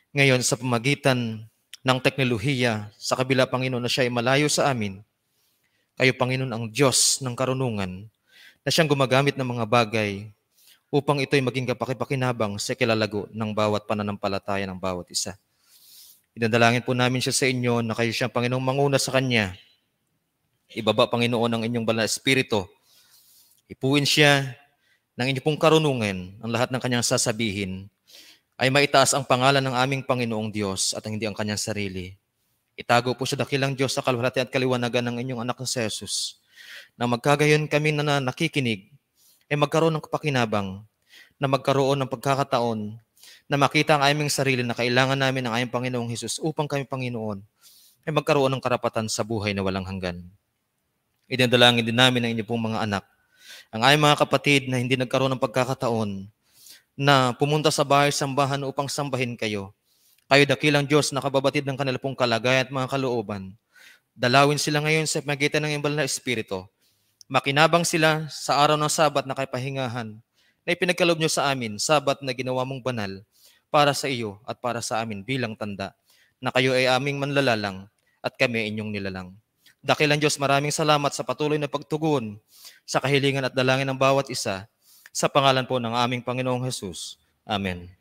[SPEAKER 11] ngayon sa pamagitan ng teknolohiya sa kabila, Panginoon, na siya ay malayo sa amin. Kayo, Panginoon, ang Diyos ng karunungan na siyang gumagamit ng mga bagay upang ito'y maging kapakipakinabang sa kilalago ng bawat pananampalataya ng bawat isa. Idadalangin po namin siya sa inyo na kayo siyang Panginoong manguna sa Kanya. Ibaba, Panginoon, ang inyong banal na espiritu. Ipuin siya ng inyong pong karunungan ang lahat ng kanyang sasabihin ay maitaas ang pangalan ng aming Panginoong Diyos at hindi ang kanyang sarili. Itago po sa dakilang Diyos sa kalwalhati at kaliwanagan ng inyong anak na si Jesus na magkagayon kami na nakikinig ay magkaroon ng kapakinabang, na magkaroon ng pagkakataon na makita ang aming sarili na kailangan namin ng aming Panginoong Hesus upang kami, Panginoon, ay magkaroon ng karapatan sa buhay na walang hanggan. Idinadalangin din namin ang inyong pong mga anak, ang aming mga kapatid na hindi nagkaroon ng pagkakataon na pumunta sa bahay sambahan upang sambahin kayo. Kayo dakilang Diyos na kababatid ng kanila pong kalagayan at mga kalooban. Dalawin sila ngayon sa magitan ng imbal na Espiritu Makinabang sila sa araw ng sabat na kapahingahan na ipinagkalob nyo sa amin, sabat na ginawa mong banal para sa iyo at para sa amin bilang tanda na kayo ay aming manlalalang at kami inyong nilalang. Dakilan Diyos, maraming salamat sa patuloy na pagtugon sa kahilingan at dalangin ng bawat isa sa pangalan po ng aming Panginoong Hesus. Amen.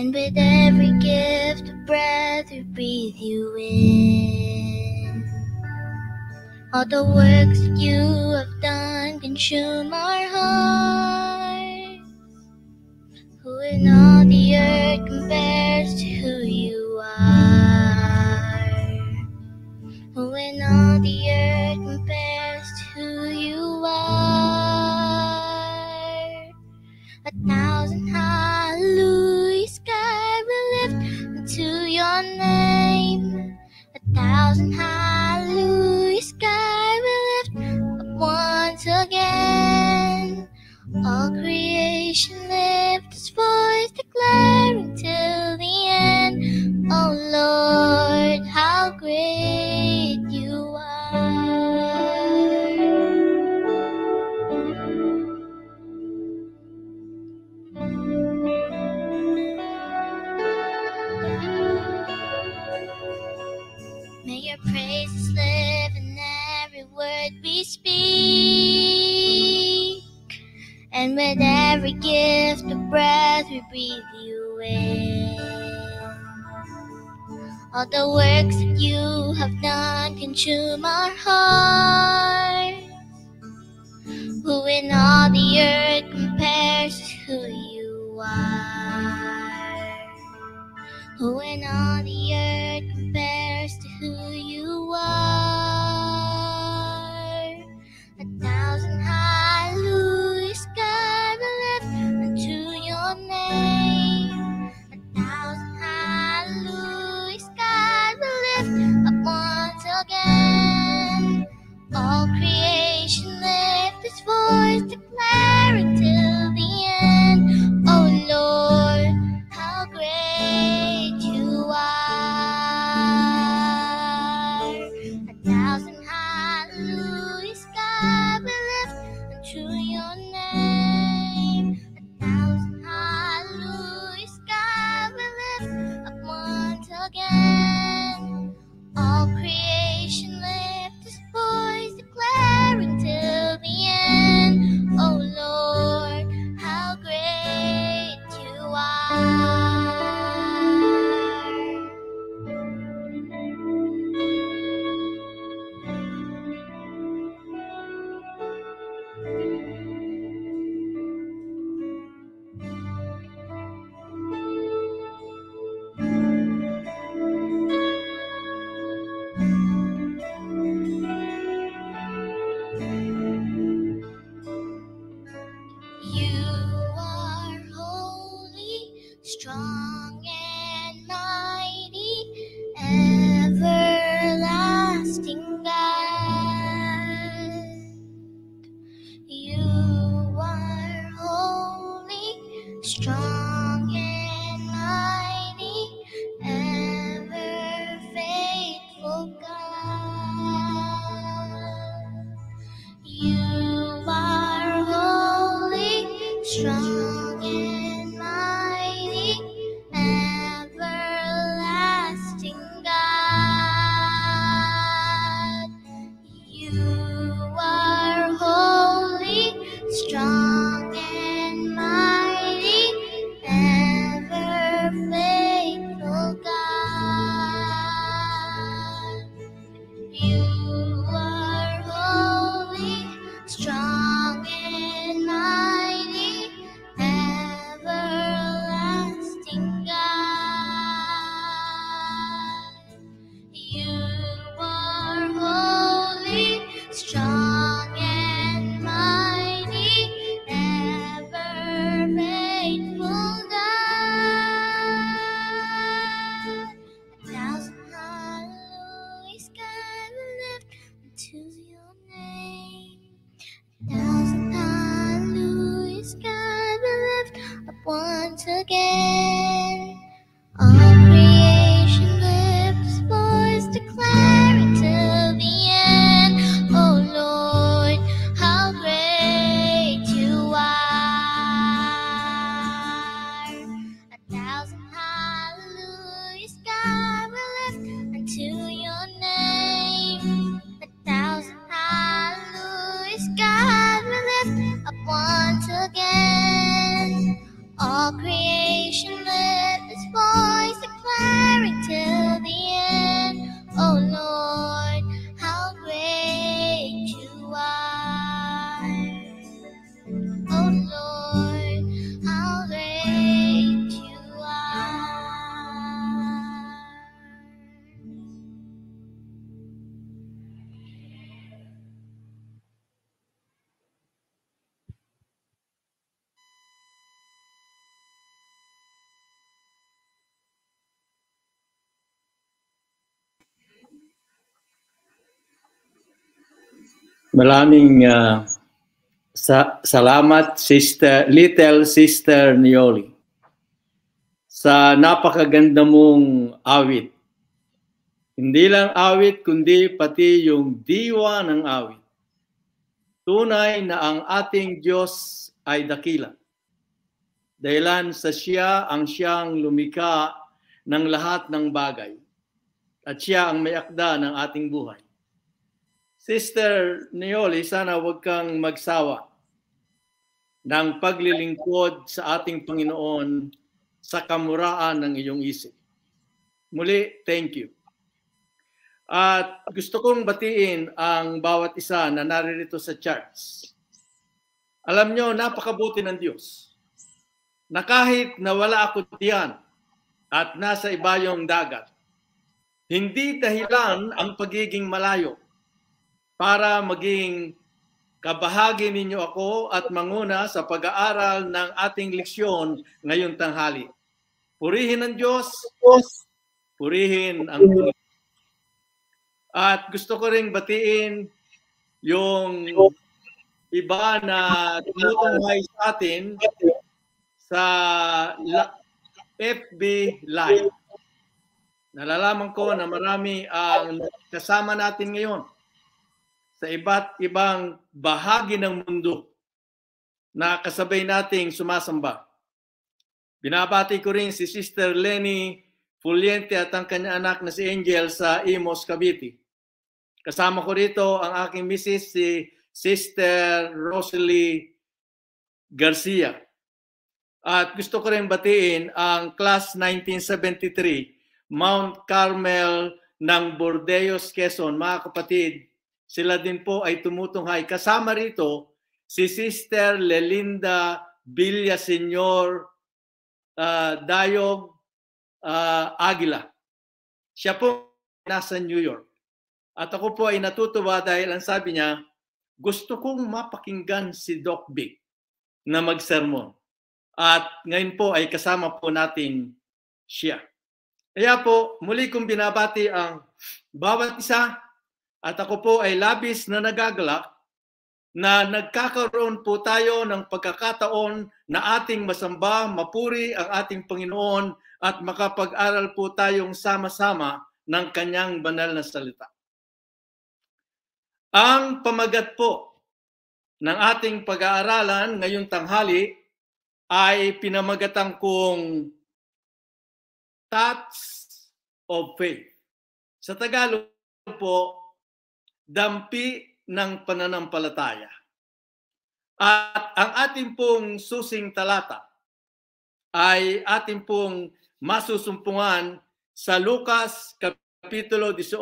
[SPEAKER 27] And with every gift of breath, we breathe you in. All the works you have done consume our hearts. Who in all the earth compares? thousand hallelujah sky will lift up once again. All creation lifts its voice declaring till we speak. And with every gift of breath, we breathe you in. All the works that you have done consume our hearts. Who in all the earth compares to who you are? Who in all the earth compares to who you are? voice declarative.
[SPEAKER 24] Maraming ah, sa salamat Sister Little Sister Nioli sa napakaganda mong awit. Hindi lang awit kundi pati yung diwa ng awit. Tunay na ang ating Diyos ay dakila. Dahilan sa siya ang siyang lumika ng lahat ng bagay. At siya ang may akda ng ating buhay. Sister Neoli, sana huwag kang magsawa ng paglilingkod sa ating Panginoon sa kamuraan ng iyong isip. Muli, thank you. At gusto kong batiin ang bawat isa na naririto sa church. Alam nyo, napakabuti ng Diyos na kahit nawala ako diyan at nasa ibayong dagat, hindi dahilan ang pagiging malayo para maging kabahagi ninyo ako at manguna sa pag-aaral ng ating leksyon ngayong tanghali. Purihin ang Diyos, purihin ang Panginoon. At gusto ko ring batiin yung iba na tumutunghay sa atin sa FB Live. Nalalaman ko na marami ang kasama natin ngayon sa iba't ibang bahagi ng mundo na kasabay nating sumasamba. Binabati ko rin si Sister Lenny Fuliente at ang kanyang anak na si Angel sa Imos, Cavite. Kasama ko rito ang aking misis si Sister Rosalie Garcia. At gusto ko rin batiin ang Class 1973 Mount Carmel ng Bordeos, Quezon. Mga kapatid, sila din po ay tumutunghay. Kasama rito si Sister Lelinda Villaseñor uh, Dayog uh, Aguila. Siya po nasa New York. At ako po ay natutuwa dahil ang sabi niya, gusto kong mapakinggan si Doc Big na magsermon. At ngayon po ay kasama po natin siya. Kaya po, muli kong binabati ang bawat isa at ako po ay labis na nagagalak na nagkakaroon po tayo ng pagkakataon na ating masamba, mapuri ang ating Panginoon at makapag-aral po tayong sama-sama ng kanyang banal na salita. Ang pamagat po ng ating pag-aaralan ngayong tanghali ay pinamagatan kong Thoughts of Faith. Sa Tagalog po, dampi ng pananampalataya. At ang ating pong susing talata ay ating pong masusumpungan sa Lucas Kapitulo 18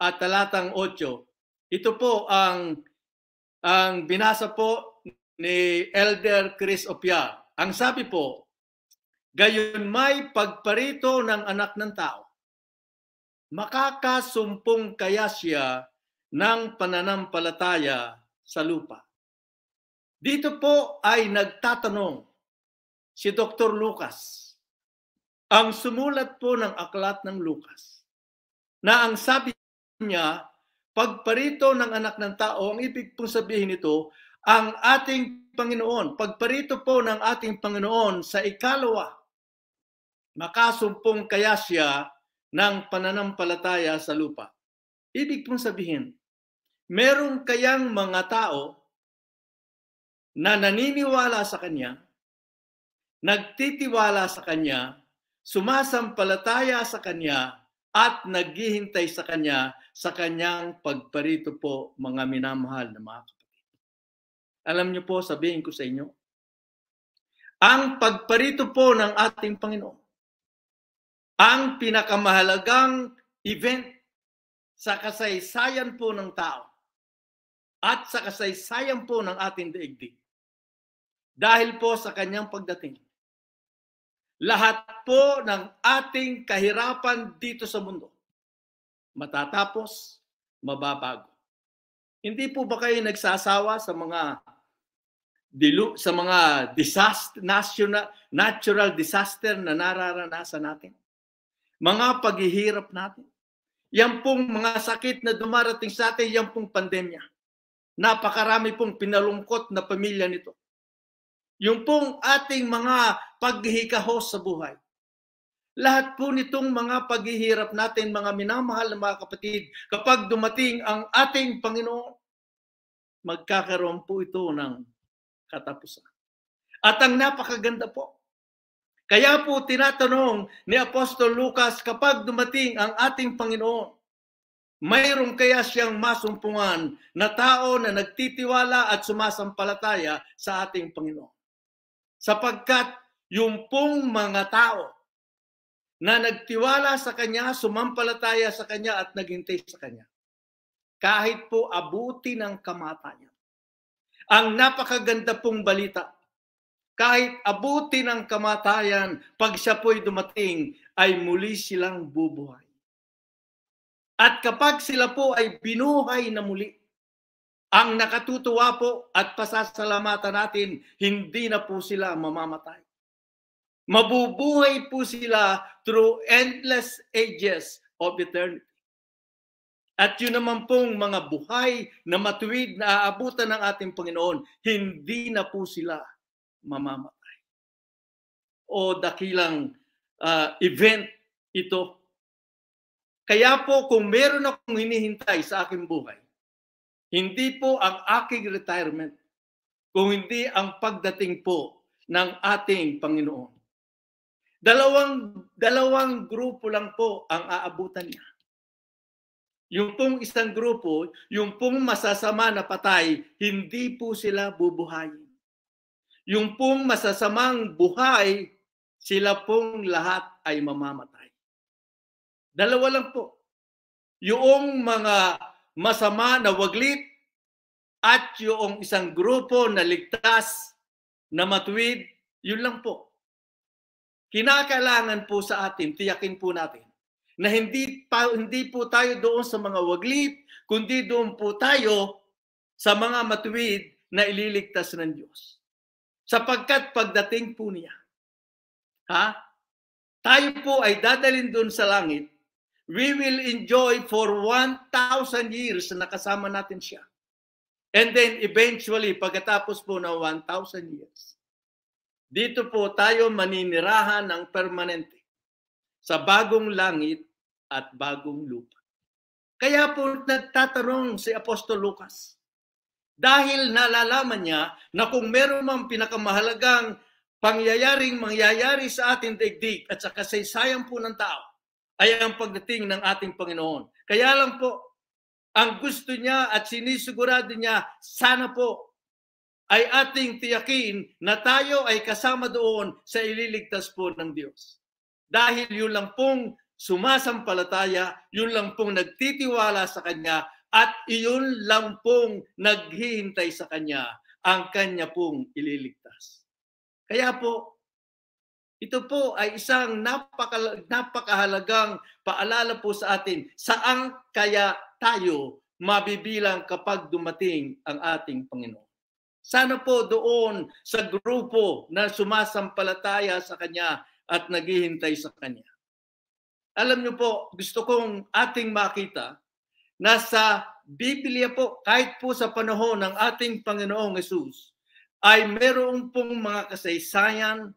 [SPEAKER 24] at talatang 8. Ito po ang ang binasa po ni Elder Chris Opiar. Ang sabi po, gayon may pagparito ng anak ng tao. Makakasumpong kaya siya ng pananampalataya sa lupa. Dito po ay nagtatanong si Dr. Lucas, ang sumulat po ng aklat ng Lucas, na ang sabi niya, pagparito ng anak ng tao, ang ibig pong sabihin nito, ang ating Panginoon, pagparito po ng ating Panginoon sa ikalawa, makasumpong kaya siya ng pananampalataya sa lupa. Ibig pong sabihin, meron kayang mga tao na naniniwala sa Kanya, nagtitiwala sa Kanya, sumasampalataya sa Kanya, at naghihintay sa Kanya sa Kanyang pagparito po mga minamahal na mga kapatid. Alam niyo po, sabihin ko sa inyo, ang pagparito po ng ating Panginoon, ang pinakamahalagang event sa kasaysayan po ng tao at sa kasaysayan po ng ating daigdig. Dahil po sa kanyang pagdating, lahat po ng ating kahirapan dito sa mundo, matatapos, mababago. Hindi po ba kayo nagsasawa sa mga dilu sa mga disaster national natural disaster na nararanasan natin? Mga paghihirap natin. Yan pong mga sakit na dumarating sa atin, yan pong pandemya. Napakarami pong pinalungkot na pamilya nito. Yung pong ating mga paghihikahos sa buhay. Lahat po nitong mga paghihirap natin, mga minamahal na mga kapatid, kapag dumating ang ating Panginoon, magkakaroon po ito ng katapusan. At ang napakaganda po, kaya po tinatanong ni Apostol Lucas kapag dumating ang ating Panginoon, mayroon kaya siyang masumpungan na tao na nagtitiwala at sumasampalataya sa ating Panginoon. Sapagkat yung pong mga tao na nagtiwala sa Kanya, sumampalataya sa Kanya at naghintay sa Kanya, kahit po abuti ng kamatayan. Ang napakaganda pong balita, kahit abuti ng kamatayan, pag siya po'y dumating, ay muli silang bubuhay. At kapag sila po ay binuhay na muli, ang nakatutuwa po at pasasalamatan natin, hindi na po sila mamamatay. Mabubuhay po sila through endless ages of eternity. At yun naman pong mga buhay na matuwid na aabutan ng ating Panginoon, hindi na po sila mamamatay. O dakilang uh, event ito. Kaya po kung meron akong hinihintay sa aking buhay, hindi po ang aking retirement, kung hindi ang pagdating po ng ating Panginoon. Dalawang, dalawang grupo lang po ang aabutan niya. Yung pong isang grupo, yung pong masasama na patay, hindi po sila bubuhayin yung pong masasamang buhay, sila pong lahat ay mamamatay. Dalawa lang po. Yung mga masama na waglit at yung isang grupo na ligtas na matuwid, yun lang po. Kinakailangan po sa atin, tiyakin po natin, na hindi, pa, hindi po tayo doon sa mga waglit, kundi doon po tayo sa mga matuwid na ililigtas ng Diyos sapagkat pagdating po niya, ha? Tayo po ay dadalhin doon sa langit. We will enjoy for 1,000 years na nakasama natin siya. And then eventually, pagkatapos po ng 1,000 years, dito po tayo maninirahan ng permanente sa bagong langit at bagong lupa. Kaya po nagtatanong si Apostol Lucas, dahil nalalaman niya na kung meron mang pinakamahalagang pangyayaring mangyayari sa ating daigdig at sa kasaysayan po ng tao, ay ang pagdating ng ating Panginoon. Kaya lang po, ang gusto niya at sinisigurado niya, sana po ay ating tiyakin na tayo ay kasama doon sa ililigtas po ng Diyos. Dahil yun lang pong sumasampalataya, yun lang pong nagtitiwala sa Kanya at iyon lang pong naghihintay sa kanya ang kanya pong ililigtas. Kaya po, ito po ay isang napaka, napakahalagang paalala po sa atin saan kaya tayo mabibilang kapag dumating ang ating Panginoon. Sana po doon sa grupo na sumasampalataya sa Kanya at naghihintay sa Kanya. Alam niyo po, gusto kong ating makita nasa Biblia po, kahit po sa panahon ng ating Panginoong Yesus, ay meron pong mga kasaysayan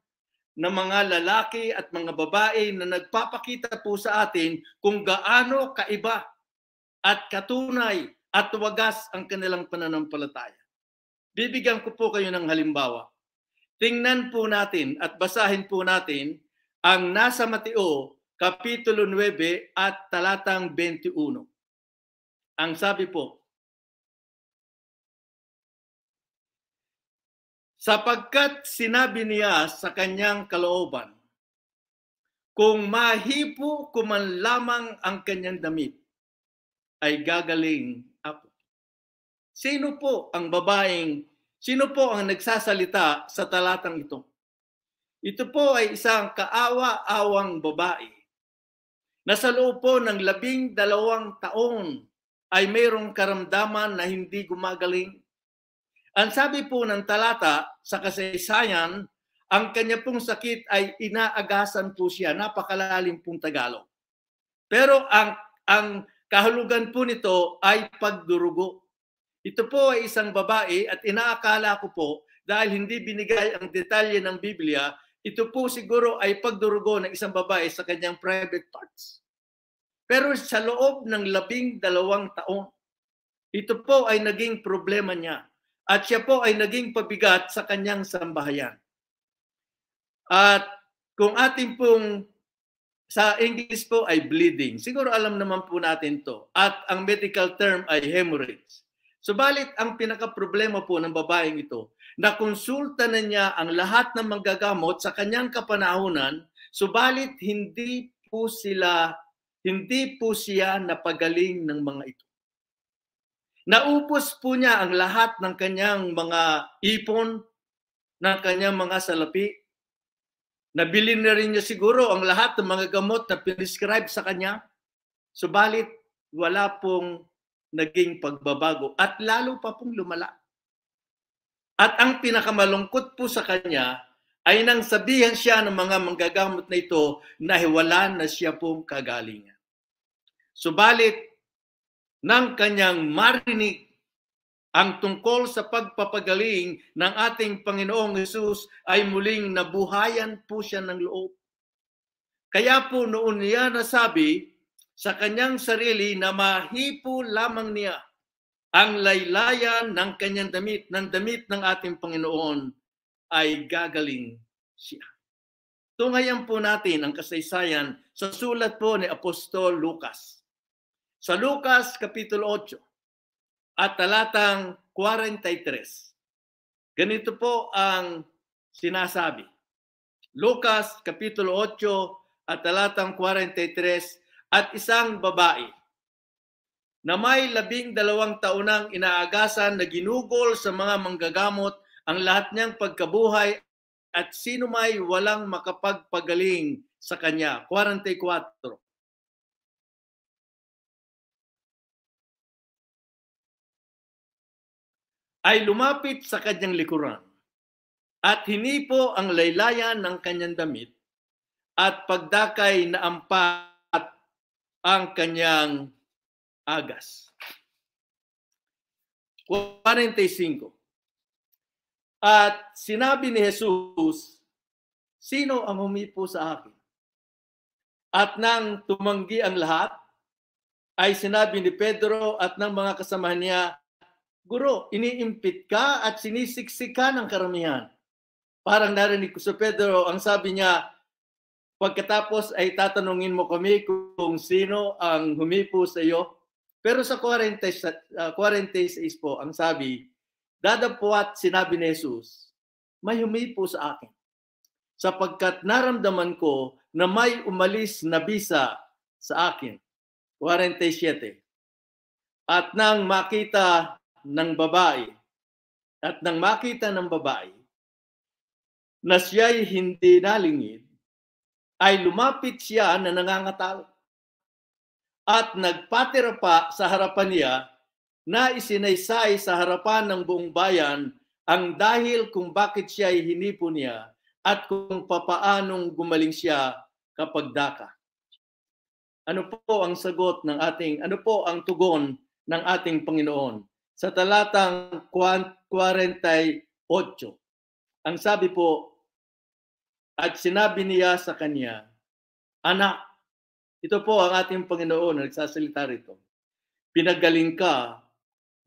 [SPEAKER 24] na mga lalaki at mga babae na nagpapakita po sa atin kung gaano kaiba at katunay at wagas ang kanilang pananampalataya. Bibigyan ko po kayo ng halimbawa. Tingnan po natin at basahin po natin ang nasa Mateo Kapitulo 9 at talatang 21. Ang sabi po, sapagkat sinabi niya sa kanyang kalooban, kung mahipo ko man lamang ang kanyang damit, ay gagaling ako. Sino po ang babaeng, sino po ang nagsasalita sa talatang ito? Ito po ay isang kaawa-awang babae na sa loob po ng labing dalawang taon ay mayroong karamdaman na hindi gumagaling. Ang sabi po ng talata sa kasaysayan, ang kanya pong sakit ay inaagasan po siya, napakalalim pong Tagalog. Pero ang ang kahulugan po nito ay pagdurugo. Ito po ay isang babae at inaakala ko po dahil hindi binigay ang detalye ng Biblia, ito po siguro ay pagdurugo ng isang babae sa kanyang private parts. Pero sa loob ng labing dalawang taon, ito po ay naging problema niya. At siya po ay naging pabigat sa kanyang sambahayan. At kung ating pong sa English po ay bleeding. Siguro alam naman po natin to. At ang medical term ay hemorrhage. Subalit ang pinaka-problema po ng babaeng ito, na konsulta na niya ang lahat ng manggagamot sa kanyang kapanahunan, subalit hindi po sila, hindi po siya napagaling ng mga ito. Naupos po niya ang lahat ng kanyang mga ipon, ng kanyang mga salapi, Nabili na rin niya siguro ang lahat ng mga gamot na prescribe sa kanya. Subalit, wala pong naging pagbabago at lalo pa pong lumala. At ang pinakamalungkot po sa kanya ay nang sabihan siya ng mga manggagamot na ito na hiwala na siya pong kagalingan. Subalit, nang kanyang marinig ang tungkol sa pagpapagaling ng ating Panginoong Yesus ay muling nabuhayan po siya ng loob. Kaya po noon niya nasabi sa kanyang sarili na mahipo lamang niya ang laylayan ng kanyang damit, ng damit ng ating Panginoon ay gagaling siya. Tungayan po natin ang kasaysayan sa sulat po ni Apostol Lucas. Sa Lucas Kapitulo 8, at talatang 43. Ganito po ang sinasabi. Lucas Kapitulo 8 at talatang 43 at isang babae na may labing dalawang taunang inaagasan na ginugol sa mga manggagamot ang lahat niyang pagkabuhay at sino may walang makapagpagaling sa kanya. 44. Ay lumapit sa kanyang likuran at hinipo ang laylayan ng kanyang damit at pagdakay na ampat ang kanyang agas. 45. At sinabi ni Jesus, Sino ang humipo sa akin? At nang tumanggi ang lahat, ay sinabi ni Pedro at ng mga kasamahan niya, Guro, iniimpit ka at sinisiksik ka ng karamihan. Parang narinig ko sa Pedro, ang sabi niya, pagkatapos ay tatanungin mo kami kung sino ang humipo sa iyo. Pero sa 40, uh, 46 po, ang sabi, dadapuat sinabi ni Jesus, may humipo sa akin. Sapagkat naramdaman ko na may umalis na bisa sa akin. 47. At nang makita ng babae at nang makita ng babae na siya'y hindi nalingid, ay lumapit siya na nangangatal at nagpatira pa sa harapan niya na isinaysay sa harapan ng buong bayan ang dahil kung bakit siya ay hinipo niya at kung papaanong gumaling siya kapag daka. Ano po ang sagot ng ating, ano po ang tugon ng ating Panginoon? Sa talatang 48. Ang sabi po, at sinabi niya sa kanya, Anak, ito po ang ating Panginoon na nagsasalita rito. Pinagaling ka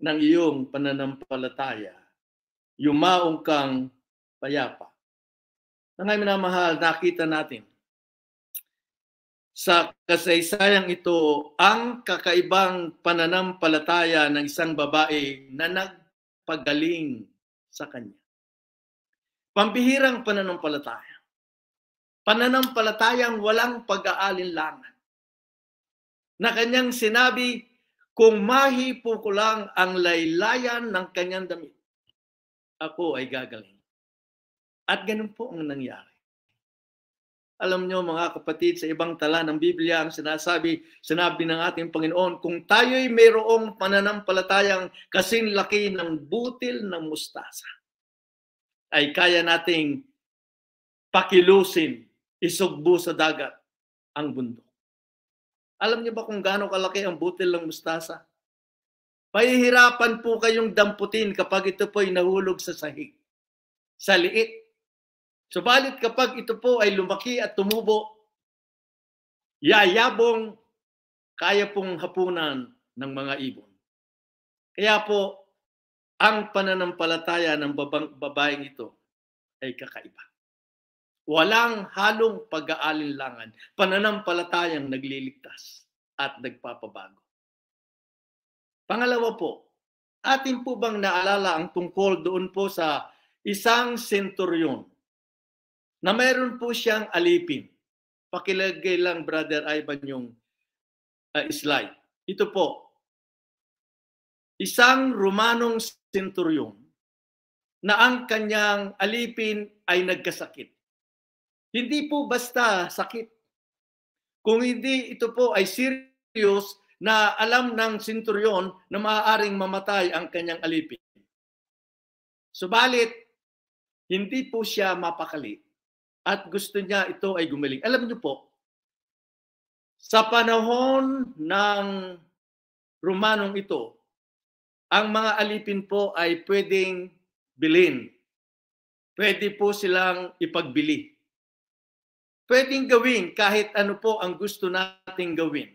[SPEAKER 24] ng iyong pananampalataya. Yumaong kang payapa. Nangay minamahal, nakita natin sa kasaysayang ito ang kakaibang pananampalataya ng isang babae na nagpagaling sa kanya. Pambihirang pananampalataya. Pananampalatayang walang pag-aalinlangan. Na kanyang sinabi, kung mahipo ko lang ang laylayan ng kanyang damit, ako ay gagaling. At ganun po ang nangyari. Alam nyo mga kapatid, sa ibang tala ng Biblia ang sinasabi, sinabi ng ating Panginoon, kung tayo'y mayroong pananampalatayang kasing laki ng butil ng mustasa, ay kaya nating pakilusin, isugbo sa dagat ang bundok. Alam niyo ba kung gaano kalaki ang butil ng mustasa? Pahihirapan po kayong damputin kapag ito po'y nahulog sa sahig. Sa liit. Subalit kapag ito po ay lumaki at tumubo, yayabong kaya pong hapunan ng mga ibon. Kaya po, ang pananampalataya ng babang, babaeng ito ay kakaiba. Walang halong pag-aalinlangan, pananampalatayang nagliligtas at nagpapabago. Pangalawa po, atin po bang naalala ang tungkol doon po sa isang senturyon na mayroon po siyang alipin. Pakilagay lang, Brother Ivan, yung uh, slide. Ito po, isang Romanong senturyon na ang kanyang alipin ay nagkasakit. Hindi po basta sakit. Kung hindi ito po ay serious na alam ng senturyon na maaaring mamatay ang kanyang alipin. Subalit, hindi po siya mapakali at gusto niya ito ay gumaling. Alam niyo po, sa panahon ng Romanong ito, ang mga alipin po ay pwedeng bilhin. Pwede po silang ipagbili. Pwedeng gawin kahit ano po ang gusto nating gawin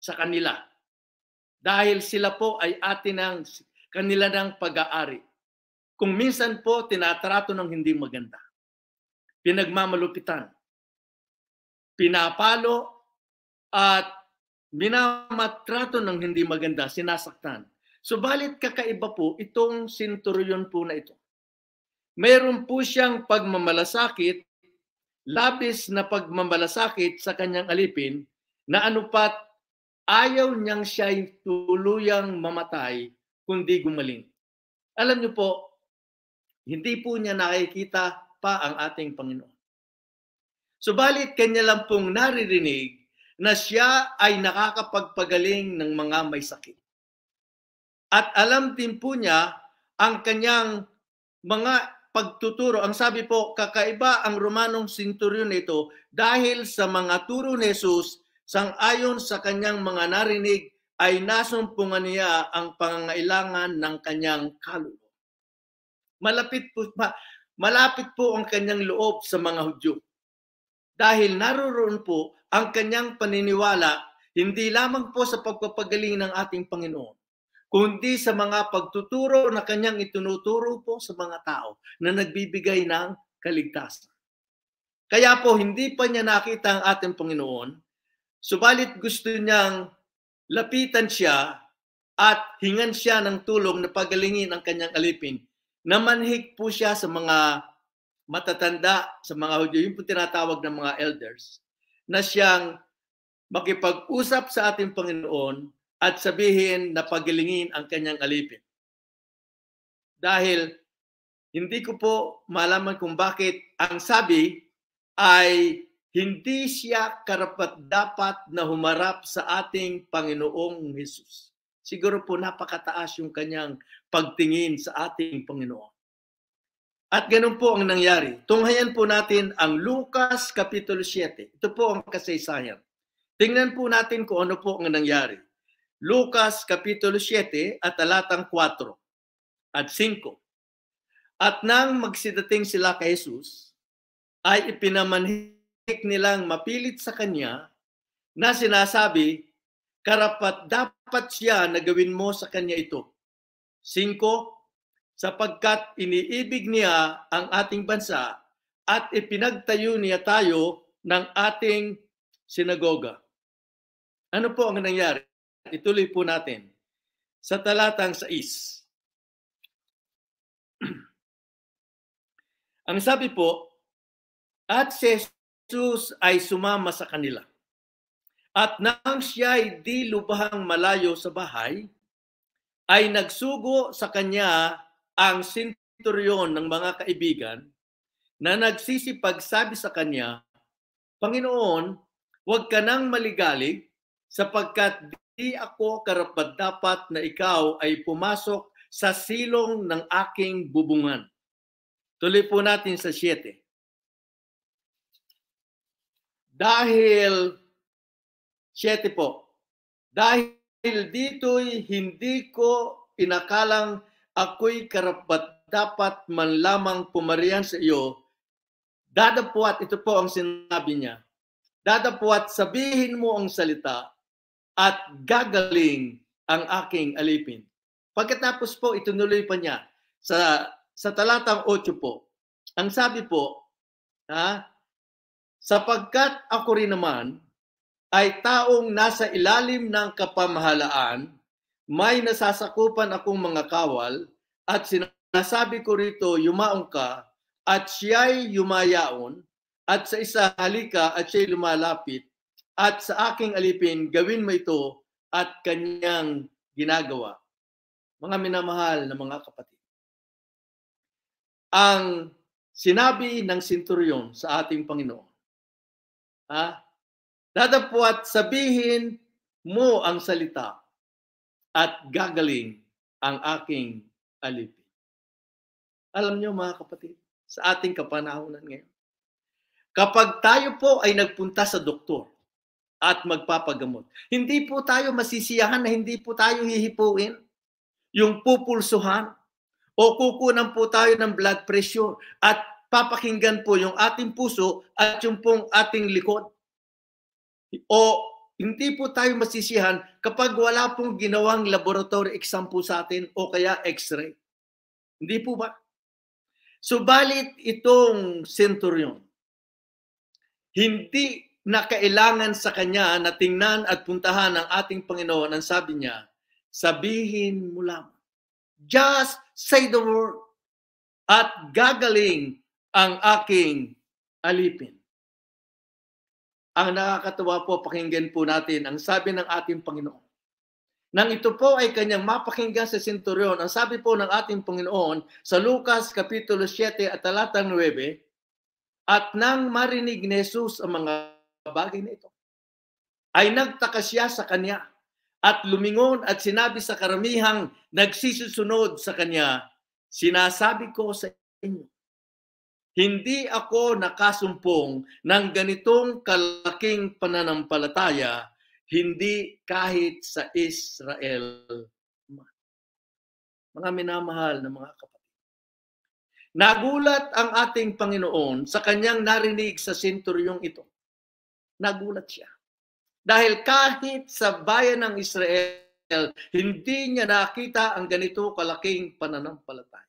[SPEAKER 24] sa kanila. Dahil sila po ay atin ng kanila ng pag-aari. Kung minsan po tinatrato ng hindi maganda. Pinagmamalupitan. Pinapalo at minamatrato ng hindi maganda, sinasaktan. Subalit kakaiba po itong sinturyon po na ito. Mayroon po siyang pagmamalasakit, labis na pagmamalasakit sa kanyang alipin na anupat ayaw niyang siya'y tuluyang mamatay kundi gumaling. Alam niyo po, hindi po niya nakikita pa ang ating Panginoon. Subalit kanya lang pong naririnig na siya ay nakakapagpagaling ng mga may sakit. At alam din po niya ang kanyang mga pagtuturo. Ang sabi po, kakaiba ang Romanong sinturyon nito dahil sa mga turo ni Jesus sang-ayon sa kanyang mga narinig ay nasumpungan niya ang pangangailangan ng kanyang kaluluwa. Malapit po, ma, malapit po ang kanyang loob sa mga Hudyo. Dahil naroon po ang kanyang paniniwala hindi lamang po sa pagpapagaling ng ating Panginoon, kundi sa mga pagtuturo na kanyang itunuturo po sa mga tao na nagbibigay ng kaligtasan. Kaya po hindi pa niya nakita ang ating Panginoon, subalit gusto niyang lapitan siya at hingan siya ng tulong na pagalingin ang kanyang alipin. Namanhik po siya sa mga matatanda, sa mga Hudyo, yung po tinatawag ng mga elders, na siyang makipag-usap sa ating Panginoon at sabihin na pagilingin ang kanyang alipin. Dahil hindi ko po malaman kung bakit ang sabi ay hindi siya karapat dapat na humarap sa ating Panginoong Hesus. Siguro po napakataas yung kanyang pagtingin sa ating Panginoon. At ganun po ang nangyari. Tunghayan po natin ang Lucas Kapitulo 7. Ito po ang kasaysayan. Tingnan po natin kung ano po ang nangyari. Lucas Kapitulo 7 at talatang 4 at 5. At nang magsidating sila kay Jesus, ay ipinamanhik nilang mapilit sa kanya na sinasabi, karapat dapat siya na gawin mo sa kanya ito. 5 sapagkat iniibig niya ang ating bansa at ipinagtayo niya tayo ng ating sinagoga. Ano po ang nangyari? Ituloy po natin sa talatang 6. ang sabi po, at si Jesus ay sumama sa kanila. At nang siya ay di lubhang malayo sa bahay, ay nagsugo sa kanya ang senturyon ng mga kaibigan na nagsisipagsabi sa kanya, Panginoon, huwag ka nang maligalig sapagkat di ako karapat-dapat na ikaw ay pumasok sa silong ng aking bubungan. Tuloy po natin sa 7. Dahil, 7 po, dahil dito'y hindi ko pinakalang ako'y karapat dapat man lamang pumarihan sa iyo, dadapuat, ito po ang sinabi niya, dadapuat sabihin mo ang salita at gagaling ang aking alipin. Pagkatapos po, itunuloy pa niya sa, sa talatang 8 po. Ang sabi po, ha, sapagkat ako rin naman ay taong nasa ilalim ng kapamahalaan, may nasasakupan akong mga kawal at sinasabi ko rito, yumaong ka at siya'y yumayaon at sa isa halika at siya'y lumalapit at sa aking alipin gawin mo ito at kanyang ginagawa. Mga minamahal na mga kapatid. Ang sinabi ng sinturyon sa ating Panginoon, ha? Dadapwat sabihin mo ang salita at gagaling ang aking alipin. Alam niyo mga kapatid, sa ating kapanahonan ngayon, kapag tayo po ay nagpunta sa doktor at magpapagamot, hindi po tayo masisiyahan na hindi po tayo hihipuin yung pupulsuhan o kukunan po tayo ng blood pressure at papakinggan po yung ating puso at yung pong ating likod. O hindi po tayo masisiyahan kapag wala pong ginawang laboratory exam po sa atin o kaya x-ray. Hindi po ba? Subalit itong centurion, hindi na kailangan sa kanya na tingnan at puntahan ng ating Panginoon ang sabi niya, sabihin mo lang. Just say the word at gagaling ang aking alipin. Ang nakakatuwa po, pakinggan po natin ang sabi ng ating Panginoon. Nang ito po ay kanyang mapakinggan sa senturyon, ang sabi po ng ating Panginoon sa Lucas Kapitulo 7 at talatang 9, at nang marinig ni Jesus ang mga bagay na ito, ay nagtaka siya sa kanya at lumingon at sinabi sa karamihang nagsisusunod sa kanya, sinasabi ko sa inyo, hindi ako nakasumpong ng ganitong kalaking pananampalataya, hindi kahit sa Israel. Mga minamahal na mga kapatid. Nagulat ang ating Panginoon sa kanyang narinig sa senturyong ito. Nagulat siya. Dahil kahit sa bayan ng Israel, hindi niya nakita ang ganito kalaking pananampalataya.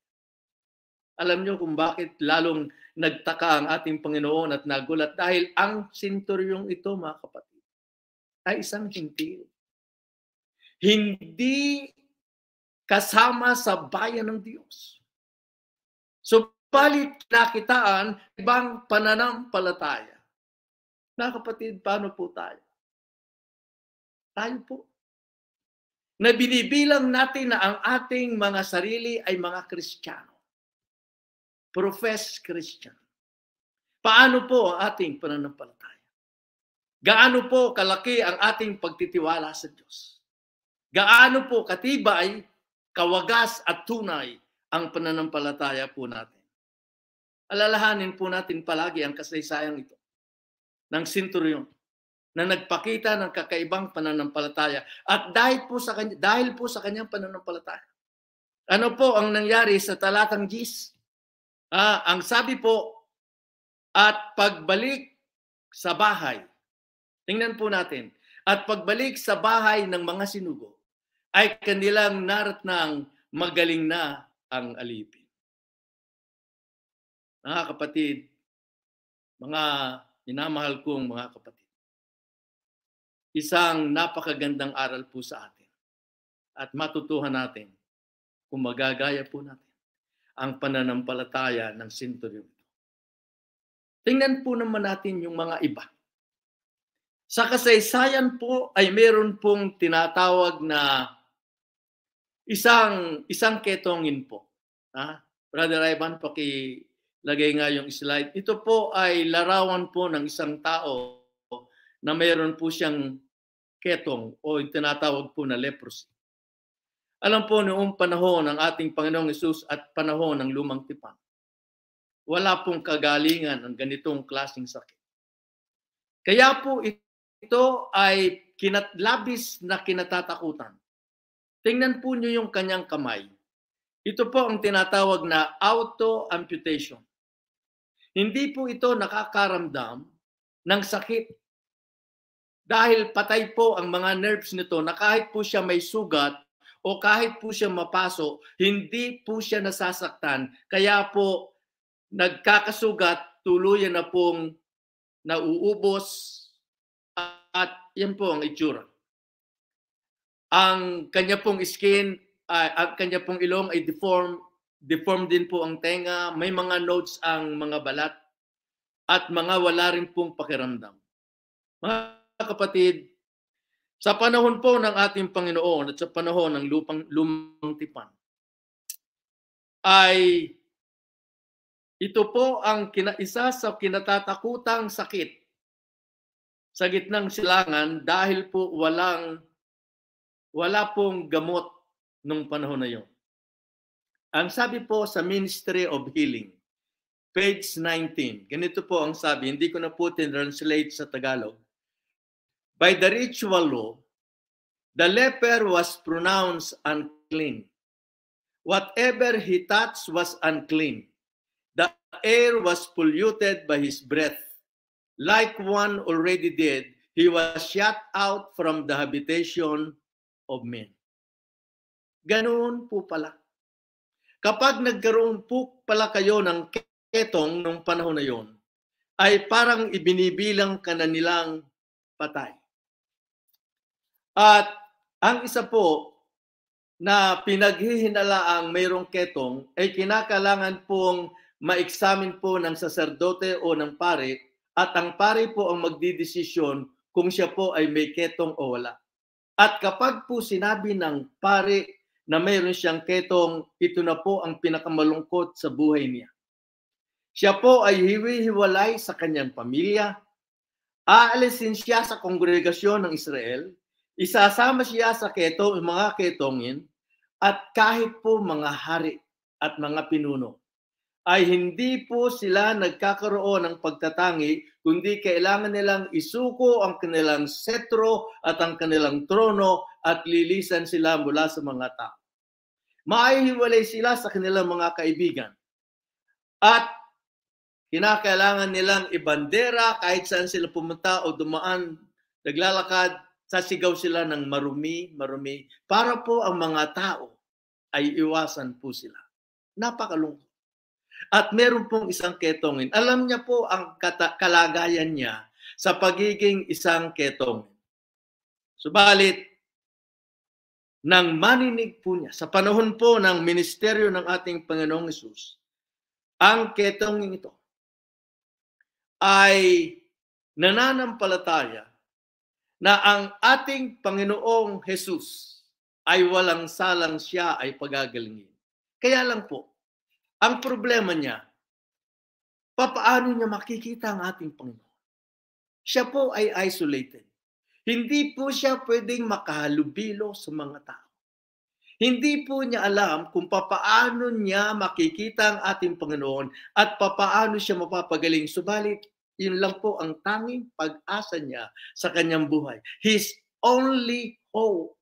[SPEAKER 24] Alam niyo kung bakit lalong nagtaka ang ating Panginoon at nagulat dahil ang senturyong ito, mga kapatid, ay isang hintil. Hindi kasama sa bayan ng Diyos. So, palit nakitaan ibang pananampalataya. Na kapatid, paano po tayo? Tayo po. Na binibilang natin na ang ating mga sarili ay mga Kristiyano professed Christian. Paano po ang ating pananampalataya? Gaano po kalaki ang ating pagtitiwala sa Diyos? Gaano po katibay, kawagas at tunay ang pananampalataya po natin? Alalahanin po natin palagi ang kasaysayang ito ng sinturyon na nagpakita ng kakaibang pananampalataya at dahil po sa kanya, dahil po sa kanyang pananampalataya. Ano po ang nangyari sa talatang 10? Ah, ang sabi po, at pagbalik sa bahay, tingnan po natin, at pagbalik sa bahay ng mga sinugo, ay kanilang naratnang magaling na ang alipin. Mga kapatid, mga minamahal kong mga kapatid, isang napakagandang aral po sa atin. At matutuhan natin kung magagaya po natin ang pananampalataya ng senturyon ito. Tingnan po naman natin yung mga iba. Sa kasaysayan po ay meron pong tinatawag na isang isang ketongin po. Ha? Brother Ivan, pakilagay nga yung slide. Ito po ay larawan po ng isang tao na meron po siyang ketong o tinatawag po na leprosy. Alam po noong panahon ng ating Panginoong Yesus at panahon ng lumang tipan, wala pong kagalingan ng ganitong klaseng sakit. Kaya po ito ay kinatlabis na kinatatakutan. Tingnan po niyo yung kanyang kamay. Ito po ang tinatawag na auto-amputation. Hindi po ito nakakaramdam ng sakit. Dahil patay po ang mga nerves nito na kahit po siya may sugat o kahit po siya mapaso, hindi po siya nasasaktan. Kaya po nagkakasugat, tuluyan na pong nauubos at yan po ang itsura. Ang kanya pong skin, uh, ang kanya pong ilong ay deform, deform din po ang tenga, may mga notes ang mga balat at mga wala rin pong pakiramdam. Mga kapatid, sa panahon po ng ating Panginoon at sa panahon ng lupang lumang tipan, ay ito po ang kina, isa sa kinatatakutang sakit sa gitnang silangan dahil po walang wala pong gamot nung panahon na yon. Ang sabi po sa Ministry of Healing, page 19, ganito po ang sabi, hindi ko na po translate sa Tagalog. By the ritual law, the leper was pronounced unclean. Whatever he touched was unclean. The air was polluted by his breath. Like one already dead, he was shut out from the habitation of men. Ganoon po pala. Kapag nagkaroon po pala kayo ng ketong nung panahon na yon, ay parang ibinibilang ka na nilang patay. At ang isa po na pinaghihinalaang mayroong ketong ay kinakailangan pong ma-examine po ng saserdote o ng pare at ang pare po ang magdidesisyon kung siya po ay may ketong o wala. At kapag po sinabi ng pare na mayroon siyang ketong, ito na po ang pinakamalungkot sa buhay niya. Siya po ay hiwi-hiwalay sa kanyang pamilya, aalisin siya sa kongregasyon ng Israel, isasama siya sa keto, mga ketongin, at kahit po mga hari at mga pinuno, ay hindi po sila nagkakaroon ng pagtatangi, kundi kailangan nilang isuko ang kanilang setro at ang kanilang trono at lilisan sila mula sa mga tao. Maihiwalay sila sa kanilang mga kaibigan. At kinakailangan nilang ibandera kahit saan sila pumunta o dumaan, naglalakad, sasigaw sila ng marumi, marumi, para po ang mga tao ay iwasan po sila. Napakalungkot. At meron pong isang ketongin. Alam niya po ang kalagayan niya sa pagiging isang ketongin. Subalit, nang maninig po niya sa panahon po ng ministeryo ng ating Panginoong Yesus, ang ketongin ito ay nananampalataya na ang ating Panginoong Jesus ay walang salang siya ay pagagalingin. Kaya lang po, ang problema niya, papaano niya makikita ang ating Panginoon? Siya po ay isolated. Hindi po siya pwedeng makahalubilo sa mga tao. Hindi po niya alam kung papaano niya makikita ang ating Panginoon at papaano siya mapapagaling. Subalit, yun lang po ang tanging pag-asa niya sa kanyang buhay. His only hope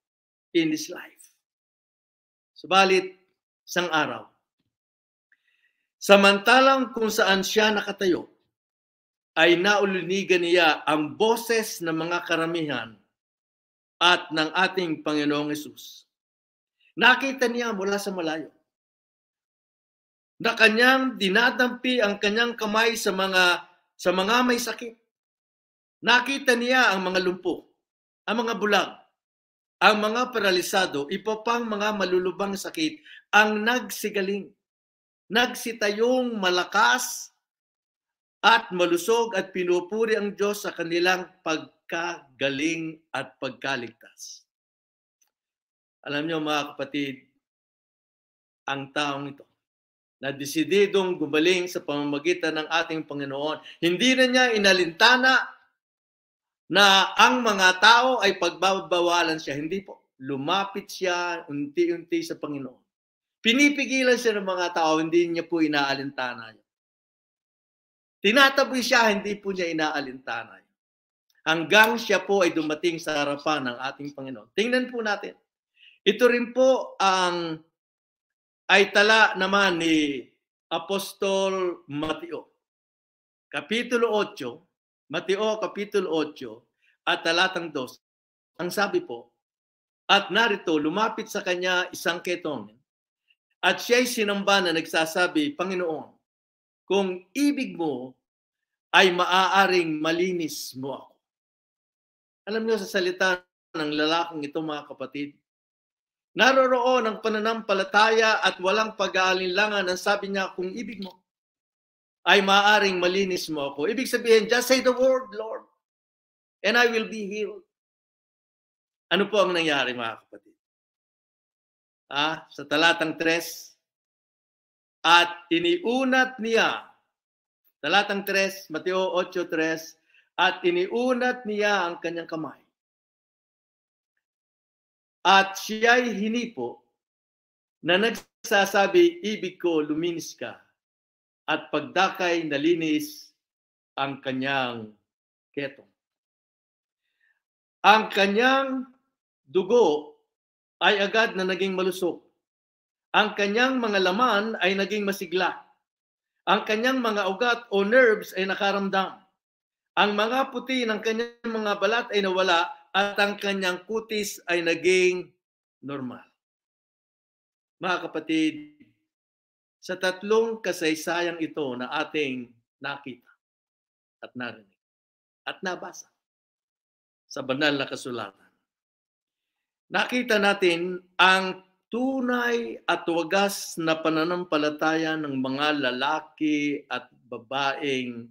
[SPEAKER 24] in his life. Subalit, isang araw, samantalang kung saan siya nakatayo, ay naulunigan niya ang boses ng mga karamihan at ng ating Panginoong Yesus. Nakita niya mula sa malayo na kanyang dinadampi ang kanyang kamay sa mga sa mga may sakit. Nakita niya ang mga lumpo. ang mga bulag, ang mga paralisado, ipo pang mga malulubang sakit, ang nagsigaling, nagsitayong malakas at malusog at pinupuri ang Diyos sa kanilang pagkagaling at pagkaligtas. Alam niyo mga kapatid, ang taong ito na desididong gumaling sa pamamagitan ng ating Panginoon, hindi na niya inalintana na ang mga tao ay pagbabawalan siya. Hindi po. Lumapit siya unti-unti sa Panginoon. Pinipigilan siya ng mga tao, hindi niya po inaalintana yun. Tinataboy siya, hindi po niya inaalintana yun. Hanggang siya po ay dumating sa harapan ng ating Panginoon. Tingnan po natin. Ito rin po ang ay tala naman ni Apostol Mateo. Kapitulo 8, Mateo Kapitulo 8 at talatang 2. Ang sabi po, at narito lumapit sa kanya isang ketong at siya'y sinamba na nagsasabi, Panginoon, kung ibig mo ay maaaring malinis mo ako. Alam niyo sa salita ng lalaking ito mga kapatid, Naroroon ang pananampalataya at walang pag-aalinlangan ang sabi niya, kung ibig mo ay maaring malinis mo ako. Ibig sabihin, just say the word, Lord, and I will be healed. Ano po ang nangyari mga kapatid? Ah, sa talatang 3, at iniunat niya, talatang 3, Mateo 8.3, at iniunat niya ang kanyang kamay at siya'y hinipo na nagsasabi, ibig ko, luminis ka. At pagdakay, nalinis ang kanyang ketong. Ang kanyang dugo ay agad na naging malusog. Ang kanyang mga laman ay naging masigla. Ang kanyang mga ugat o nerves ay nakaramdam. Ang mga puti ng kanyang mga balat ay nawala at ang kanyang kutis ay naging normal. Mga kapatid, sa tatlong kasaysayang ito na ating nakita at narinig at nabasa sa banal na kasulatan, nakita natin ang tunay at wagas na pananampalataya ng mga lalaki at babaeng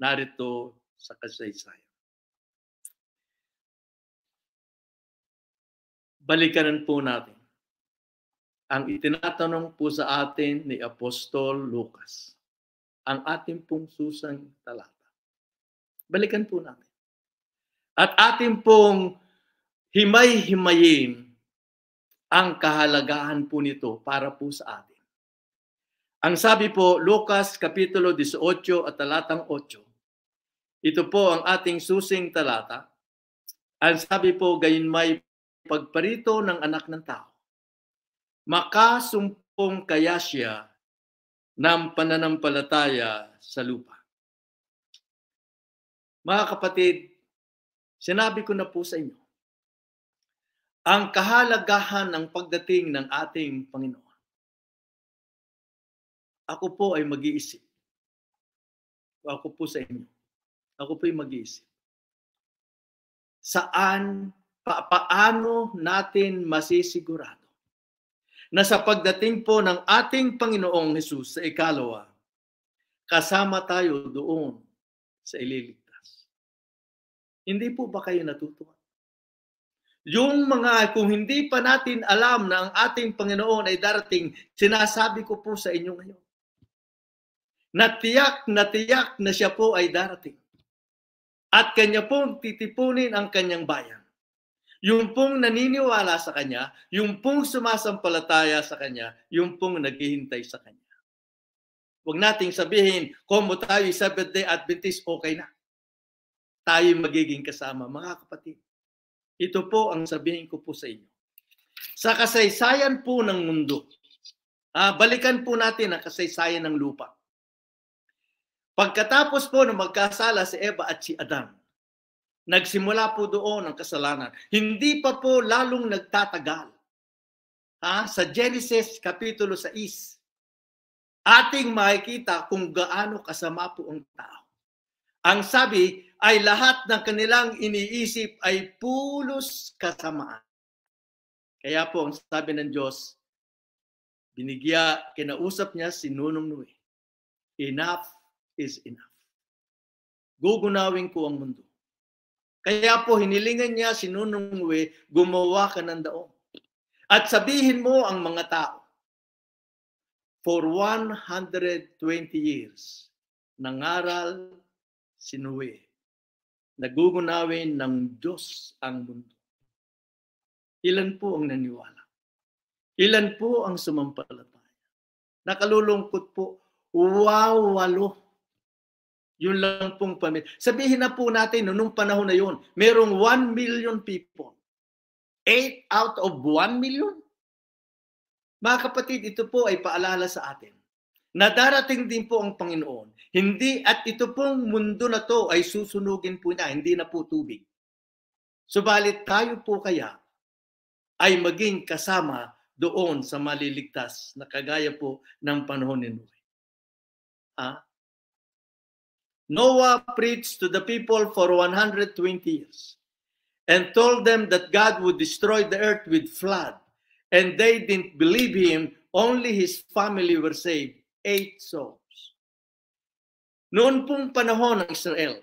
[SPEAKER 24] narito sa kasaysayan. Balikanan po natin ang itinatanong po sa atin ni Apostol Lucas, ang ating pong susang talata. Balikan po natin. At ating pong himay-himayin ang kahalagahan po nito para po sa atin. Ang sabi po, Lucas Kapitulo 18 at talatang 8, ito po ang ating susing talata. Ang sabi po, gayon may pagparito ng anak ng tao. Makasumpong kaya siya ng pananampalataya sa lupa. Mga kapatid, sinabi ko na po sa inyo, ang kahalagahan ng pagdating ng ating Panginoon. Ako po ay mag-iisip. Ako po sa inyo. Ako po ay mag-iisip. Saan paano natin masisigurado na sa pagdating po ng ating Panginoong Hesus sa ikalawa, kasama tayo doon sa ililigtas. Hindi po ba kayo natutuwa? Yung mga, kung hindi pa natin alam na ang ating Panginoon ay darating, sinasabi ko po sa inyo ngayon. Natiyak, natiyak na siya po ay darating. At kanya pong titipunin ang kanyang bayan. Yung pong naniniwala sa Kanya, yung pong sumasampalataya sa Kanya, yung pong naghihintay sa Kanya. Huwag nating sabihin, komo tayo Seventh Day Adventist, okay na. Tayo magiging kasama. Mga kapatid, ito po ang sabihin ko po sa inyo. Sa kasaysayan po ng mundo, ah, balikan po natin ang kasaysayan ng lupa. Pagkatapos po na magkasala si Eva at si Adam, Nagsimula po doon ang kasalanan. Hindi pa po lalong nagtatagal. Ha? Sa Genesis Kapitulo 6, ating makikita kung gaano kasama po ang tao. Ang sabi ay lahat ng kanilang iniisip ay pulos kasamaan. Kaya po ang sabi ng Diyos, binigya, kinausap niya si Nunong Nui. Enough is enough. Gugunawin ko ang mundo. Kaya po hinilingan niya si Nunong Nui, gumawa ka ng daong. At sabihin mo ang mga tao, for 120 years, nangaral si Nui. Nagugunawin ng Diyos ang mundo. Ilan po ang naniwala? Ilan po ang sumampalataya? Nakalulungkot po, wow, walo. Yun lang pong pamilya. Sabihin na po natin, no, nung panahon na yun, merong 1 million people. 8 out of 1 million? Mga kapatid, ito po ay paalala sa atin na darating din po ang Panginoon. Hindi, at ito pong mundo na to ay susunugin po niya, hindi na po tubig. Subalit tayo po kaya ay maging kasama doon sa maliligtas na kagaya po ng panahon ni Noe. Ah? Noah preached to the people for 120 years and told them that God would destroy the earth with flood. And they didn't believe him, only his family were saved. Eight souls. Noon pong panahon ng Israel,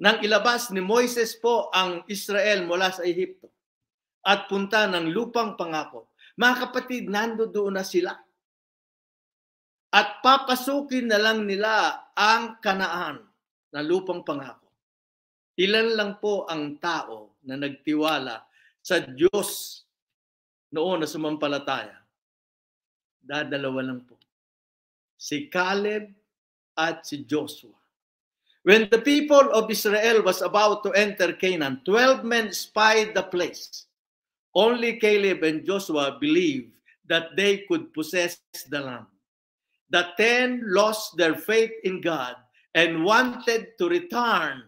[SPEAKER 24] nang ilabas ni Moises po ang Israel mula sa Ehipto at punta ng lupang pangako, mga kapatid, nando doon na sila. At papasukin na lang nila ang kanaan na lupang pangako. Ilan lang po ang tao na nagtiwala sa Diyos noon na sumampalataya. Dadalawa lang po. Si Caleb at si Joshua. When the people of Israel was about to enter Canaan, 12 men spied the place. Only Caleb and Joshua believed that they could possess the land. The ten lost their faith in God and wanted to return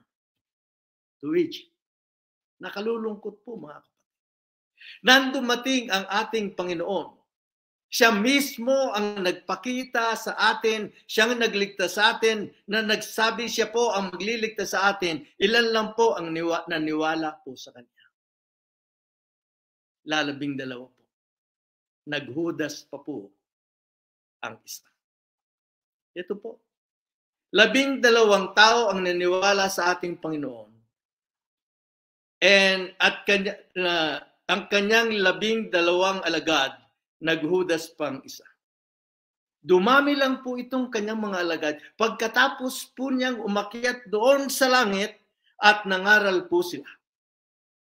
[SPEAKER 24] to Egypt. Nakalulungkot po mga kapatid. Nandumating ang ating Panginoon. Siya mismo ang nagpakita sa atin, siyang nagligtas sa atin, na nagsabi siya po ang magliligtas sa atin. Ilan lang po ang niwa, naniwala po sa Kanya. Lalabing dalawa po. Naghudas pa po ang isa. Ito po. Labing dalawang tao ang naniwala sa ating Panginoon. And at kanya, na, ang kanyang labing dalawang alagad, naghudas pang isa. Dumami lang po itong kanyang mga alagad. Pagkatapos po niyang umakyat doon sa langit at nangaral po sila.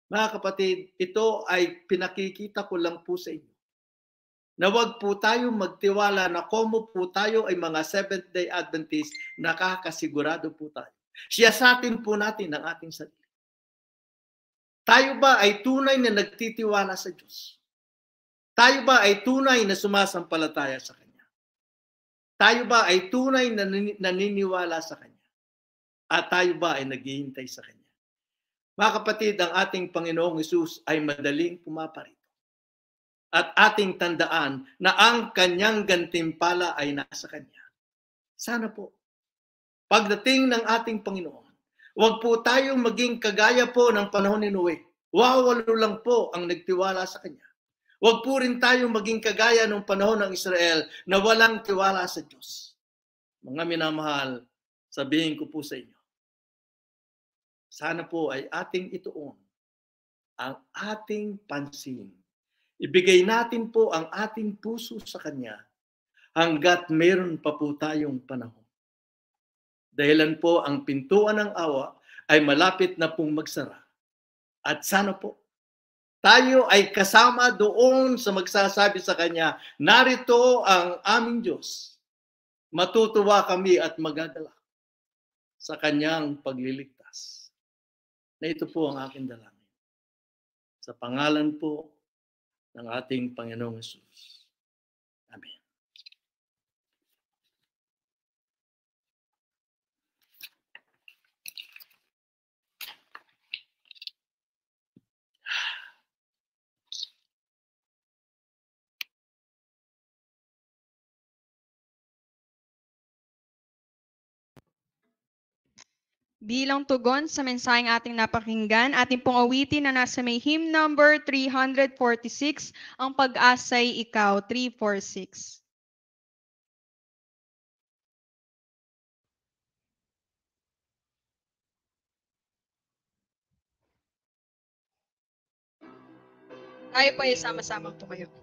[SPEAKER 24] Mga kapatid, ito ay pinakikita ko lang po sa inyo. Na wag po tayo magtiwala na komo po tayo ay mga Seventh-day Adventist, nakakasigurado po tayo. Siya sa atin po natin ang ating sarili. Tayo ba ay tunay na nagtitiwala sa Diyos? Tayo ba ay tunay na sumasampalataya sa Kanya? Tayo ba ay tunay na naniniwala sa Kanya? At tayo ba ay naghihintay sa Kanya? Mga kapatid, ang ating Panginoong Isus ay madaling pumaparito. At ating tandaan na ang kanyang gantimpala ay nasa Kanya. Sana po, pagdating ng ating Panginoon, huwag po tayong maging kagaya po ng panahon ni Noe. Wawalo lang po ang nagtiwala sa Kanya. Huwag po rin tayong maging kagaya ng panahon ng Israel na walang tiwala sa Diyos. Mga minamahal, sabihin ko po sa inyo, sana po ay ating ituon ang ating pansin. Ibigay natin po ang ating puso sa Kanya hanggat meron pa po tayong panahon. Dahilan po ang pintuan ng awa ay malapit na pong magsara. At sana po, tayo ay kasama doon sa magsasabi sa Kanya, narito ang aming Diyos. Matutuwa kami at magagalak sa Kanyang pagliligtas na ito po ang aking dalangin. Sa pangalan po ng ating Panginoong Yesus.
[SPEAKER 21] Bilang tugon sa mensaheng ating napakinggan, ating pong awitin na nasa may hymn number 346, ang pag-asay ikaw, 346. Tayo po ay sama-sama po kayo.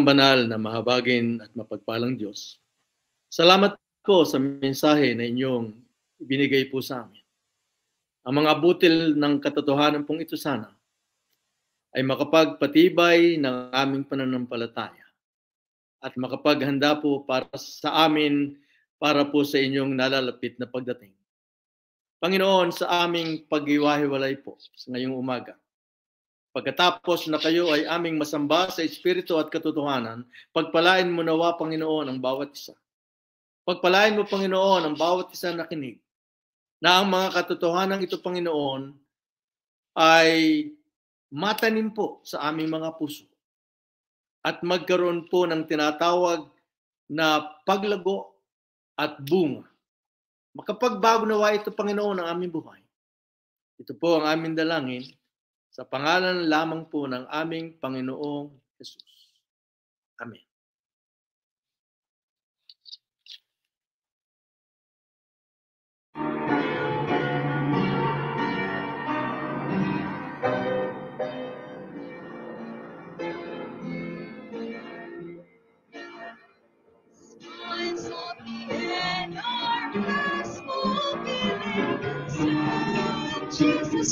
[SPEAKER 24] Amang banal na mahabagin at mapagpalang Diyos, salamat po sa mensahe na inyong ibinigay po sa amin. Ang mga butil ng katotohanan pong ito sana ay makapagpatibay ng aming pananampalataya at makapaghanda po para sa amin para po sa inyong nalalapit na pagdating. Panginoon, sa aming pag-iwahiwalay po sa ngayong umaga, Pagkatapos na kayo ay aming masamba sa Espiritu at katotohanan, pagpalain mo nawa, Panginoon, ang bawat isa. Pagpalain mo, Panginoon, ang bawat isa na kinig, na ang mga katotohanan ito, Panginoon, ay matanim po sa aming mga puso at magkaroon po ng tinatawag na paglago at bunga. Makapagbago nawa ito, Panginoon, ang aming buhay. Ito po ang aming dalangin sa pangalan lamang po ng aming Panginoong Jesus. Amen.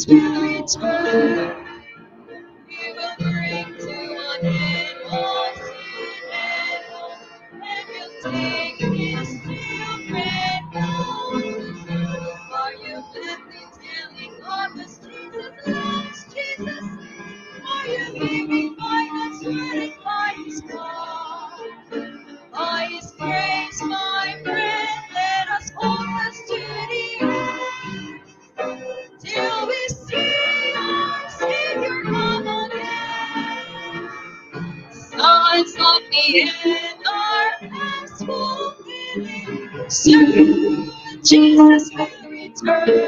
[SPEAKER 28] Jesus of the end are fast fulfilling. Soon Jesus will return.